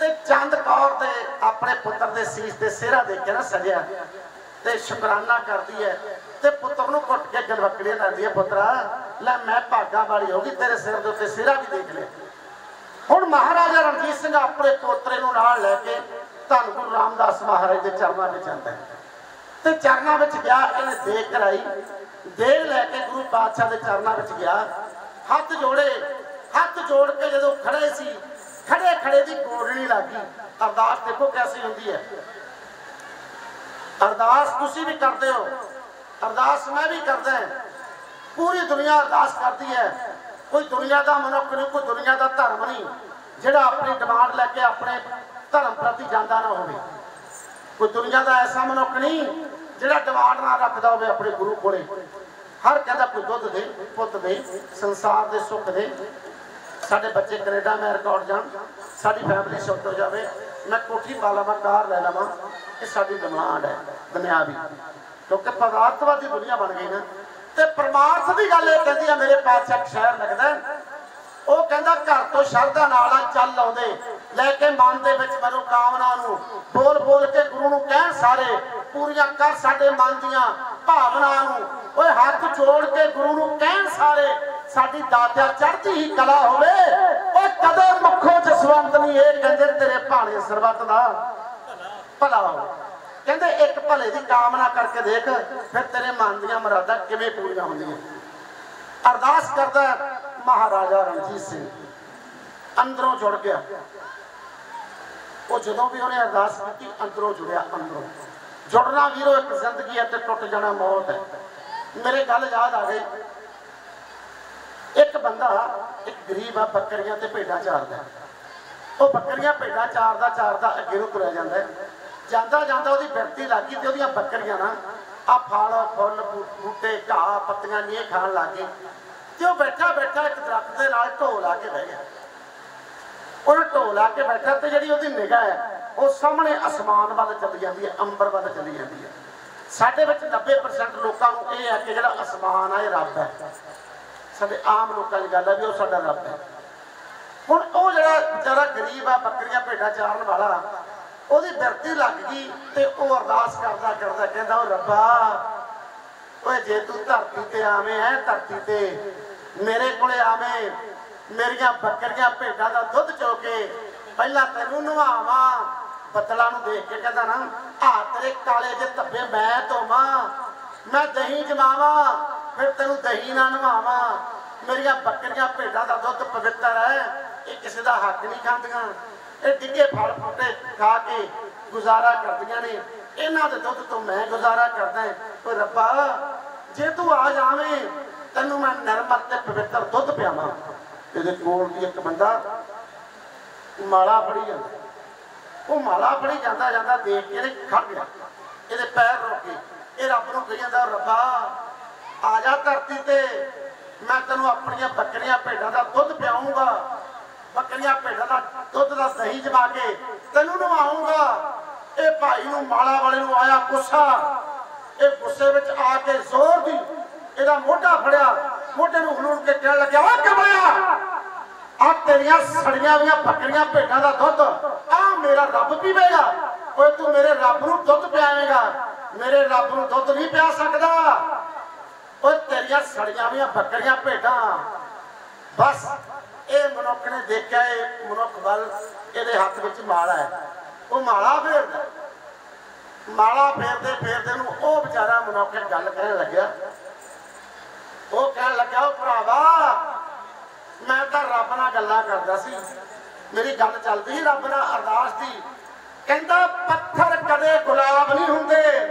ਤੇ ਚੰਦ ਕੌਰ ਦੇ ਆਪਣੇ ਪੁੱਤਰ ਦੇ ਸੀਸ ਤੇ ਸਿਹਰਾ ਦੇ ਕੇ ਨਾ ਸਜਿਆ। ਤੇ ਸ਼ੁਕਰਾਨਾ ਕਰਦੀ ਹੈ ਤੇ ਪੁੱਤਰ ਨੂੰ ਘੁੱਟ ਕੇ ਗਲਵਕੜੀਆਂ ਲੈਂਦੀ ਹੈ ਪੁੱਤਰਾ, ਲੈ ਮੈਂ ਭਾਗਾ ਵਾਲੀ ਹੋ ਗਈ, ਤੇਰੇ ਸਿਰ ਦੇ ਉੱਤੇ ਸਿਹਰਾ ਵੀ ਦੇਖ ਲਿਆ। ਹੁਣ ਮਹਾਰਾਜਾ ਰਣਜੀਤ ਸਿੰਘ ਆਪਣੇ ਪੋਤਰੇ ਨੂੰ ਨਾਲ ਲੈ ਕੇ ਧੰਨ ਗੁਰੂ ਰਾਮਦਾਸ ਮਹਾਰਾਜ ਦੇ ਚਰਨਾਂ ਵਿੱਚ ਜਾਂਦਾ ਹੈ। ਤੇ ਚਰਨਾਂ ਵਿੱਚ ਗਿਆ ਇਹਨੇ ਦੇਖ ਕਰਾਈ ਦੇਖ ਲੈ ਕੇ ਗੁਰੂ ਪਾਤਸ਼ਾਹ ਦੇ ਚਰਨਾਂ ਵਿੱਚ ਗਿਆ। ਹੱਥ ਜੋੜੇ, ਹੱਥ ਜੋੜ ਕੇ ਜਦੋਂ ਖੜੇ ਸੀ ਖੜੇ ਖੜੇ ਦੀ ਕੋੜਣੀ ਲੱਗੀ ਅਰਦਾਸ ਦੇਖੋ ਕੈਸੀ ਹੁੰਦੀ ਹੈ। ਅਰਦਾਸ ਤੁਸੀਂ ਵੀ ਕਰਦੇ ਹੋ। ਅਰਦਾਸ ਮੈਂ ਵੀ ਕਰਦਾ ਪੂਰੀ ਦੁਨੀਆ ਅਰਦਾਸ ਕਰਦੀ ਹੈ। ਕੋਈ ਦੁਨੀਆ ਦਾ ਮਨੁੱਖ ਨਹੀਂ, ਕੋਈ ਦੁਨੀਆ ਦਾ ਧਰਮ ਨਹੀਂ, ਜਿਹੜਾ ਆਪਣੀ ਡਿਮਾਂਡ ਲੈ ਕੇ ਆਪਣੇ ਧਰਮ ਪ੍ਰਤੀ ਜਾਂਦਾ ਨਾ ਹੋਵੇ। ਕੋਈ ਦੁਨੀਆ ਦਾ ਐਸਾ ਮਨੁੱਖ ਨਹੀਂ, ਜਿਹੜਾ ਡਿਮਾਂਡ ਨਾ ਰੱਖਦਾ ਹੋਵੇ ਆਪਣੇ ਗੁਰੂ ਕੋਲੇ। ਹਰ ਕਹਿੰਦਾ ਕੋਈ ਦੁੱਧ ਦੇ, ਪੁੱਤ ਦੇ, ਸੰਸਾਰ ਦੇ ਸੁੱਖ ਦੇ। ਸਾਡੇ ਬੱਚੇ ਕੈਨੇਡਾ ਮੈਂ ਰਿਕਾਰਡ ਜਾਣ। ਸਾਡੀ ਫੈਮਿਲੀ ਸੁੱਖ ਹੋ ਜਾਵੇ। ਮੈਂ ਕੋਠੀ ਪਾ ਲਵਾਂ ਕਾਰ ਲੈ ਲਵਾਂ। ਇਹ ਸਾਡੀ ਡਿਮਾਂਡ ਹੈ, ਦੁਨਿਆਵੀ। ਕਿਉਂਕਿ ਪਦਾਰਥਵਾਦੀ ਦੁਨੀਆ ਬਣ ਗਈ ਨਾ। ਤੇ ਪਰਮਾਰਥ ਦੀ ਗੱਲ ਇਹ ਕਹਿੰਦੀ ਆ, ਮੇਰੇ ਪਾਤਸ਼ਾਹ ਸ਼ਹਿਰ ਲੱਗਦਾ ਉਹ ਕਹਿੰਦਾ, ਘਰ ਤੋਂ ਸ਼ਰਧਾ ਨਾਲ ਆ, ਚੱਲ ਆਉਂਦੇ। ਲੈ ਕੇ ਮਨ ਦੇ ਵਿੱਚ ਮਨੋ ਕਾਮਨਾ ਨੂੰ। ਬੋਲ ਬੋਲ ਕੇ ਗੁਰੂ ਨੂੰ ਕਹਿਣ ਸਾਰੇ, ਪੂਰੀਆਂ ਕਰ ਸਾਡੇ ਮਨ ਦੀਆਂ ਭਾਵਨਾ ਨੂੰ। ਓਏ ਹੱਥ ਜੋੜ ਕੇ ਗੁਰੂ ਨੂੰ ਕਹਿਣ ਸਾਰੇ, ਸਾਡੀ ਦਾਤਿਆ ਚੜ੍ਹਦੀ ਹੀ ਕਲਾ ਹੋਵੇ। ਓ ਕਦੇ ਮੁੱਖੋਂ ਜਸਵੰਤ ਨਹੀਂ, ਇਹ ਕਹਿੰਦੇ ਤੇਰੇ ਭਾਣੇ ਸਰਬੱਤ ਦਾ। ਭਲਾ ਹੋਵੇ। ਕਹਿੰਦੇ ਇੱਕ ਭਲੇ ਦੀ ਕਾਮਨਾ ਕਰਕੇ ਦੇਖ, ਫਿਰ ਤੇਰੇ ਮਨ ਦੀਆਂ ਮੁਰਾਦਾਂ ਕਿਵੇਂ ਪੂਰੀਆਂ ਹੁੰਦੀਆਂ। ਅਰਦਾਸ ਕਰਦਾ ਮਹਾਰਾਜਾ ਰਣਜੀਤ ਸਿੰਘ। ਅੰਦਰੋਂ ਜੁੜ ਗਿਆ। ਉਹ ਜਦੋਂ ਵੀ ਉਹਨੇ ਅਰਦਾਸ ਕੀਤੀ, ਅੰਦਰੋਂ ਜੁੜਿਆ, ਅੰਦਰੋਂ। ਜੁੜਨਾ ਵੀਰੋ, ਇੱਕ ਜ਼ਿੰਦਗੀ ਹੈ ਤੇ ਟੁੱਟ ਜਾਣਾ ਮੌਤ ਹੈ। ਮੇਰੇ ਗੱਲ ਯਾਦ ਆ ਗਈ। ਇੱਕ ਬੰਦਾ, ਇੱਕ ਗਰੀਬ ਆ, ਬੱਕਰੀਆਂ ਤੇ ਭੇਡਾਂ ਚਾਰਦਾ। ਉਹ ਬੱਕਰੀਆਂ ਭੇਡਾਂ ਚਾਰਦਾ ਚਾਰਦਾ ਅੱਗੇ ਨੂੰ ਤੁਰਿਆ ਜਾਂਦਾ ਜਾਂਦਾ ਜਾਂਦਾ ਉਹਦੀ ਬਿਰਤੀ ਲੱਗੀ ਤੇ ਉਹਦੀਆਂ ਬੱਕਰੀਆਂ ਨਾ ਆ ਫਲ, ਫੁੱਲ, ਬੂ- ਬੂਟੇ, ਘਾਹ, ਪੱਤੀਆਂ ਨਹੀਂ ਖਾਣ ਲੱਗੇ ਤੇ ਉਹ ਬੈਠਾ ਬੈਠਾ ਇੱਕ ਦਰਖਤ ਦੇ ਨਾਲ ਢੋ ਲਾ ਕੇ ਬਹਿ ਗਿਆ। ਉਹ ਢੋ ਲਾ ਕੇ ਬੈਠਾ ਤੇ ਜਿਹੜੀ ਉਹਦੀ ਨਿਗਾਹ ਹੈ, ਉਹ ਸਾਹਮਣੇ ਅਸਮਾਨ ਵੱਲ ਚਲੀ ਜਾਂਦੀ ਹੈ, ਅੰਬਰ ਵੱਲ ਚਲੀ ਜਾਂਦੀ ਹੈ। ਸਾਡੇ ਵਿੱਚ 90% ਲੋਕਾਂ ਨੂੰ ਇਹ ਹੈ ਕਿ ਜਿਹੜਾ ਅਸਮਾਨ ਆ, ਇਹ ਰੱਬ ਹੈ। ਸਾਡੇ ਆਮ ਲੋਕਾਂ ਦੀ ਗੱਲ ਹੈ ਵੀ ਉਹ ਸਾਡਾ ਰੱਬ ਹੈ। ਹੁਣ ਉਹ ਜਿਹੜਾ ਵਿਚਾਰਾ ਗਰੀਬ ਆ, ਬੱਕਰੀਆਂ ਭੇਡਾਂ ਚਾਰਨ ਵਾਲਾ ਉਹਦੀ ਬਿਰਤੀ ਲੱਗ ਗਈ ਤੇ ਉਹ ਅਰਦਾਸ ਕਰਦਾ ਕਰਦਾ ਕਹਿੰਦਾ ਉਹ ਰੱਬਾ, ਓਏ ਜੇ ਤੂੰ ਧਰਤੀ ਤੇ ਆਵੇਂ ਹੈ ਧਰਤੀ ਤੇ, ਮੇਰੇ ਕੋਲੇ ਆਵੇਂ, ਮੇਰੀਆਂ ਬੱਕਰੀਆਂ ਭੇਡਾਂ ਦਾ ਦੁੱਧ ਚੋ ਕੇ ਪਹਿਲਾਂ ਤੈਨੂੰ ਨਵਾਵਾਂ, ਬੱਦਲਾਂ ਨੂੰ ਦੇਖ ਕੇ ਕਹਿੰਦਾ ਨਾ, ਆ ਤੇਰੇ ਕਾਲੇ ਜੇ ਧੱਬੇ ਮੈਂ ਧੋਵਾਂ, ਮੈਂ ਦਹੀਂ ਜਮਾਵਾਂ, ਫਿਰ ਤੈਨੂੰ ਦਹੀਂ ਨਾ ਨਵਾਵਾਂ, ਮੇਰੀਆਂ ਬੱਕਰੀਆਂ ਭੇਡਾਂ ਦਾ ਦੁੱਧ ਪਵਿੱਤਰ ਹੈ, ਇਹ ਕਿਸੇ ਦਾ ਹੱਕ ਨਹੀਂ ਖਾਂਦੀਆਂ। ਇਹ ਡਿੱਗੇ ਫਲ ਫੁੱਟੇ ਖਾ ਕੇ ਗੁਜ਼ਾਰਾ ਕਰਦੀਆਂ ਨੇ। ਇਹਨਾਂ ਦੇ ਦੁੱਧ ਤੋਂ ਮੈਂ ਗੁਜ਼ਾਰਾ ਕਰਦਾ ਓ ਰੱਬਾ, ਜੇ ਤੂੰ ਆ ਜਾਵੇਂ, ਤੈਨੂੰ ਮੈਂ ਨਰਮਤ ਤੇ ਪਵਿੱਤਰ ਦੁੱਧ ਪਿਆਵਾਂ। ਇਹਦੇ ਕੋਲ ਦੀ ਇੱਕ ਬੰਦਾ ਮਾਲਾ ਫੜੀ ਜਾਂਦਾ। ਉਹ ਮਾਲਾ ਫੜੀ ਜਾਂਦਾ ਜਾਂਦਾ ਦੇਖ ਕੇ ਇਹਨੇ ਖੜ ਗਿਆ। ਇਹਦੇ ਪੈਰ ਰੋਕੇ ਇਹ ਰੱਬ ਨੂੰ ਕਹੀ ਜਾਂਦਾ, ਰੱਬਾ, ਆ ਜਾ ਧਰਤੀ ਤੇ। ਮੈਂ ਤੈਨੂੰ ਆਪਣੀਆਂ ਬੱਕਰੀਆਂ, ਭੇਡਾਂ ਦਾ ਦੁੱਧ ਪਿਆਉਂਗਾ। ਬੱਕਰੀਆਂ ਭੇਡਾਂ ਦਾ, ਦੁੱਧ ਦਾ ਦਹੀਂ ਜਮਾ ਕੇ ਤੈਨੂੰ ਨਵਾਉਂਗਾ। ਇਹ ਭਾਈ ਨੂੰ ਮਾਲਾ ਵਾਲੇ ਨੂੰ ਆਇਆ ਗੁੱਸਾ। ਇਹ ਗੁੱਸੇ ਵਿੱਚ ਆ ਕੇ ਜ਼ੋਰ ਦੀ ਇਹਦਾ ਮੋਢਾ ਫੜਿਆ। ਮੋਢੇ ਨੂੰ ਹਲੂਣ ਕੇ ਕਹਿਣ ਲੱਗਿਆ ਓ ਕਮਾਇਆ ਆ ਤੇਰੀਆਂ ਸੜੀਆਂ ਵੀਆਂ ਬੱਕਰੀਆਂ ਭੇਡਾਂ ਦਾ ਦੁੱਧ ਆ ਮੇਰਾ ਰੱਬ ਪੀਵੇਗਾ। ਓਏ ਤੂੰ ਮੇਰੇ ਰੱਬ ਨੂੰ ਦੁੱਧ ਪਿਆਵੇਂਗਾ। ਮੇਰੇ ਰੱਬ ਨੂੰ ਦੁੱਧ ਨਹੀਂ ਪਿਆ ਸਕਦਾ। ਓਏ ਤੇਰੀਆਂ ਸੜੀਆਂ ਵੀਆਂ ਬੱਕਰੀਆਂ ਭੇਡਾਂ ਬਸ ਇਹ ਮਨੁੱਖ ਨੇ ਦੇਖਿਆ, ਇਹ ਮਨੁੱਖ ਵੱਲ ਇਹਦੇ ਹੱਥ ਵਿੱਚ ਮਾਲਾ ਹੈ। ਉਹ ਮਾਲਾ ਫੇਰਦਾ ਮਾਲਾ ਫੇਰਦੇ ਫੇਰਦੇ ਨੂੰ ਉਹ ਵਿਚਾਰਾ ਮਨੁੱਖ ਗੱਲ ਕਹਿਣ ਲੱਗਿਆ। ਉਹ ਕਹਿਣ ਲੱਗਾ ਉਹ ਭਰਾਵਾ, ਮੈਂ ਤਾਂ ਰੱਬ ਨਾਲ ਗੱਲਾਂ ਕਰਦਾ ਸੀ। ਮੇਰੀ ਗੱਲ ਚੱਲਦੀ ਸੀ ਰੱਬ ਨਾਲ, ਅਰਦਾਸ ਦੀ। ਕਹਿੰਦਾ, ਪੱਥਰ ਕਦੇ ਗੁਲਾਬ ਨਹੀਂ ਹੁੰਦੇ।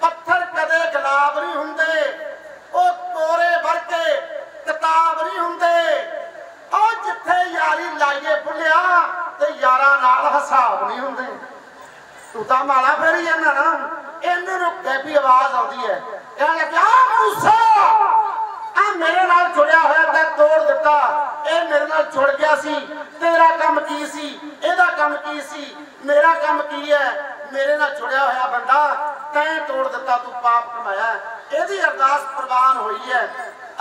ਪੱਥਰ ਕਦੇ ਗੁਲਾਬ ਨਹੀਂ ਹੁੰਦੇ। ਉਹ ਕੋਰੇ ਵਰਕੇ ਕਿਤਾਬ ਨਹੀਂ ਹੁੰਦੇ। ਉਹ ਜਿੱਥੇ ਯਾਰੀ ਲਾਈਏ ਭੁੱਲਿਆ ਤੇ ਯਾਰਾਂ ਨਾਲ ਹਿਸਾਬ ਨਹੀਂ ਹੁੰਦੇ। ਤੂੰ ਤਾਂ ਮਾਲਾ ਫੇਰੀ ਜਾਂਦਾ ਨਾ, ਇਹਨੂੰ ਨੂੰ ਕੈਪੀ ਆਵਾਜ਼ ਆਉਂਦੀ ਹੈ। ਇਹ ਲੱਗਿਆ ਮੂਸਾ, ਆ ਮੇਰੇ ਨਾਲ ਜੁੜਿਆ ਹੋਇਆ ਤੇ ਤੋੜ ਦਿੱਤਾ। ਇਹ ਮੇਰੇ ਨਾਲ ਜੁੜ ਗਿਆ ਸੀ, ਤੇਰਾ ਕੰਮ ਕੀ ਸੀ? ਇਹਦਾ ਕੰਮ ਕੀ ਸੀ? ਮੇਰਾ ਕੰਮ ਕੀ ਹੈ? ਮੇਰੇ ਨਾਲ ਜੁੜਿਆ ਹੋਇਆ ਬੰਦਾ ਤੈਂ ਤੋੜ ਦਿੱਤਾ, ਤੂੰ ਪਾਪ ਕਮਾਇਆ। ਇਹਦੀ ਅਰਦਾਸ ਪ੍ਰਵਾਨ ਹੋਈ ਹੈ।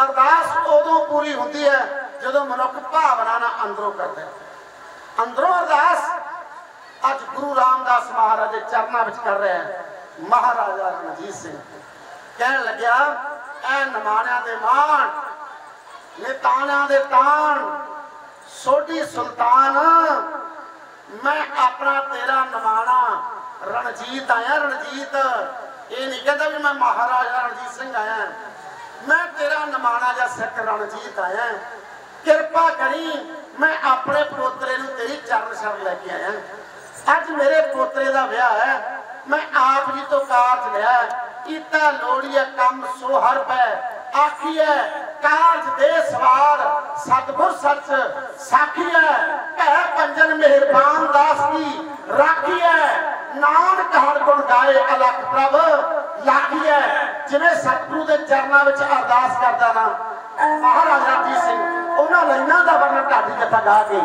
ਅਰਦਾਸ ਉਦੋਂ ਪੂਰੀ ਹੁੰਦੀ ਹੈ ਜਦੋਂ ਮਨੁੱਖ ਭਾਵਨਾ ਨਾਲ ਅੰਦਰੋਂ ਕਰਦਾ ਹੈ। ਅੰਦਰੋਂ ਅਰਦਾਸ, ਅੱਜ ਗੁਰੂ ਰਾਮਦਾਸ ਮਹਾਰਾਜ ਦੇ ਚਰਨਾਂ ਵਿੱਚ ਕਰ ਰਿਹਾ ਹੈ। ਮਹਾਰਾਜਾ ਰਣਜੀਤ ਸਿੰਘ ਕਹਿਣ ਲੱਗਿਆ, ਐ ਨਮਾਣਿਆਂ ਦੇ ਮਾਣ ਨੇ ਦੇ ਤਾਣ, ਸੋਢੀ ਸੁਲਤਾਨ, ਮੈਂ ਆਪਣਾ ਤੇਰਾ ਨਮਾਣਾ ਰਣਜੀਤ ਆਇਆ, ਰਣਜੀਤ। ਇਹ ਨਹੀਂ ਕਹਿੰਦਾ ਵੀ ਮੈਂ ਮਹਾਰਾਜਾ ਰਣਜੀਤ ਸਿੰਘ ਆਇਆ। ਮੈਂ ਤੇਰਾ ਨਮਾਣਾ ਜਾਂ ਸਿੱਖ ਰਣਜੀਤ ਆਇਆ। ਕਿਰਪਾ ਕਰੀ, ਮੈਂ ਆਪਣੇ ਪੋਤਰੇ ਨੂੰ ਤੇਰੀ ਚਰਨ ਸ਼ਰਨ ਲੈ ਕੇ ਆਇਆ। ਅੱਜ ਮੇਰੇ ਪੋਤਰੇ ਦਾ ਵਿਆਹ ਹੈ, ਮੈਂ ਆਪ ਜੀ ਤੋਂ ਕਾਰਜ ਲਿਆ ਕੀਤਾ ਲੋੜੀਏ ਕੰਮ ਸੋ ਹਰ ਪੈ ਆਖੀਐ ਕਾਰਜ ਦੇ ਸਵਾਰ ਸਤਿਗੁਰ ਸੱਚ ਸਾਖੀਐ ਕਹਿ ਪੰਜਨ ਮਿਹਰਬਾਨ ਦਾਸ ਕੀ ਰਾਖੀਐ ਨਾਨਕ ਹਰ ਗੁਣ ਗਾਏ ਅਲਖ ਪ੍ਰਭ ਲਾਖੀਐ ਜਿਵੇਂ ਸਤਿਗੁਰੂ ਦੇ ਚਰਨਾਂ ਵਿੱਚ ਅਰਦਾਸ ਕਰਦਾ ਨਾ ਮਹਾਰਾਜਾ ਜੀ ਸਿੰਘ ਉਹਨਾਂ ਲਾਈਨਾਂ ਦਾ ਵਰਣਨ ਢਾਡੀ ਜਥਾ ਗਾ ਕੇ ਉਹ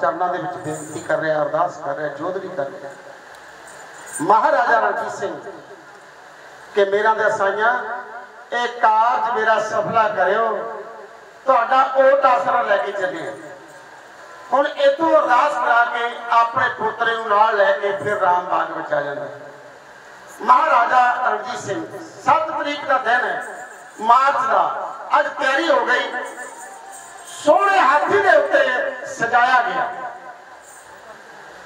ਚਰਨਾਂ ਦੇ ਵਿੱਚ ਬੇਨਤੀ ਕਰ ਰਿਹਾ, ਅਰਦਾਸ ਕਰ ਰਿਹਾ ਜੋਦਰੀ ਕਰ ਰਿਹਾ। ਮਹਾਰਾਜਾ ਰਣਜੀਤ ਸਿੰਘ, ਕਿ ਮੇਰਾ ਦੇ ਸਾਈਆਂ, ਇਹ ਕਾਰਜ ਮੇਰਾ ਸਫਲਾ ਕਰਿਓ। ਤੁਹਾਡਾ ਓਟ ਆਸਰਾ ਲੈ ਕੇ ਚੱਲੇ ਹੁਣ ਇਥੋਂ ਅਰਦਾਸ ਕਰਾ ਕੇ ਆਪਣੇ ਪੁੱਤਰੇ ਨੂੰ ਨਾਲ ਲੈ ਕੇ ਫਿਰ ਰਾਮ ਬਾਗ ਵਿੱਚ ਆ ਜਾਂਦਾ। ਮਹਾਰਾਜਾ ਰਣਜੀਤ ਸਿੰਘ 7 ਤਰੀਕ ਦਾ ਦਿਨ ਹੈ, ਮਾਰਚ ਦਾ। ਅੱਜ ਤਿਆਰੀ ਹੋ ਗਈ। ਸੋਹਣੇ ਹਾਥੀ ਦੇ ਉੱਤੇ ਸਜਾਇਆ ਗਿਆ।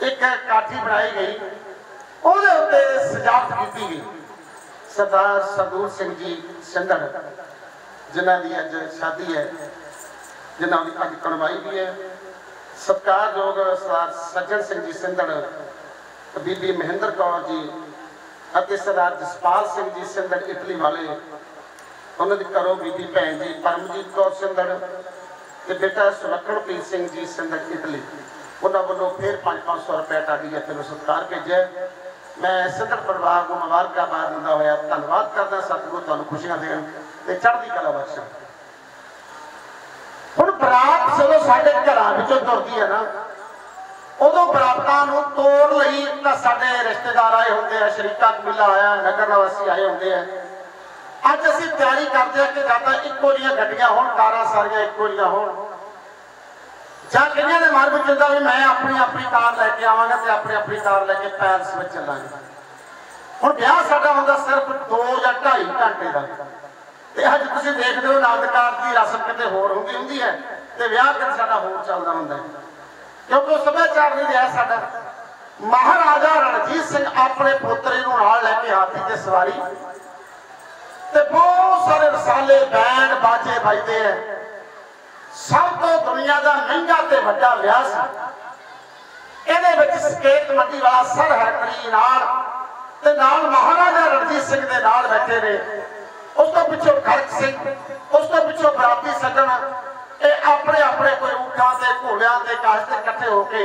ਇੱਕ ਕਾਠੀ ਬਣਾਈ ਗਈ। ਉਹਦੇ ਉੱਤੇ ਸਜਾਵਟ ਕੀਤੀ ਗਈ। ਸਰਦਾਰ ਸਰਦੂਰ ਸਿੰਘ ਜੀ ਸੰਧੜ ਜਿਨ੍ਹਾਂ ਦੀ ਅੱਜ ਸ਼ਾਦੀ ਹੈ, ਜਿਨ੍ਹਾਂ ਦੀ ਅੱਜ ਕਣਵਾਈ ਵੀ ਹੈ। ਸਤਿਕਾਰਯੋਗ ਸਰਦਾਰ ਸੱਜਣ ਸਿੰਘ ਜੀ ਸਿੰਧੜ ਬੀਬੀ ਮਹਿੰਦਰ ਕੌਰ ਜੀ ਅਤੇ ਸਰਦਾਰ ਜਸਪਾਲ ਸਿੰਘ ਜੀ ਸਿੰਧੜ ਇਟਲੀ ਵਾਲੇ। ਉਹਨਾਂ ਦੇ ਘਰੋਂ ਬੀਬੀ ਭੈਣ ਜੀ ਪਰਮਜੀਤ ਕੌਰ ਸਿੰਧੜ ਤੇ ਬੇਟਾ ਸੁਲੱਖਣਪ੍ਰੀਤ ਸਿੰਘ ਜੀ ਸਿੰਧੜ ਇਟਲੀ ਉਹਨਾਂ ਵੱਲੋਂ ਫਿਰ 5-500 ਰੁਪਏ ਟਾਡੀ ਇੱਥੇ ਨੂੰ ਸਤਿਕਾਰ ਭੇਜਿਆ। ਮੈਂ ਸਿੰਧੜ ਪਰਿਵਾਰ ਨੂੰ ਮੁਬਾਰਕਾਬਾਦ ਦਿੰਦਾ ਹੋਇਆ ਧੰਨਵਾਦ ਕਰਦਾ, ਸਤਿਗੁਰੂ ਤੁਹਾਨੂੰ ਖੁਸ਼ੀਆਂ ਦੇਣ ਤੇ ਚੜ੍ਹਦੀ ਕਲਾ ਬਖਸ਼ਣ। ਹੁਣ ਬਰਾਤ ਜਦੋਂ ਸਾਡੇ ਘਰਾਂ ਵਿੱਚੋਂ ਤੁਰਦੀ ਹੈ ਨਾ, ਉਦੋਂ ਬਰਾਤਾਂ ਨੂੰ ਤੋੜ ਲਈ ਤਾਂ ਸਾਡੇ ਰਿਸ਼ਤੇਦਾਰ ਆਏ ਹੁੰਦੇ ਆ ਸ਼ਰੀਕਾ ਕਬੀਲਾ ਆਇਆ, ਨਗਰ ਨਿਵਾਸੀ ਆਏ ਹੁੰਦੇ ਆ। ਅੱਜ ਅਸੀਂ ਤਿਆਰੀ ਕਰਦੇ ਹਾਂ ਕਿ ਜਾਂ ਤਾਂ ਇੱਕੋ ਜਿਹੀਆਂ ਗੱਡੀਆਂ ਹੋਣ, ਕਾਰਾਂ ਸਾਰੀਆਂ ਇੱਕੋ ਜਿਹੀਆਂ ਹੋਣ। ਜਾਂ ਕਈਆਂ ਦੇ ਮਨ ਵਿੱਚ ਹੁੰਦਾ ਵੀ ਮੈਂ ਆਪਣੀ ਆਪਣੀ ਕਾਰ ਲੈ ਕੇ ਆਵਾਂਗਾ ਤੇ ਆਪਣੀ ਆਪਣੀ ਕਾਰ ਲੈ ਕੇ ਪੈਲਸ ਵਿੱਚ ਚੱਲਾਂਗੇ। ਹੁਣ ਵਿਆਹ ਸਾਡਾ ਹੁੰਦਾ ਸਿਰਫ 2 ਜਾਂ 2.5 ਘੰਟੇ ਦਾ। ਤੇ ਅੱਜ ਤੁਸੀਂ ਦੇਖਦੇ ਹੋ ਆਨੰਦ ਕਾਰਜ ਦੀ ਰਸਮ ਕਿਤੇ ਹੋਰ ਹੁੰਦੀ ਹੁੰਦੀ ਹੈ ਤੇ ਵਿਆਹ ਕਿਤੇ ਸਾਡਾ ਹੋਰ ਚੱਲਦਾ ਹੁੰਦਾ ਕਿਉਂਕਿ ਉਹ ਸੱਭਿਆਚਾਰ ਨਹੀਂ ਰਿਹਾ ਸਾਡਾ। ਮਹਾਰਾਜਾ ਰਣਜੀਤ ਸਿੰਘ ਆਪਣੇ ਪੋਤਰੇ ਨੂੰ ਨਾਲ ਲੈ ਕੇ ਹਾਥੀ ਤੇ ਸਵਾਰੀ ਤੇ ਬਹੁਤ ਸਾਰੇ ਰਸਾਲੇ ਬੈਂਡ ਬਾਜੇ ਵੱਜਦੇ ਆ। ਸਭ ਤੋਂ ਦੁਨੀਆ ਦਾ ਮਹਿੰਗਾ ਤੇ ਵੱਡਾ ਵਿਆਹ ਸੀ ਇਹਦੇ ਵਿੱਚ ਸਕੇਤ ਮੰਡੀ ਵਾਲਾ ਸਰ ਹਰਕੜੀ ਨਾਲ ਤੇ ਨਾਲ ਮਹਾਰਾਜਾ ਰਣਜੀਤ ਸਿੰਘ ਦੇ ਨਾਲ ਬੈਠੇ ਨੇ। ਉਸ ਤੋਂ ਪਿੱਛੋਂ ਖਰਚ ਸਿੰਘ, ਉਸ ਤੋਂ ਪਿੱਛੋਂ ਬਰਾਤੀ ਸੱਜਣ ਇਹ ਆਪਣੇ ਆਪਣੇ ਕੋਈ ਊਠਾਂ ਤੇ ਘੋੜਿਆਂ ਤੇ ਕਾਸ਼ ਤੇ ਇਕੱਠੇ ਹੋ ਕੇ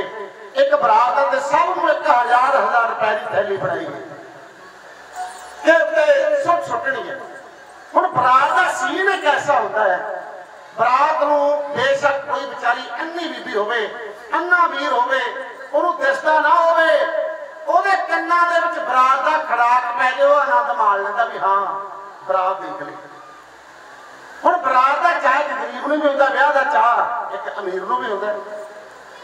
ਇੱਕ ਬਰਾਤ ਤੇ ਸਭ ਨੂੰ 1000 ਹਜ਼ਾਰ ਰੁਪਏ ਦੀ ਥੈਲੀ ਬਣਾਈ ਗਈ। ਤੇ ਉੱਤੇ ਸੁੱਟ ਸੁੱਟਣੀ ਹੈ ਹੁਣ ਬਰਾਤ ਦਾ ਸੀਨ ਇੱਕ ਐਸਾ ਹੁੰਦਾ ਹੈ। ਬਰਾਤ ਨੂੰ ਬੇਸ਼ੱਕ ਕੋਈ ਵਿਚਾਰੀ ਅੰਨੀ ਬੀਬੀ ਹੋਵੇ, ਅੰਨਾ ਵੀਰ ਹੋਵੇ, ਉਹਨੂੰ ਦਿਸਦਾ ਨਾ ਹੋਵੇ, ਉਹਦੇ ਕੰਨਾਂ ਦੇ ਵਿੱਚ ਬਰਾਤ ਦਾ ਖੜਾਕ ਪੈ ਜਾਏ ਆਨੰਦ ਮਾਣ ਲੈਂਦਾ ਵੀ ਹਾਂ, ਬਰਾਤ ਦੇਖ ਲਈ। ਹੁਣ ਬਰਾਤ ਦਾ ਚਾਹ ਇੱਕ ਗਰੀਬ ਨੂੰ ਵੀ ਹੁੰਦਾ ਵਿਆਹ ਦਾ ਚਾਹ ਇੱਕ ਅਮੀਰ ਨੂੰ ਵੀ ਹੁੰਦਾ।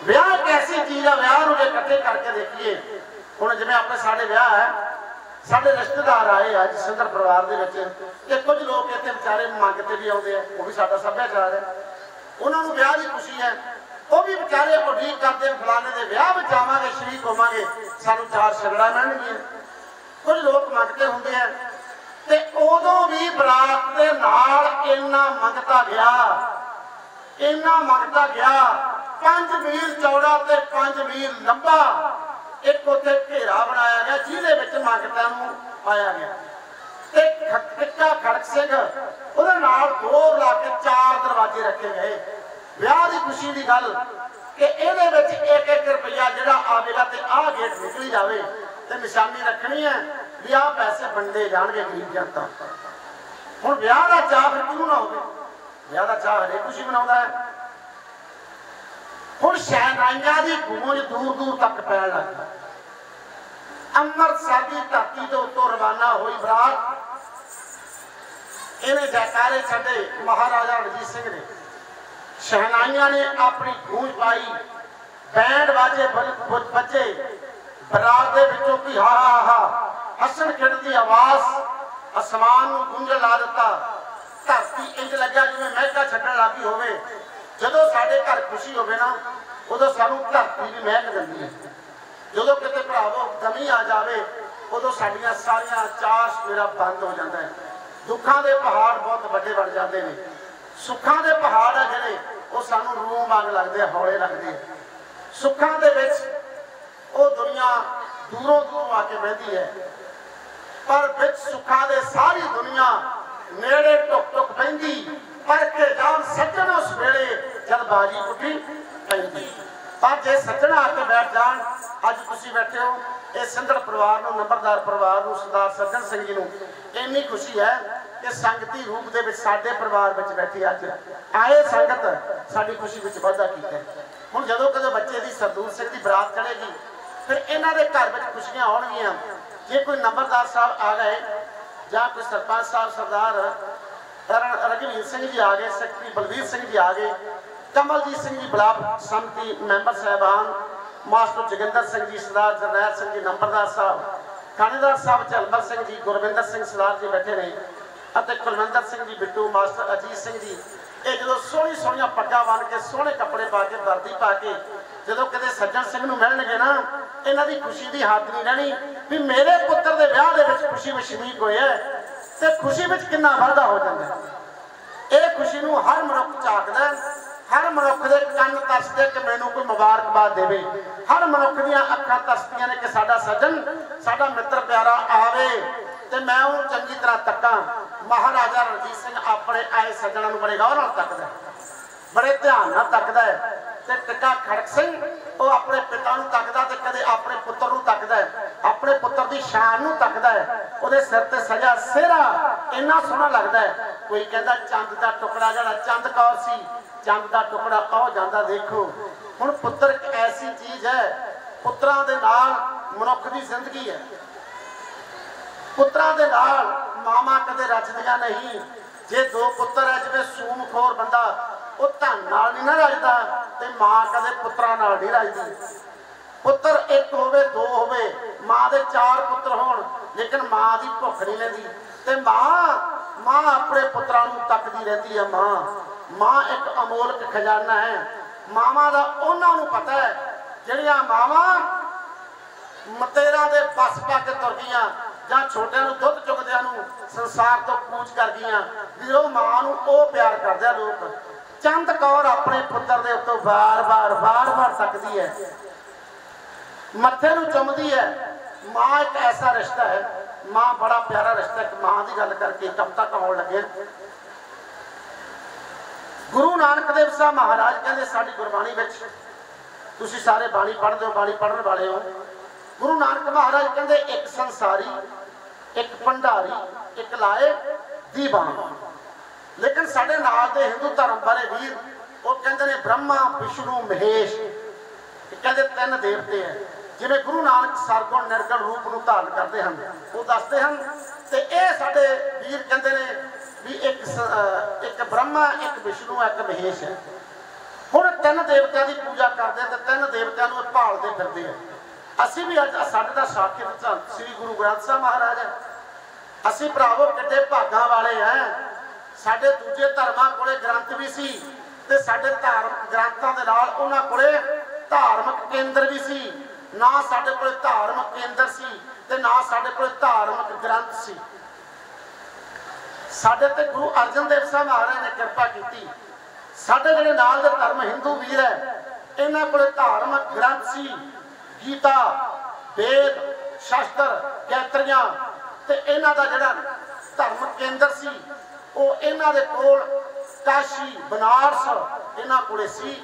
ਵਿਆਹ ਇੱਕ ਐਸੀ ਚੀਜ਼ ਆ, ਵਿਆਹ ਨੂੰ ਜੇ ਇਕੱਠੇ ਕਰਕੇ ਦੇਖੀਏ, ਹੁਣ ਜਿਵੇਂ ਆਪਣੇ ਸਾਡੇ ਵਿਆਹ ਹੈ ਸਾਡੇ ਰਿਸ਼ਤੇਦਾਰ ਆਏ ਆ ਜਿਸੰਦਰ ਪਰਿਵਾਰ ਦੇ ਵਿੱਚ। ਤੇ ਕੁਝ ਲੋਕ ਇੱਥੇ ਵਿਚਾਰੇ ਮੰਗ ਤੇ ਵੀ ਆਉਂਦੇ ਆ, ਉਹ ਵੀ ਸਾਡਾ ਸੱਭਿਆਚਾਰ ਹੈ। ਉਹਨਾਂ ਨੂੰ ਵਿਆਹ ਦੀ ਖੁਸ਼ੀ ਹੈ। ਉਹ ਵੀ ਵਿਚਾਰੇ ਉਡੀਕ ਕਰਦੇ ਫਲਾਣੇ ਦੇ ਵਿਆਹ ਵਿੱਚ ਜਾਵਾਂਗੇ ਸ਼ਰੀਕ ਹੋਵਾਂਗੇ, ਸਾਨੂੰ ਚਾਰ ਛਗੜਾ ਮਿਲਣਗੀਆਂ। ਕੁਝ ਲੋਕ ਮੰਗਦੇ ਹੁੰਦੇ ਆ। ਤੇ ਉਦੋਂ ਵੀ ਬਰਾਤ ਦੇ ਨਾਲ ਇੰਨਾ ਮੰਗਤਾ ਗਿਆ, ਇੰਨਾ ਮੰਗਤਾ ਗਿਆ 5 ਮੀਲ ਚੌੜਾ ਤੇ 5 ਮੀਲ ਲੰਬਾ ਇੱਕ ਉੱਥੇ ਘੇਰਾ ਬਣਾਇਆ ਗਿਆ, ਜਿਹਦੇ ਵਿੱਚ ਮੰਗਤਾ ਨੂੰ ਪਾਇਆ ਗਿਆ। ਤੇ ਖੱਟਾ ਖੜਕ ਸਿੰਘ, ਉਹਦੇ ਨਾਲ ਦੋ ਲਾ ਕੇ ਚਾਰ ਦਰਵਾਜ਼ੇ ਰੱਖੇ ਗਏ। ਵਿਆਹ ਦੀ ਖੁਸ਼ੀ ਦੀ ਗੱਲ ਕਿ ਇਹਦੇ ਵਿੱਚ ਇੱਕ ਇੱਕ ਰੁਪਈਆ ਜਿਹੜਾ ਆਵੇਗਾ ਤੇ ਆਹ ਗੇਟ ਨਿਕਲੀ ਜਾਵੇ ਤੇ ਨਿਸ਼ਾਨੀ ਰੱਖਣੀ ਹੈ ਵੀ ਆਹ ਪੈਸੇ ਵੰਡੇ ਜਾਣਗੇ ਗਰੀਬ ਜਨਤਾ। ਹੁਣ ਵਿਆਹ ਦਾ ਚਾਹ ਫਿਰ ਕਿਉਂ ਨਾ ਹੋਵੇ? ਵਿਆਹ ਦਾ ਚਾਹ ਹਰੇਕ ਖੁਸ਼ੀ ਮਨਾਉਂਦਾ ਹੈ। ਹੁਣ ਸ਼ਹਿਨਾਈਆਂ ਦੀ ਗੂੰਜ ਦੂਰ ਦੂਰ ਤੱਕ ਪੈਣ ਲੱਗ ਅੰਮ੍ਰਿਤਸਰ ਦੀ ਧਰਤੀ ਤੋਂ ਉੱਤੋਂ ਰਵਾਨਾ ਹੋਈ ਬਰਾਤ। ਇਹਨੇ ਜੈਕਾਰੇ ਛੱਡੇ ਮਹਾਰਾਜਾ ਰਣਜੀਤ ਸਿੰਘ ਨੇ। ਸ਼ਹਿਨਾਈਆਂ ਨੇ ਆਪਣੀ ਗੂੰਜ ਪਾਈ। ਬੈਂਡ ਵਾਜੇ ਬੱਜੇ ਬਰਾਤ ਦੇ ਵਿੱਚੋਂ ਕੀ ਹਾ ਹਾ ਹਾ। ਹੱਸਣ ਖੇਡ ਦੀ ਆਵਾਜ਼। ਅਸਮਾਨ ਨੂੰ ਗੂੰਜਣ ਲਾ ਦਿੱਤਾ। ਧਰਤੀ ਇੰਜ ਲੱਗਿਆ ਜਿਵੇਂ ਮਹਿਕਾ ਛੱਡਣ ਲੱਗੀ ਹੋਵੇ। ਜਦੋਂ ਸਾਡੇ ਘਰ ਖੁਸ਼ੀ ਹੋਵੇ ਨਾ, ਉਦੋਂ ਸਾਨੂੰ ਧਰਤੀ ਵੀ ਮਹਿਕ ਦਿੰਦੀ ਹੈ। ਜਦੋਂ ਕਿਤੇ ਭਰਾਵੋ ਕਮੀ ਆ ਜਾਵੇ, ਉਦੋਂ ਸਾਡੀਆਂ ਸਾਰੀਆਂ ਚਾਰ ਸਵੇਰਾ ਬੰਦ ਹੋ ਜਾਂਦਾ ਹੈ। ਦੁੱਖਾਂ ਦੇ ਪਹਾੜ ਬਹੁਤ ਵੱਡੇ ਬਣ ਜਾਂਦੇ ਨੇ। ਸੁੱਖਾਂ ਦੇ ਪਹਾੜ ਆ ਜਿਹੜੇ, ਉਹ ਸਾਨੂੰ ਰੂਹ ਮੰਗ ਲੱਗਦੇ ਆ, ਹੌਲੇ ਲੱਗਦੇ ਆ। ਸੁੱਖਾਂ ਦੇ ਵਿੱਚ ਉਹ ਦੁਨੀਆ ਦੂਰੋਂ ਦੂਰੋਂ ਆ ਕੇ ਬਹਿੰਦੀ ਹੈ। ਪਰ ਵਿੱਚ ਸੁੱਖਾਂ ਦੇ ਸਾਰੀ ਦੁਨੀਆ ਨੇੜੇ ਟੁਕ ਟੁਕ ਬੈਂਦੀ ਪਰ ਕੇ ਜਾਨ ਸੱਜਣ ਉਸ ਵੇਲੇ ਜਦ ਬਾਜੀ ਉੱਠੀ ਪੈਂਦੀ ਪਰ ਜੇ ਸੱਜਣ ਆ ਕੇ ਬੈਠ ਜਾਣ। ਅੱਜ ਤੁਸੀਂ ਬੈਠੇ ਹੋ। ਇਹ ਸਿੰਧੜ ਪਰਿਵਾਰ ਨੂੰ, ਨੰਬਰਦਾਰ ਪਰਿਵਾਰ ਨੂੰ, ਸਰਦਾਰ ਸੱਜਣ ਸਿੰਘ ਜੀ ਨੂੰ। ਇੰਨੀ ਖੁਸ਼ੀ ਹੈ ਕਿ ਸੰਗਤੀ ਰੂਪ ਦੇ ਵਿੱਚ ਸਾਡੇ ਪਰਿਵਾਰ ਵਿੱਚ ਬੈਠੀ ਅੱਜ। ਆਏ ਸੰਗਤ ਸਾਡੀ ਖੁਸ਼ੀ ਵਿੱਚ ਵਾਧਾ ਕੀਤਾ। ਹੁਣ ਜਦੋਂ ਕਦੇ ਬੱਚੇ ਦੀ ਸਰਦੂਰ ਸਿੰਘ ਦੀ ਬਰਾਤ ਚੜੇਗੀ ਫਿਰ ਇਹਨਾਂ ਦੇ ਘਰ ਵਿੱਚ ਖੁਸ਼ੀਆਂ ਆਉਣਗੀਆਂ। ਜੇ ਕੋਈ ਨੰਬਰਦਾਰ ਸਾਹਿਬ ਆ ਗਏ, ਜਾਂ ਕੋਈ ਸਰਪੰਚ ਸਾਹਿਬ, ਸਰਦਾਰ ਰ- ਰਘਵੀਰ ਸਿੰਘ ਜੀ ਆ ਗਏ, ਸੈਕਟਰੀ ਬਲਵੀਰ ਸਿੰਘ ਜੀ ਆ ਗਏ ਕਮਲਜੀਤ ਸਿੰਘ ਜੀ ਬਲਾਕ ਸੰਮਤੀ ਮੈਂਬਰ ਸਾਹਿਬਾਨ, ਮਾਸਟਰ ਜੋਗਿੰਦਰ ਸਿੰਘ ਜੀ, ਸਰਦਾਰ ਜਰਨੈਲ ਸਿੰਘ ਜੀ, ਨੰਬਰਦਾਰ ਸਾਹਿਬ, ਥਾਣੇਦਾਰ ਸਾਹਿਬ ਝਲਮਰ ਸਿੰਘ ਜੀ, ਗੁਰਵਿੰਦਰ ਸਿੰਘ ਸਰਦਾਰ ਜੀ ਬੈਠੇ ਨੇ ਅਤੇ ਕੁਲਵਿੰਦਰ ਸਿੰਘ ਜੀ, ਬਿੱਟੂ, ਮਾਸਟਰ ਅਜੀਤ ਸਿੰਘ ਜੀ। ਇਹ ਜਦੋਂ ਸੋਹਣੀ ਸੋਹਣੀਆਂ ਪੱਗਾਂ ਬੰਨ ਕੇ ਸੋਹਣੇ ਕੱਪੜੇ ਪਾ ਕੇ, ਵਰਦੀ ਪਾ ਕੇ ਜਦੋਂ ਕਦੇ ਸੱਜਣ ਸਿੰਘ ਨੂੰ ਮਿਲਣਗੇ ਨਾ, ਇਹਨਾਂ ਦੀ ਖੁਸ਼ੀ ਦੀ ਹੱਦ ਨਹੀਂ ਰਹਿਣੀ ਵੀ ਮੇਰੇ ਪੁੱਤਰ ਦੇ ਵਿਆਹ ਦੇ ਵਿੱਚ ਖੁਸ਼ੀ ਵਿੱਚ ਵਸ਼ਮੀਕ ਹੋਇਆ ਹੈ ਤੇ ਖੁਸ਼ੀ ਵਿੱਚ ਕਿੰਨਾ ਵਾਧਾ ਹੋ ਜਾਂਦਾ ਹੈ। ਇਹ ਖੁਸ਼ੀ ਨੂੰ ਹਰ ਮਨੁੱਖ ਝਾਕਦਾ ਹੈ। ਹਰ ਮਨੁੱਖ ਦੇ ਕੰਨ ਤਰਸਦੇ ਕਿ ਮੈਨੂੰ ਕੋਈ ਮੁਬਾਰਕਬਾਦ ਦੇਵੇ। ਹਰ ਮਨੁੱਖ ਦੀਆਂ ਅੱਖਾਂ ਤਰਸਦੀਆਂ ਨੇ ਕਿ ਸਾਡਾ ਸੱਜਣ, ਸਾਡਾ ਮਿੱਤਰ ਪਿਆਰਾ ਆਵੇ ਤੇ ਮੈਂ ਉਹਨੂੰ ਚੰਗੀ ਤਰ੍ਹਾਂ ਤੱਕਾਂ। ਮਹਾਰਾਜਾ ਰਣਜੀਤ ਸਿੰਘ ਆਪਣੇ ਆਏ ਸੱਜਣਾਂ ਨੂੰ ਬੜੇ ਗੌਰ ਨਾਲ ਤੱਕਦਾ ਬੜੇ ਧਿਆਨ ਨਾਲ ਤੱਕਦਾ ਹੈ ਤੇ ਟਿੱਕਾ ਖੜਕ ਸਿੰਘ, ਉਹ ਆਪਣੇ ਪਿਤਾ ਨੂੰ ਤੱਕਦਾ ਤੇ ਕਦੇ ਆਪਣੇ ਪੁੱਤਰ ਨੂੰ ਤੱਕਦਾ ਹੈ। ਆਪਣੇ ਪੁੱਤਰ ਦੀ ਸ਼ਾਨ ਨੂੰ ਤੱਕਦਾ ਉਹਦੇ ਸਿਰ ਤੇ ਸਜਾ, ਸਿਹਰਾ ਇੰਨਾ ਸੋਹਣਾ ਲੱਗਦਾ ਹੈ ਕੋਈ ਕਹਿੰਦਾ ਚੰਦ ਦਾ ਟੁਕੜਾ ਜਿਹੜਾ ਚੰਦ ਕੌਰ ਸੀ, ਚੰਦ ਦਾ ਟੁਕੜਾ ਆਹ ਜਾਂਦਾ ਦੇਖੋ। ਹੁਣ ਪੁੱਤਰ ਇੱਕ ਐਸੀ ਚੀਜ਼ ਹੈ, ਪੁੱਤਰਾਂ ਦੇ ਨਾਲ ਮਨੁੱਖ ਦੀ ਜ਼ਿੰਦਗੀ ਹੈ। ਪੁੱਤਰਾਂ ਦੇ ਨਾਲ ਮਾਮਾ ਕਦੇ ਰਚਦੀਆਂ ਨਹੀਂ। ਜੇ ਦੋ ਪੁੱਤਰ ਹੈ, ਜਿਵੇਂ ਸੂਮਖੋਰ ਬੰਦਾ, ਉਹ ਧਨ ਨਾਲ ਨਹੀਂ ਨਾ ਰਜਦਾ ਤੇ ਮਾਂ ਕਦੇ ਪੁੱਤਰਾਂ ਨਾਲ ਨਹੀਂ ਰਜਦੀ। ਪੁੱਤਰ ਇੱਕ ਹੋਵੇ, ਦੋ ਹੋਵੇ, ਮਾਂ ਦੇ ਚਾਰ ਪੁੱਤਰ ਹੋਣ, ਲੇਕਿਨ ਮਾਂ ਦੀ ਭੁੱਖ ਨਹੀਂ ਲੈਂਦੀ। ਤੇ ਮਾਂ ਮਾਂ ਆਪਣੇ ਪੁੱਤਰਾਂ ਨੂੰ ਤੱਕਦੀ ਰਹਿੰਦੀ ਹੈ ਮਾਂ। ਮਾਂ ਇੱਕ ਅਮੋਲਕ ਖਜ਼ਾਨਾ ਹੈ। ਮਾਵਾਂ ਦਾ ਉਹਨਾਂ ਨੂੰ ਪਤਾ ਹੈ, ਜਿਹੜੀਆਂ ਮਾਵਾਂ ਮਤੇਰਾਂ ਦੇ ਬਸ ਪਾ ਕੇ ਤੁਰ ਗਈਆਂ ਜਾਂ ਛੋਟਿਆਂ ਨੂੰ ਦੁੱਧ ਚੁਗਦਿਆਂ ਨੂੰ ਸੰਸਾਰ ਤੋਂ ਕੂਚ ਕਰ ਗਈਆਂ ਵੀ ਮਾਂ ਨੂੰ ਉਹ ਪਿਆਰ ਕਰਦੇ ਆ ਲੋਕ। ਚੰਦ ਕੌਰ ਆਪਣੇ ਪੁੱਤਰ ਦੇ ਉੱਤੇ ਵਾਰ-ਵਾਰ ਵਾਰ-ਵਾਰ ਤੱਕਦੀ ਹੈ। ਮੱਥੇ ਨੂੰ ਚੁੰਮਦੀ ਹੈ। ਮਾਂ ਇੱਕ ਐਸਾ ਰਿਸ਼ਤਾ ਹੈ ਮਾਂ, ਬੜਾ ਪਿਆਰਾ ਰਿਸ਼ਤਾ ਹੈ। ਇੱਕ ਮਾਂ ਦੀ ਗੱਲ ਕਰਕੇ ਕਵਿਤਾ ਕਹਾਉਣ ਲੱਗੇ। ਗੁਰੂ ਨਾਨਕ ਦੇਵ ਸਾਹਿਬ ਮਹਾਰਾਜ ਕਹਿੰਦੇ, ਸਾਡੀ ਗੁਰਬਾਣੀ ਵਿੱਚ ਤੁਸੀਂ ਸਾਰੇ ਬਾਣੀ ਪੜ੍ਹਦੇ ਹੋ, ਬਾਣੀ ਪੜ੍ਹਨ ਵਾਲੇ ਹੋ। ਗੁਰੂ ਨਾਨਕ ਮਹਾਰਾਜ ਕਹਿੰਦੇ, ਇੱਕ ਸੰਸਾਰੀ, ਇੱਕ ਭੰਡਾਰੀ, ਇੱਕ ਲਾਏ ਦੀਵਾਨ। ਲੇਕਿਨ ਸਾਡੇ ਨਾਲ ਦੇ ਹਿੰਦੂ ਧਰਮ ਬਾਰੇ ਵੀਰ, ਉਹ ਕਹਿੰਦੇ ਨੇ, ਬ੍ਰਹਮਾ, ਵਿਸ਼ਨੂੰ, ਮਹੇਸ਼। ਕਹਿੰਦੇ ਤਿੰਨ ਦੇਵਤੇ ਹੈ। ਜਿਵੇਂ ਗੁਰੂ ਨਾਨਕ ਸਰਗੁਣ ਨਿਰਗੁਣ ਰੂਪ ਨੂੰ ਧਾਰਨ ਕਰਦੇ ਹਨ, ਉਹ ਦੱਸਦੇ ਹਨ, ਤੇ ਇਹ ਸਾਡੇ ਵੀਰ ਕਹਿੰਦੇ ਨੇ ਵੀ ਇੱਕ ਇੱਕ ਬ੍ਰਹਮਾ, ਇੱਕ ਵਿਸ਼ਨੂੰ, ਇੱਕ ਮਹੇਸ਼ ਹੈ। ਹੁਣ ਤਿੰਨ ਦੇਵਤਿਆਂ ਦੀ ਪੂਜਾ ਕਰਦੇ ਆ ਤੇ ਤਿੰਨ ਦੇਵਤਿਆਂ ਨੂੰ ਇਹ ਭਾਲਦੇ ਫਿਰਦੇ ਆ। ਅਸੀਂ ਵੀ ਅੱਜ ਸਾਡੇ ਦਾ ਸਾਖੀ ਸ੍ਰੀ ਗੁਰੂ ਗ੍ਰੰਥ ਸਾਹਿਬ ਮਹਾਰਾਜ ਹੈ। ਅਸੀਂ ਭਰਾਵੋ ਕਿੱਡੇ ਭਾਗਾਂ ਵਾਲੇ ਆ। ਸਾਡੇ ਦੂਜੇ ਧਰਮਾਂ ਕੋਲੇ ਗ੍ਰੰਥ ਵੀ ਸੀ ਤੇ ਸਾਡੇ ਧਾਰਮ ਗ੍ਰੰਥਾਂ ਦੇ ਨਾਲ ਉਹਨਾਂ ਕੋਲੇ ਧਾਰਮਿਕ ਕੇਂਦਰ ਵੀ ਸੀ। ਨਾ ਸਾਡੇ ਕੋਲ ਧਾਰਮਿਕ ਕੇਂਦਰ ਸੀ ਤੇ ਨਾ ਸਾਡੇ ਕੋਲ ਧਾਰਮਿਕ ਗ੍ਰੰਥ ਸੀ। ਸਾਡੇ ਤੇ ਗੁਰੂ ਅਰਜਨ ਦੇਵ ਸਾਹਿਬ ਮਹਾਰਾਜ ਨੇ ਕਿਰਪਾ ਕੀਤੀ। ਸਾਡੇ ਜਿਹੜੇ ਨਾਲ ਦੇ ਧਰਮ ਹਿੰਦੂ ਵੀਰ ਹੈ, ਇਹਨਾਂ ਕੋਲ ਧਾਰਮਿਕ ਗ੍ਰੰਥ ਸੀ। ਗੀਤਾ, ਵੇਦ, ਸ਼ਾਸਤਰ, ਗੈਤਰੀਆਂ ਤੇ ਇਹਨਾਂ ਦਾ ਜਿਹੜਾ ਧਰਮ ਕੇਂਦਰ ਸੀ, ਉਹ ਇਹਨਾਂ ਦੇ ਕੋਲ ਕਾਸ਼ੀ, ਬਨਾਰਸ ਇਹਨਾਂ ਕੋਲੇ ਸੀ।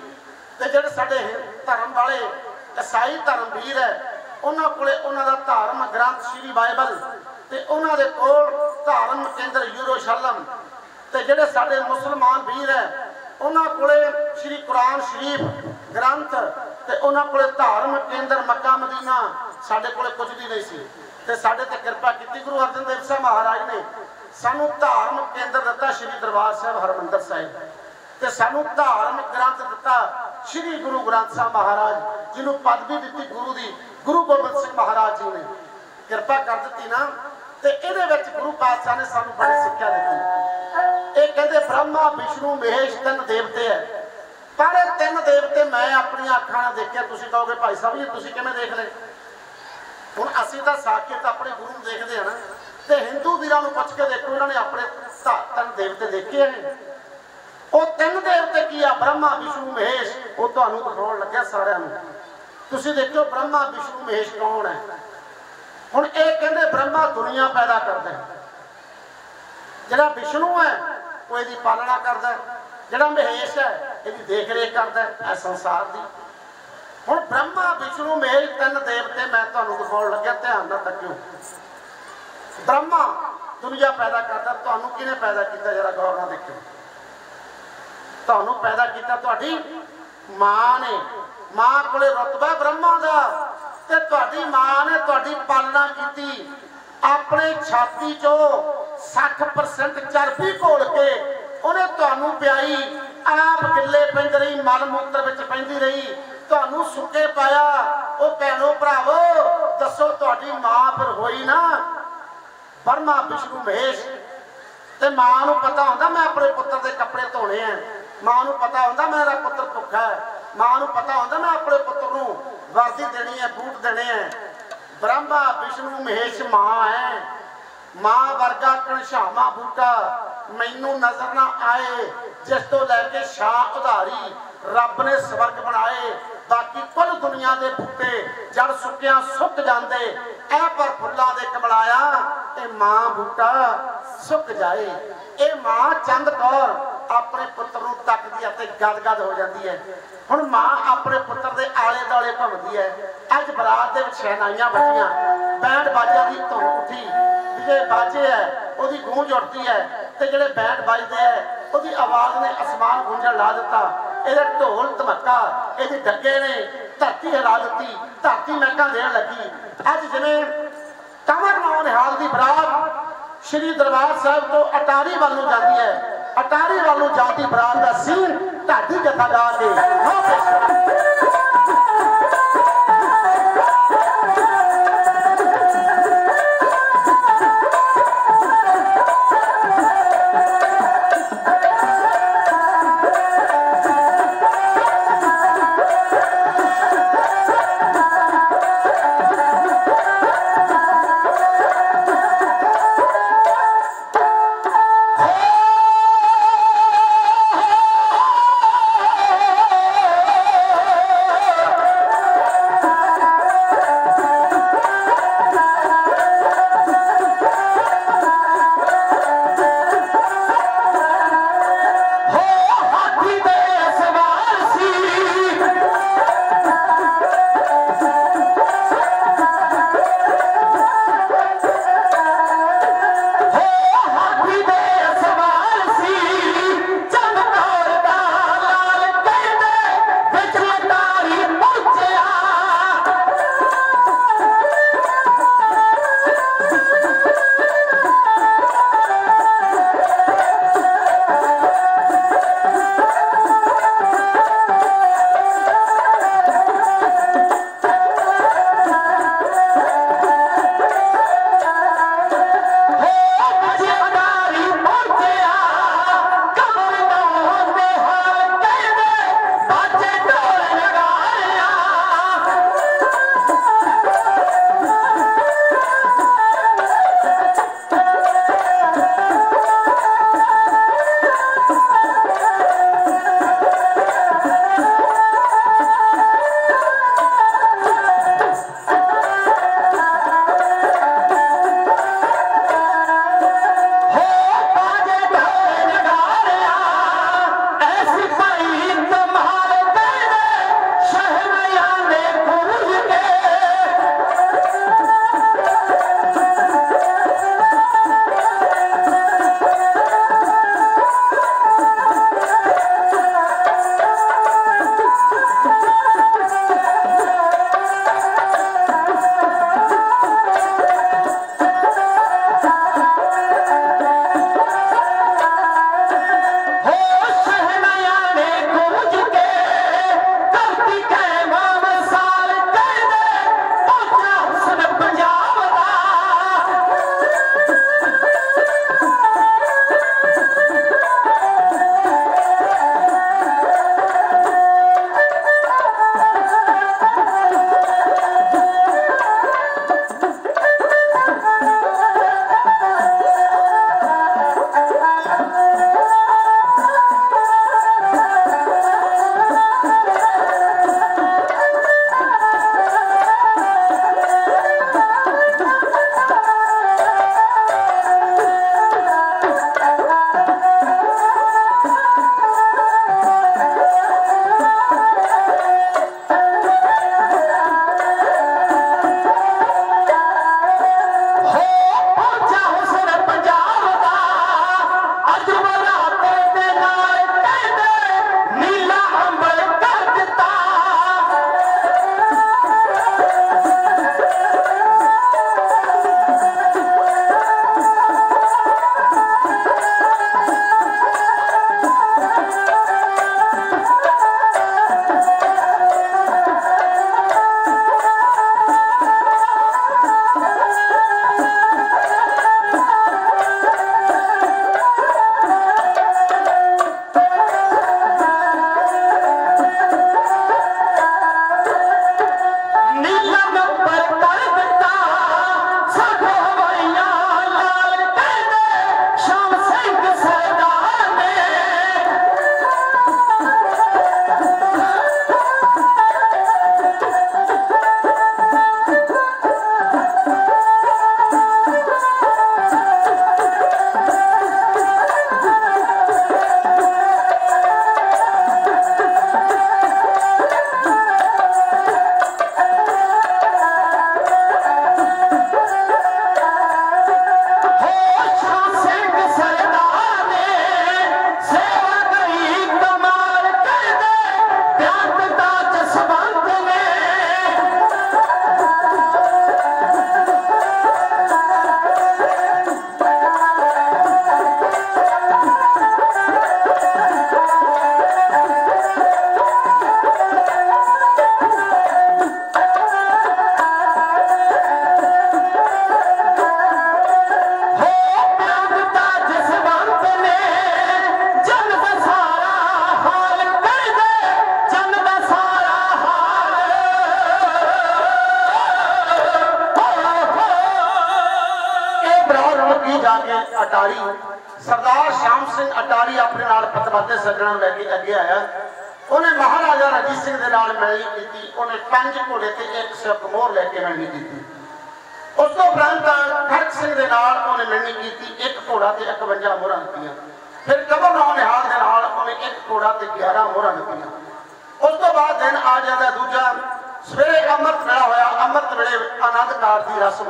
ਤੇ ਜਿਹੜੇ ਸਾਡੇ ਧਰਮ ਵਾਲੇ ਈਸਾਈ ਧਰਮ ਵੀਰ ਹੈ। ਉਹਨਾਂ ਕੋਲੇ ਉਹਨਾਂ ਦਾ ਧਾਰਮ ਗ੍ਰੰਥ ਸ੍ਰੀ ਬਾਈਬਲ ਤੇ ਉਹਨਾਂ ਦੇ ਕੋਲ ਧਾਰਮ ਕੇਂਦਰ ਯੂਰੋਸ਼ਲਮ ਤੇ ਜਿਹੜੇ ਸਾਡੇ ਮੁਸਲਮਾਨ ਵੀਰ ਹੈ, ਉਹਨਾਂ ਕੋਲੇ ਸ੍ਰੀ ਕੁਰਾਨ ਸ਼ਰੀਫ ਗ੍ਰੰਥ ਤੇ ਉਹਨਾਂ ਕੋਲੇ ਧਾਰਮਿਕ ਕੇਂਦਰ ਮੱਕਾ ਮਦੀਨਾ ਸਾਡੇ ਕੋਲੇ ਕੁਝ ਵੀ ਨਹੀਂ ਸੀ। ਤੇ ਸਾਡੇ ਤੇ ਕਿਰਪਾ ਕੀਤੀ ਗੁਰੂ ਅਰਜਨ ਦੇਵ ਸਾਹਿਬ ਮਹਾਰਾਜ ਨੇ ਸਾਨੂੰ ਧਾਰਮਿਕ ਕੇਂਦਰ ਦਿੱਤਾ ਸ੍ਰੀ ਦਰਬਾਰ ਸਾਹਿਬ ਹਰਮੰਦਰ ਸਾਹਿਬ। ਤੇ ਸਾਨੂੰ ਧਾਰਮਿਕ ਗ੍ਰੰਥ ਦਿੱਤਾ ਸ੍ਰੀ ਗੁਰੂ ਗ੍ਰੰਥ ਸਾਹਿਬ ਮਹਾਰਾਜ ਜਿਹਨੂੰ ਪਦਵੀ ਦਿੱਤੀ ਗੁਰੂ ਦੀ, ਗੁਰੂ ਗੋਬਿੰਦ ਸਿੰਘ ਮਹਾਰਾਜ ਜੀ ਨੇ। ਕਿਰਪਾ ਕਰ ਦਿੱਤੀ ਨਾ, ਤੇ ਇਹਦੇ ਵਿੱਚ ਗੁਰੂ ਪਾਤਸ਼ਾਹ ਨੇ ਸਾਨੂੰ ਬੜੀ ਸਿੱਖਿਆ ਦਿੱਤੀ। ਇਹ ਕਹਿੰਦੇ, ਬ੍ਰਹਮਾ, ਵਿਸ਼ਨੂੰ, ਮਹੇਸ਼ ਤਿੰਨ ਦੇਵਤੇ ਹੈ ਪਰ ਇਹ ਤਿੰਨ ਦੇਵਤੇ ਮੈਂ ਆਪਣੀਆਂ ਅੱਖਾਂ ਨਾਲ ਦੇਖਿਆ। ਤੁਸੀਂ ਕਹੋਗੇ, ਭਾਈ ਸਾਹਿਬ ਜੀ, ਤੁਸੀਂ ਕਿਵੇਂ ਦੇਖ ਲਏ? ਹੁਣ ਅਸੀਂ ਤਾਂ ਸਾਖਿਅਤ ਆਪਣੇ ਗੁਰੂ ਨੂੰ ਦੇਖਦੇ ਹਾਂ ਨਾ, ਤੇ ਹਿੰਦੂ ਵੀਰਾਂ ਨੂੰ ਪੁੱਛ ਕੇ ਦੇਖੋ, ਇਹਨਾਂ ਨੇ ਆਪਣੇ ਤਿੰਨ ਦੇਵਤੇ ਦੇਖੇ ਨੇ ਉਹ ਤਿੰਨ ਦੇਵਤੇ ਕੀ ਆ? ਬ੍ਰਹਮਾ, ਵਿਸ਼ਨੂੰ, ਮਹੇਸ਼। ਉਹ ਤੁਹਾਨੂੰ ਦਿਖਾਉਣ ਲੱਗਿਆ ਸਾਰਿਆਂ ਨੂੰ। ਤੁਸੀਂ ਦੇਖਿਓ ਬ੍ਰਹਮਾ, ਵਿਸ਼ਨੂੰ, ਮਹੇਸ਼ ਕੌਣ ਹੈ? ਹੁਣ ਇਹ ਕਹਿੰਦੇ ਬ੍ਰਹਮਾ ਦੁਨੀਆ ਪੈਦਾ ਕਰਦਾ ਜਿਹੜਾ ਵਿਸ਼ਨੂੰ ਹੈ, ਉਹ ਇਹਦੀ ਪਾਲਣਾ ਕਰਦਾ ਜਿਹੜਾ ਮਹੇਸ਼ ਹੈ, ਇਹਦੀ ਦੇਖ ਰੇਖ ਕਰਦਾ ਹੈ। ਸੰਸਾਰ ਦੀ। ਹੁਣ ਬ੍ਰਹਮਾ, ਵਿਸ਼ਨੂੰ, ਮਹੇਸ਼ ਤਿੰਨ ਦੇਵਤੇ ਮੈਂ ਤੁਹਾਨੂੰ ਦਿਖਾਉਣ ਲੱਗਿਆ, ਧਿਆਨ ਨਾਲ ਤੱਕਿਓ ਬ੍ਰਹਮਾ ਦੁਨੀਆ ਪੈਦਾ ਕਰਦਾ ਤੁਹਾਨੂੰ ਕਿਹਨੇ ਪੈਦਾ ਕੀਤਾ? ਜਰਾ ਗੌਰ ਨਾਲ ਦੇਖਿਓ। ਤੁਹਾਨੂੰ ਪੈਦਾ ਕੀਤਾ, ਤੁਹਾਡੀ ਮਾਂ ਨੇ। ਮਾਂ ਕੋਲੇ ਰਤਬਾ ਬ੍ਰਹਮਾ ਦਾ ਤੇ ਤੁਹਾਡੀ ਮਾਂ ਨੇ ਤੁਹਾਡੀ ਪਾਲਣਾ ਕੀਤੀ। ਆਪਣੇ ਛਾਤੀ ਚੋਂ 60% ਚਰਬੀ ਘੋਲ ਕੇ ਉਹਨੇ ਤੁਹਾਨੂੰ ਪਿਆਈ। ਆਪ ਗਿੱਲੇ ਪਿੰਡ ਰਹੀ, ਮਲ ਮੂਤਰ ਵਿੱਚ ਪੈਂਦੀ ਰਹੀ। ਤੁਹਾਨੂੰ ਸੁੱਕੇ ਪਾਇਆ। ਉਹ ਭੈਣੋ ਭਰਾਵੋ, ਦੱਸੋ ਤੁਹਾਡੀ ਮਾਂ ਫਿਰ ਹੋਈ ਨਾ? ਬਰਮਾ ਵਿਸ਼ਨੂੰ, ਮਹੇਸ਼। ਤੇ ਮਾਂ ਨੂੰ ਪਤਾ ਹੁੰਦਾ, ਮੈਂ ਆਪਣੇ ਪੁੱਤਰ ਦੇ ਕੱਪੜੇ ਧੋਣੇ ਆ ਮਾਂ ਨੂੰ ਪਤਾ ਹੁੰਦਾ ਮੇਰਾ ਪੁੱਤਰ ਭੁੱਖਾ ਹੈ। ਮਾਂ ਨੂੰ ਪਤਾ ਹੁੰਦਾ ਮੈਂ ਆਪਣੇ ਪੁੱਤਰ ਨੂੰ ਵਰਦੀ ਦੇਣੀ ਹੈ, ਬੂਟ ਦੇਣੇ ਹੈ। ਬ੍ਰਹਮਾ, ਵਿਸ਼ਨੂੰ, ਮਹੇਸ਼ ਮਾਂ ਹੈ। ਮਾਂ ਵਰਗਾ ਕਣਸ਼ਾਮਾ ਬੂਟਾ ਮੈਨੂੰ ਨਜ਼ਰ ਨਾ ਆਏ, ਜਿਸ ਤੋਂ ਲੈ ਕੇ ਸ਼ਾਹ ਉਧਾਰੀ ਰੱਬ ਨੇ ਸਵਰਗ ਬਣਾਏ। ਬਾਕੀ ਕੁੱਲ ਦੁਨੀਆ ਦੇ ਬੂਟੇ ਜੜ ਸੁੱਕਿਆਂ ਸੁੱਕ ਜਾਂਦੇ ਐ ਪਰ ਫੁੱਲਾਂ ਦੇ ਕਮਲਾਇਆ, ਇਹ ਮਾਂ ਬੂਟਾ ਸੁੱਕ ਜਾਏ। ਇਹ ਮਾਂ ਚੰਦ ਕੌਰ ਆਪਣੇ ਪੁੱਤਰ ਨੂੰ ਤੱਕਦੀ ਹੈ ਤੇ ਗਦਗਦ ਹੋ ਜਾਂਦੀ ਹੈ। ਹੁਣ ਮਾਂ ਆਪਣੇ ਪੁੱਤਰ ਦੇ ਆਲੇ ਦਾਲੇ ਘੁੰਮਦੀ ਹੈ। ਅੱਜ ਬਰਾਤ ਦੇ ਵਿੱਚ ਸ਼ਹਿਨਾਈਆਂ ਬੱਜੀਆਂ ਬੈਂਡ ਬਾਜਿਆਂ ਦੀ ਧੁਨ ਉੱਠੀ। ਜਿਹੜੇ ਬਾਜੇ ਹੈ, ਉਹਦੀ ਗੂੰਜ ਉੱਠਦੀ ਹੈ। ਤੇ ਜਿਹੜੇ ਬੈਂਡ ਵੱਜਦੇ ਹੈ, ਉਹਦੀ ਆਵਾਜ਼ ਨੇ ਅਸਮਾਨ ਗੂੰਜਣ ਲਾ ਦਿੱਤਾ। ਇਹਦੇ ਢੋਲ ਧਮਕਾ, ਇਹਦੇ ਡੱਗੇ ਨੇ ਧਰਤੀ ਹਿਲਾ ਦਿੱਤੀ। ਧਰਤੀ ਮਹਿਕਾਂ ਦੇਣ ਲੱਗੀ। ਅੱਜ ਜਿਵੇਂ ਕਮਰ ਨੌ ਨਿਹਾਲ ਦੀ ਬਰਾਤ ਸ਼੍ਰੀ ਦਰਬਾਰ ਸਾਹਿਬ ਤੋਂ ਅਟਾਰੀ ਵੱਲ ਨੂੰ ਜਾਂਦੀ ਹੈ। ਅਟਾਰੀ ਵੱਲ ਨੂੰ ਜਾਂਦੀ ਬਰਾਤ ਦਾ ਸੀਨ ਢਾਡੀ ਜਥਾ ਗਾ ਕੇ ਪੇਸ਼।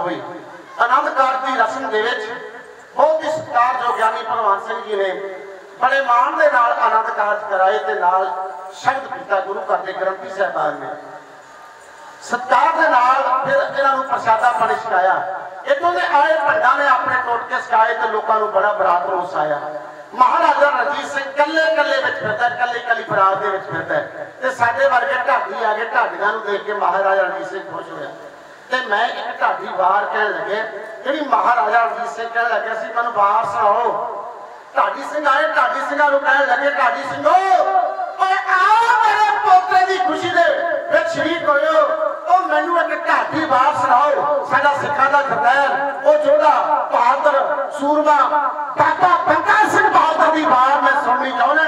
ਹੋਈ। ਆਨੰਦ ਕਾਰਜ ਦੀ ਰਸਮ ਦੇ ਵਿੱਚ ਬਹੁਤ ਹੀ ਸਤਿਕਾਰਯੋਗ ਗਿਆਨੀ ਭਗਵਾਨ ਸਿੰਘ ਜੀ ਨੇ ਬੜੇ ਮਾਣ ਦੇ ਨਾਲ ਆਨੰਦ ਕਾਰਜ ਕਰਾਏ ਤੇ ਨਾਲ ਸ਼ਬਦ ਪੀਤਾ ਗੁਰੂ ਘਰ ਦੇ ਗ੍ਰੰਥੀ ਸਾਹਿਬਾਨ ਨੇ। ਸਤਕਾਰ ਦੇ ਨਾਲ ਫਿਰ ਇਹਨਾਂ ਨੂੰ ਪ੍ਰਸ਼ਾਦਾ ਪਾਣੀ ਛਕਾਇਆ। ਇੱਥੋਂ ਦੇ ਆਏ ਭੰਡਾਂ ਨੇ ਆਪਣੇ ਟੋਟਕੇ ਛਕਾਏ ਤੇ ਲੋਕਾਂ ਨੂੰ ਬੜਾ ਬਰਾਤ ਰੋਸ ਆਇਆ ਮਹਾਰਾਜਾ ਰਣਜੀਤ ਸਿੰਘ ਕੱਲੇ ਕੱਲੇ ਵਿੱਚ ਫਿਰਦਾ ਕੱਲੇ ਕੱਲੀ ਬਰਾਤ ਦੇ ਵਿੱਚ ਫਿਰਦਾ ਤੇ ਸਾਡੇ ਵਰਗੇ ਢਾਡੀ ਆ ਗਏ ਢਾਡੀਆਂ ਨੂੰ ਦੇਖ ਕੇ ਮਹਾਰਾਜਾ ਰਣਜੀਤ ਸਿੰਘ ਖੁਸ਼ ਹੋਇਆ। ਤੇ ਮੈਂ ਇੱਕ ਢਾਡੀ ਵਾਰ ਕਹਿਣ ਲੱਗੇ, ਜਿਹੜੀ ਮਹਾਰਾਜਾ ਰਣਜੀਤ ਸਿੰਘ ਕਹਿਣ ਲੱਗਿਆ ਸੀ, ਮੈਨੂੰ ਵਾਰ ਸੁਣਾਓ। ਢਾਡੀ ਸਿੰਘ ਆਏ ਢਾਡੀ ਸਿੰਘਾਂ ਨੂੰ ਕਹਿਣ ਲੱਗੇ ਢਾਡੀ ਸਿੰਘੋ, ਓਏ ਆਓ ਮੇਰੇ ਪੋਤੇ ਦੀ ਖੁਸ਼ੀ ਦੇ ਵਿੱਚ ਸ਼ਰੀਕ ਹੋਇਓ। ਉਹ ਮੈਨੂੰ ਇੱਕ ਢਾਡੀ ਬਾਤ ਸੁਣਾਓ। ਸਾਡਾ ਸਿੱਖਾਂ ਦਾ ਸਰਦਾਰ ਉਹ ਜੋਧਾ, ਬਹਾਦਰ, ਸੂਰਮਾ, ਬਾਬਾ ਬੰਦਾ ਸਿੰਘ ਬਹਾਦਰ ਦੀ ਵਾਰ ਮੈਂ ਸੁਣਨੀ ਚਾਹੁੰਦਾ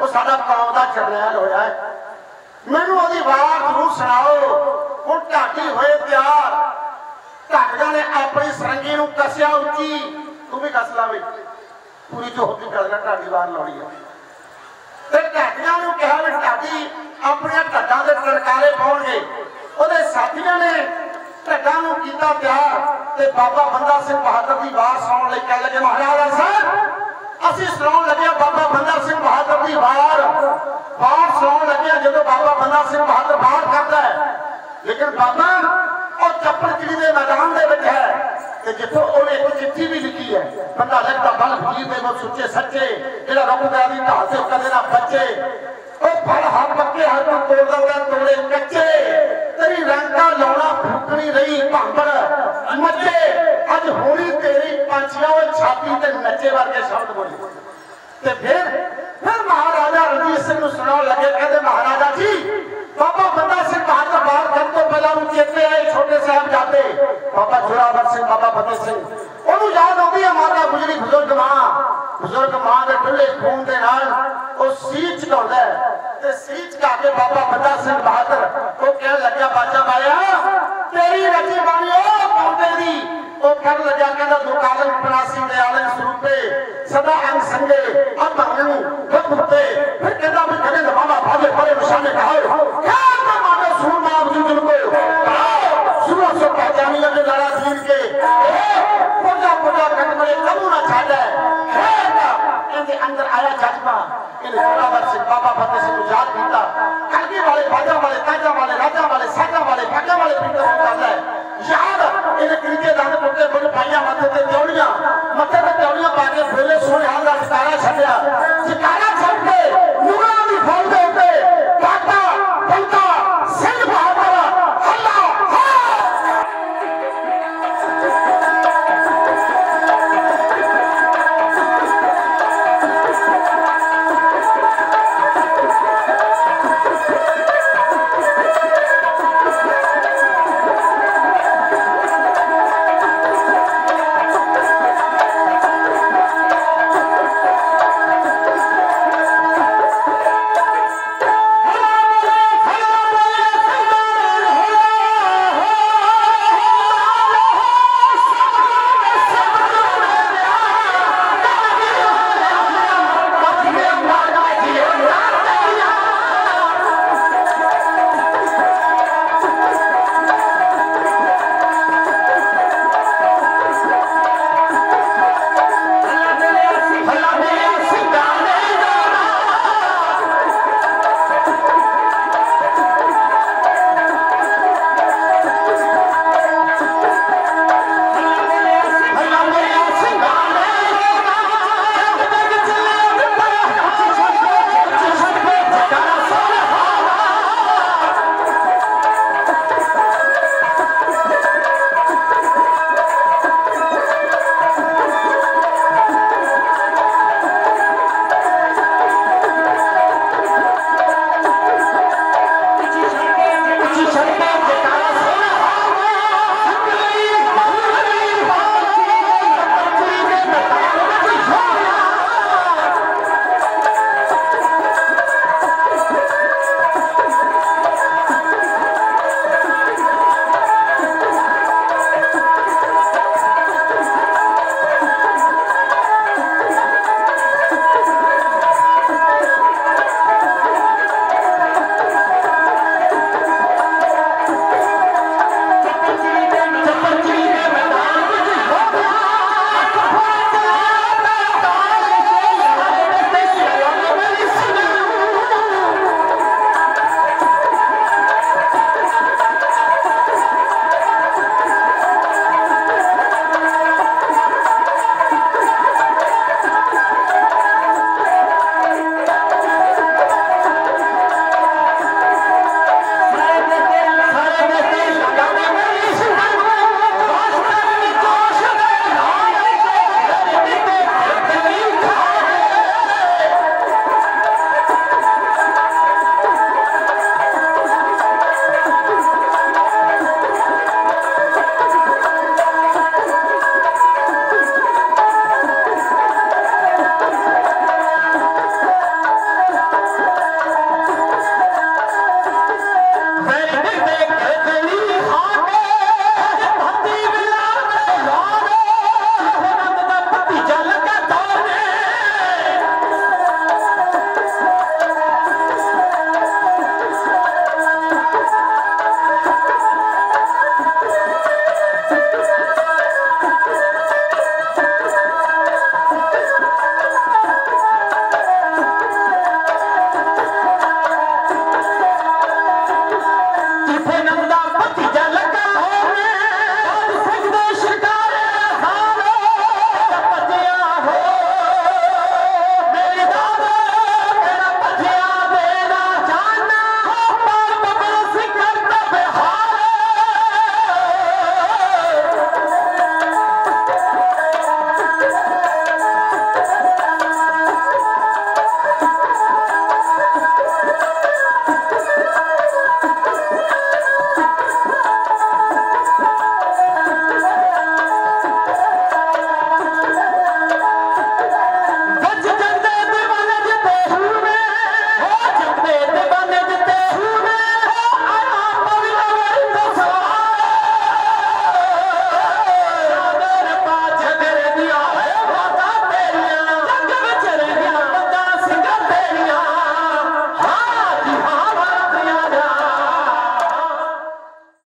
ਉਹ ਸਾਡਾ ਕੌਮ ਦਾ ਜਰਨੈਲ ਹੋਇਆ ਹੈ। ਮੈਨੂੰ ਉਹਦੀ ਵਾਰ ਜ਼ਰੂਰ ਸੁਣਾਓ। ਹੁਣ ਢਾਡੀ ਹੋਏ ਪਿਆਰ। ਢਾਡੀਆਂ ਨੇ ਆਪਣੀ ਸਰੰਗੀ ਨੂੰ ਕੱਸਿਆ ਉੱਚੀ, ਤੂੰ ਵੀ ਕੱਸ ਲਾ ਵੇ, ਪੂਰੀ ਜੋਤ ਦੀ ਗੱਲ ਢਾਡੀ ਬਾਹਰ ਲਾਉਣੀ ਹੈ। ਤੇ ਢਾਡੀਆਂ ਨੂੰ ਕਿਹਾ ਵੀ ਢਾਡੀ, ਆਪਣੀਆਂ ਢੱਡਾਂ ਦੇ ਟਣਕਾਰੇ ਪਾਉਣਗੇ। ਉਹਦੇ ਸਾਥੀਆਂ ਨੇ ਢੱਡਾਂ ਨੂੰ ਕੀਤਾ ਪਿਆਰ ਤੇ ਬਾਬਾ ਬੰਦਾ ਸਿੰਘ ਬਹਾਦਰ ਦੀ ਬਾਤ ਸੁਣਨ ਲਈ ਕਹਿ ਲੱਗੇ, ਮਹਾਰਾਜਾ ਸਾਹਿਬ, ਅਸੀਂ ਸੁਣਾਉਣ ਲੱਗੇ ਬਾਬਾ ਬੰਦਾ ਸਿੰਘ ਬਹਾਦਰ ਦੀ ਵਾਰ। ਵਾਰ ਸੁਣਾਉਣ ਲੱਗੇ ਜਦੋਂ ਬਾਬਾ ਬੰਦਾ ਸਿੰਘ ਬਹਾਦਰ ਬਾਹਰ ਕਰਦਾ ਹੈ। ਲੇਕਿਨ ਬਾਬਾ, ਉਹ ਚੱਪੜਚਿੜੀ ਦੇ ਮੈਦਾਨ ਦੇ ਵਿੱਚ ਹੈ ਤੇ ਜਿੱਥੋਂ ਉਹਨੇ ਇੱਕ ਚਿੱਠੀ ਵੀ ਲਿਖੀ ਹੈ, ਬੰਦਾ ਲਿਖਦਾ ਬਲ ਫਕੀਰ ਦੇ ਕੋ ਸੁੱਚੇ ਸੱਚੇ, ਜਿਹੜਾ ਰੱਬ ਦੀ ਢਾਲ ਤੇ ਕਦੇ ਨਾ ਬੱਚੇ। ਉਹ ਫਲ ਹਰ ਪੱਕੇ, ਹਰ ਨੂੰ ਤੋੜ ਦਿੰਦਾ ਤੋੜੇ ਕੱਚੇ। ਤੇਰੀ ਰੰਗਾ ਲਾਉਣਾ ਫੁੱਕਣੀ ਰਹੀ, ਭਾਂਬੜ ਮੱਚੇ। ਅੱਜ ਹੋਣੀ ਤੇਰੀ ਪੰਛੀਆਂ ਉਹ ਛਾਤੀ ਤੇ ਨੱਚੇ ਵਰਗੇ ਸ਼ਬਦ ਬੋਲੇ। ਤੇ ਫਿਰ ਫਿਰ ਮਹਾਰਾਜਾ ਰਣਜੀਤ ਸਿੰਘ ਨੂੰ ਸੁਣਾਉਣ ਲੱਗੇ, ਕਹਿੰਦੇ, ਮਹਾਰਾਜਾ ਜੀ ਬਾਬਾ ਬੰਦਾ ਸਿੰਘ ਬਹਾਦਰ ਬਾਹਰ ਕਰਨ ਤੋਂ ਪਹਿਲਾਂ ਨੂੰ ਚੇਤੇ ਆਏ ਛੋਟੇ ਸਾਹਿਬ ਜਾਂਦੇ ਬਾਬਾ ਜੋਰਾਵਰ ਸਿੰਘ, ਬਾਬਾ ਫਤਿਹ ਸਿੰਘ। ਉਹਨੂੰ ਯਾਦ ਆਉਂਦੀ ਹੈ ਮਾਤਾ ਗੁਜਰੀ ਬਜ਼ੁਰਗ ਮਾਂ। ਬਜ਼ੁਰਗ ਮਾਂ ਦੇ ਠੁੱਲੇ ਖੂਨ ਦੇ ਨਾਲ ਉਹ ਸੀਚ ਚੜਾਉਂਦਾ ਤੇ ਸੀਚ ਚੜਾ ਕੇ ਬਾਬਾ ਬੰਦਾ ਸਿੰਘ ਬਹਾਦਰ ਉਹ ਕਹਿਣ ਲੱਗਿਆ, ਬਾਜਾ ਵਾਲਿਆ ਤੇਰੀ ਰਚੀ ਬਾਣੀ ਉਹ ਪੌਂਦੇ ਦੀ। ਉਹ ਕਹਿਣ ਲੱਗਿਆ, ਕਹਿੰਦਾ ਦੁਕਾਲਨ ਪਰਾਸੀ ਦੇ ਆਲਮ ਸਰੂਪੇ, ਸਦਾ ਅੰਗ ਸੰਗੇ ਅਬ ਨੂੰ ਬਖੁੱਤੇ ਫਿਰ ਕਹਿੰਦਾ, ਵੀ ਕਦੇ ਦਵਾਵਾ ਭਾਵੇ ਪਰੇ ਨਿਸ਼ਾਨੇ ਕਹਾਓ ਕਿਆ ਤਾਂ ਮਾਨੇ ਸੂਰ ਮਾਂ ਬਜੂ ਜਨ ਕੋ ਸੁਰਾ ਸੋ ਪਹਿਚਾਨੀ ਲਗੇ ਲੜਾ ਦੀਨ ਕੇ। ਪੁੱਜਾ نے کمونا چاہتا ہے ہے اللہ ان اندر آیا جذبہ ان سلاور سے بابا فتح سے نجات دیتا کلبی والے باجا والے تاجا والے راجا والے ساجا والے بھاگا والے پیٹر سے چاہتا ہے یار ان گریجے دان پکے بڑے بھائیاں ماتھے تے دیوڑیاں ماتھے تے دیوڑیاں پا کے پھیلے سونے حال دا سکارا چھڈیا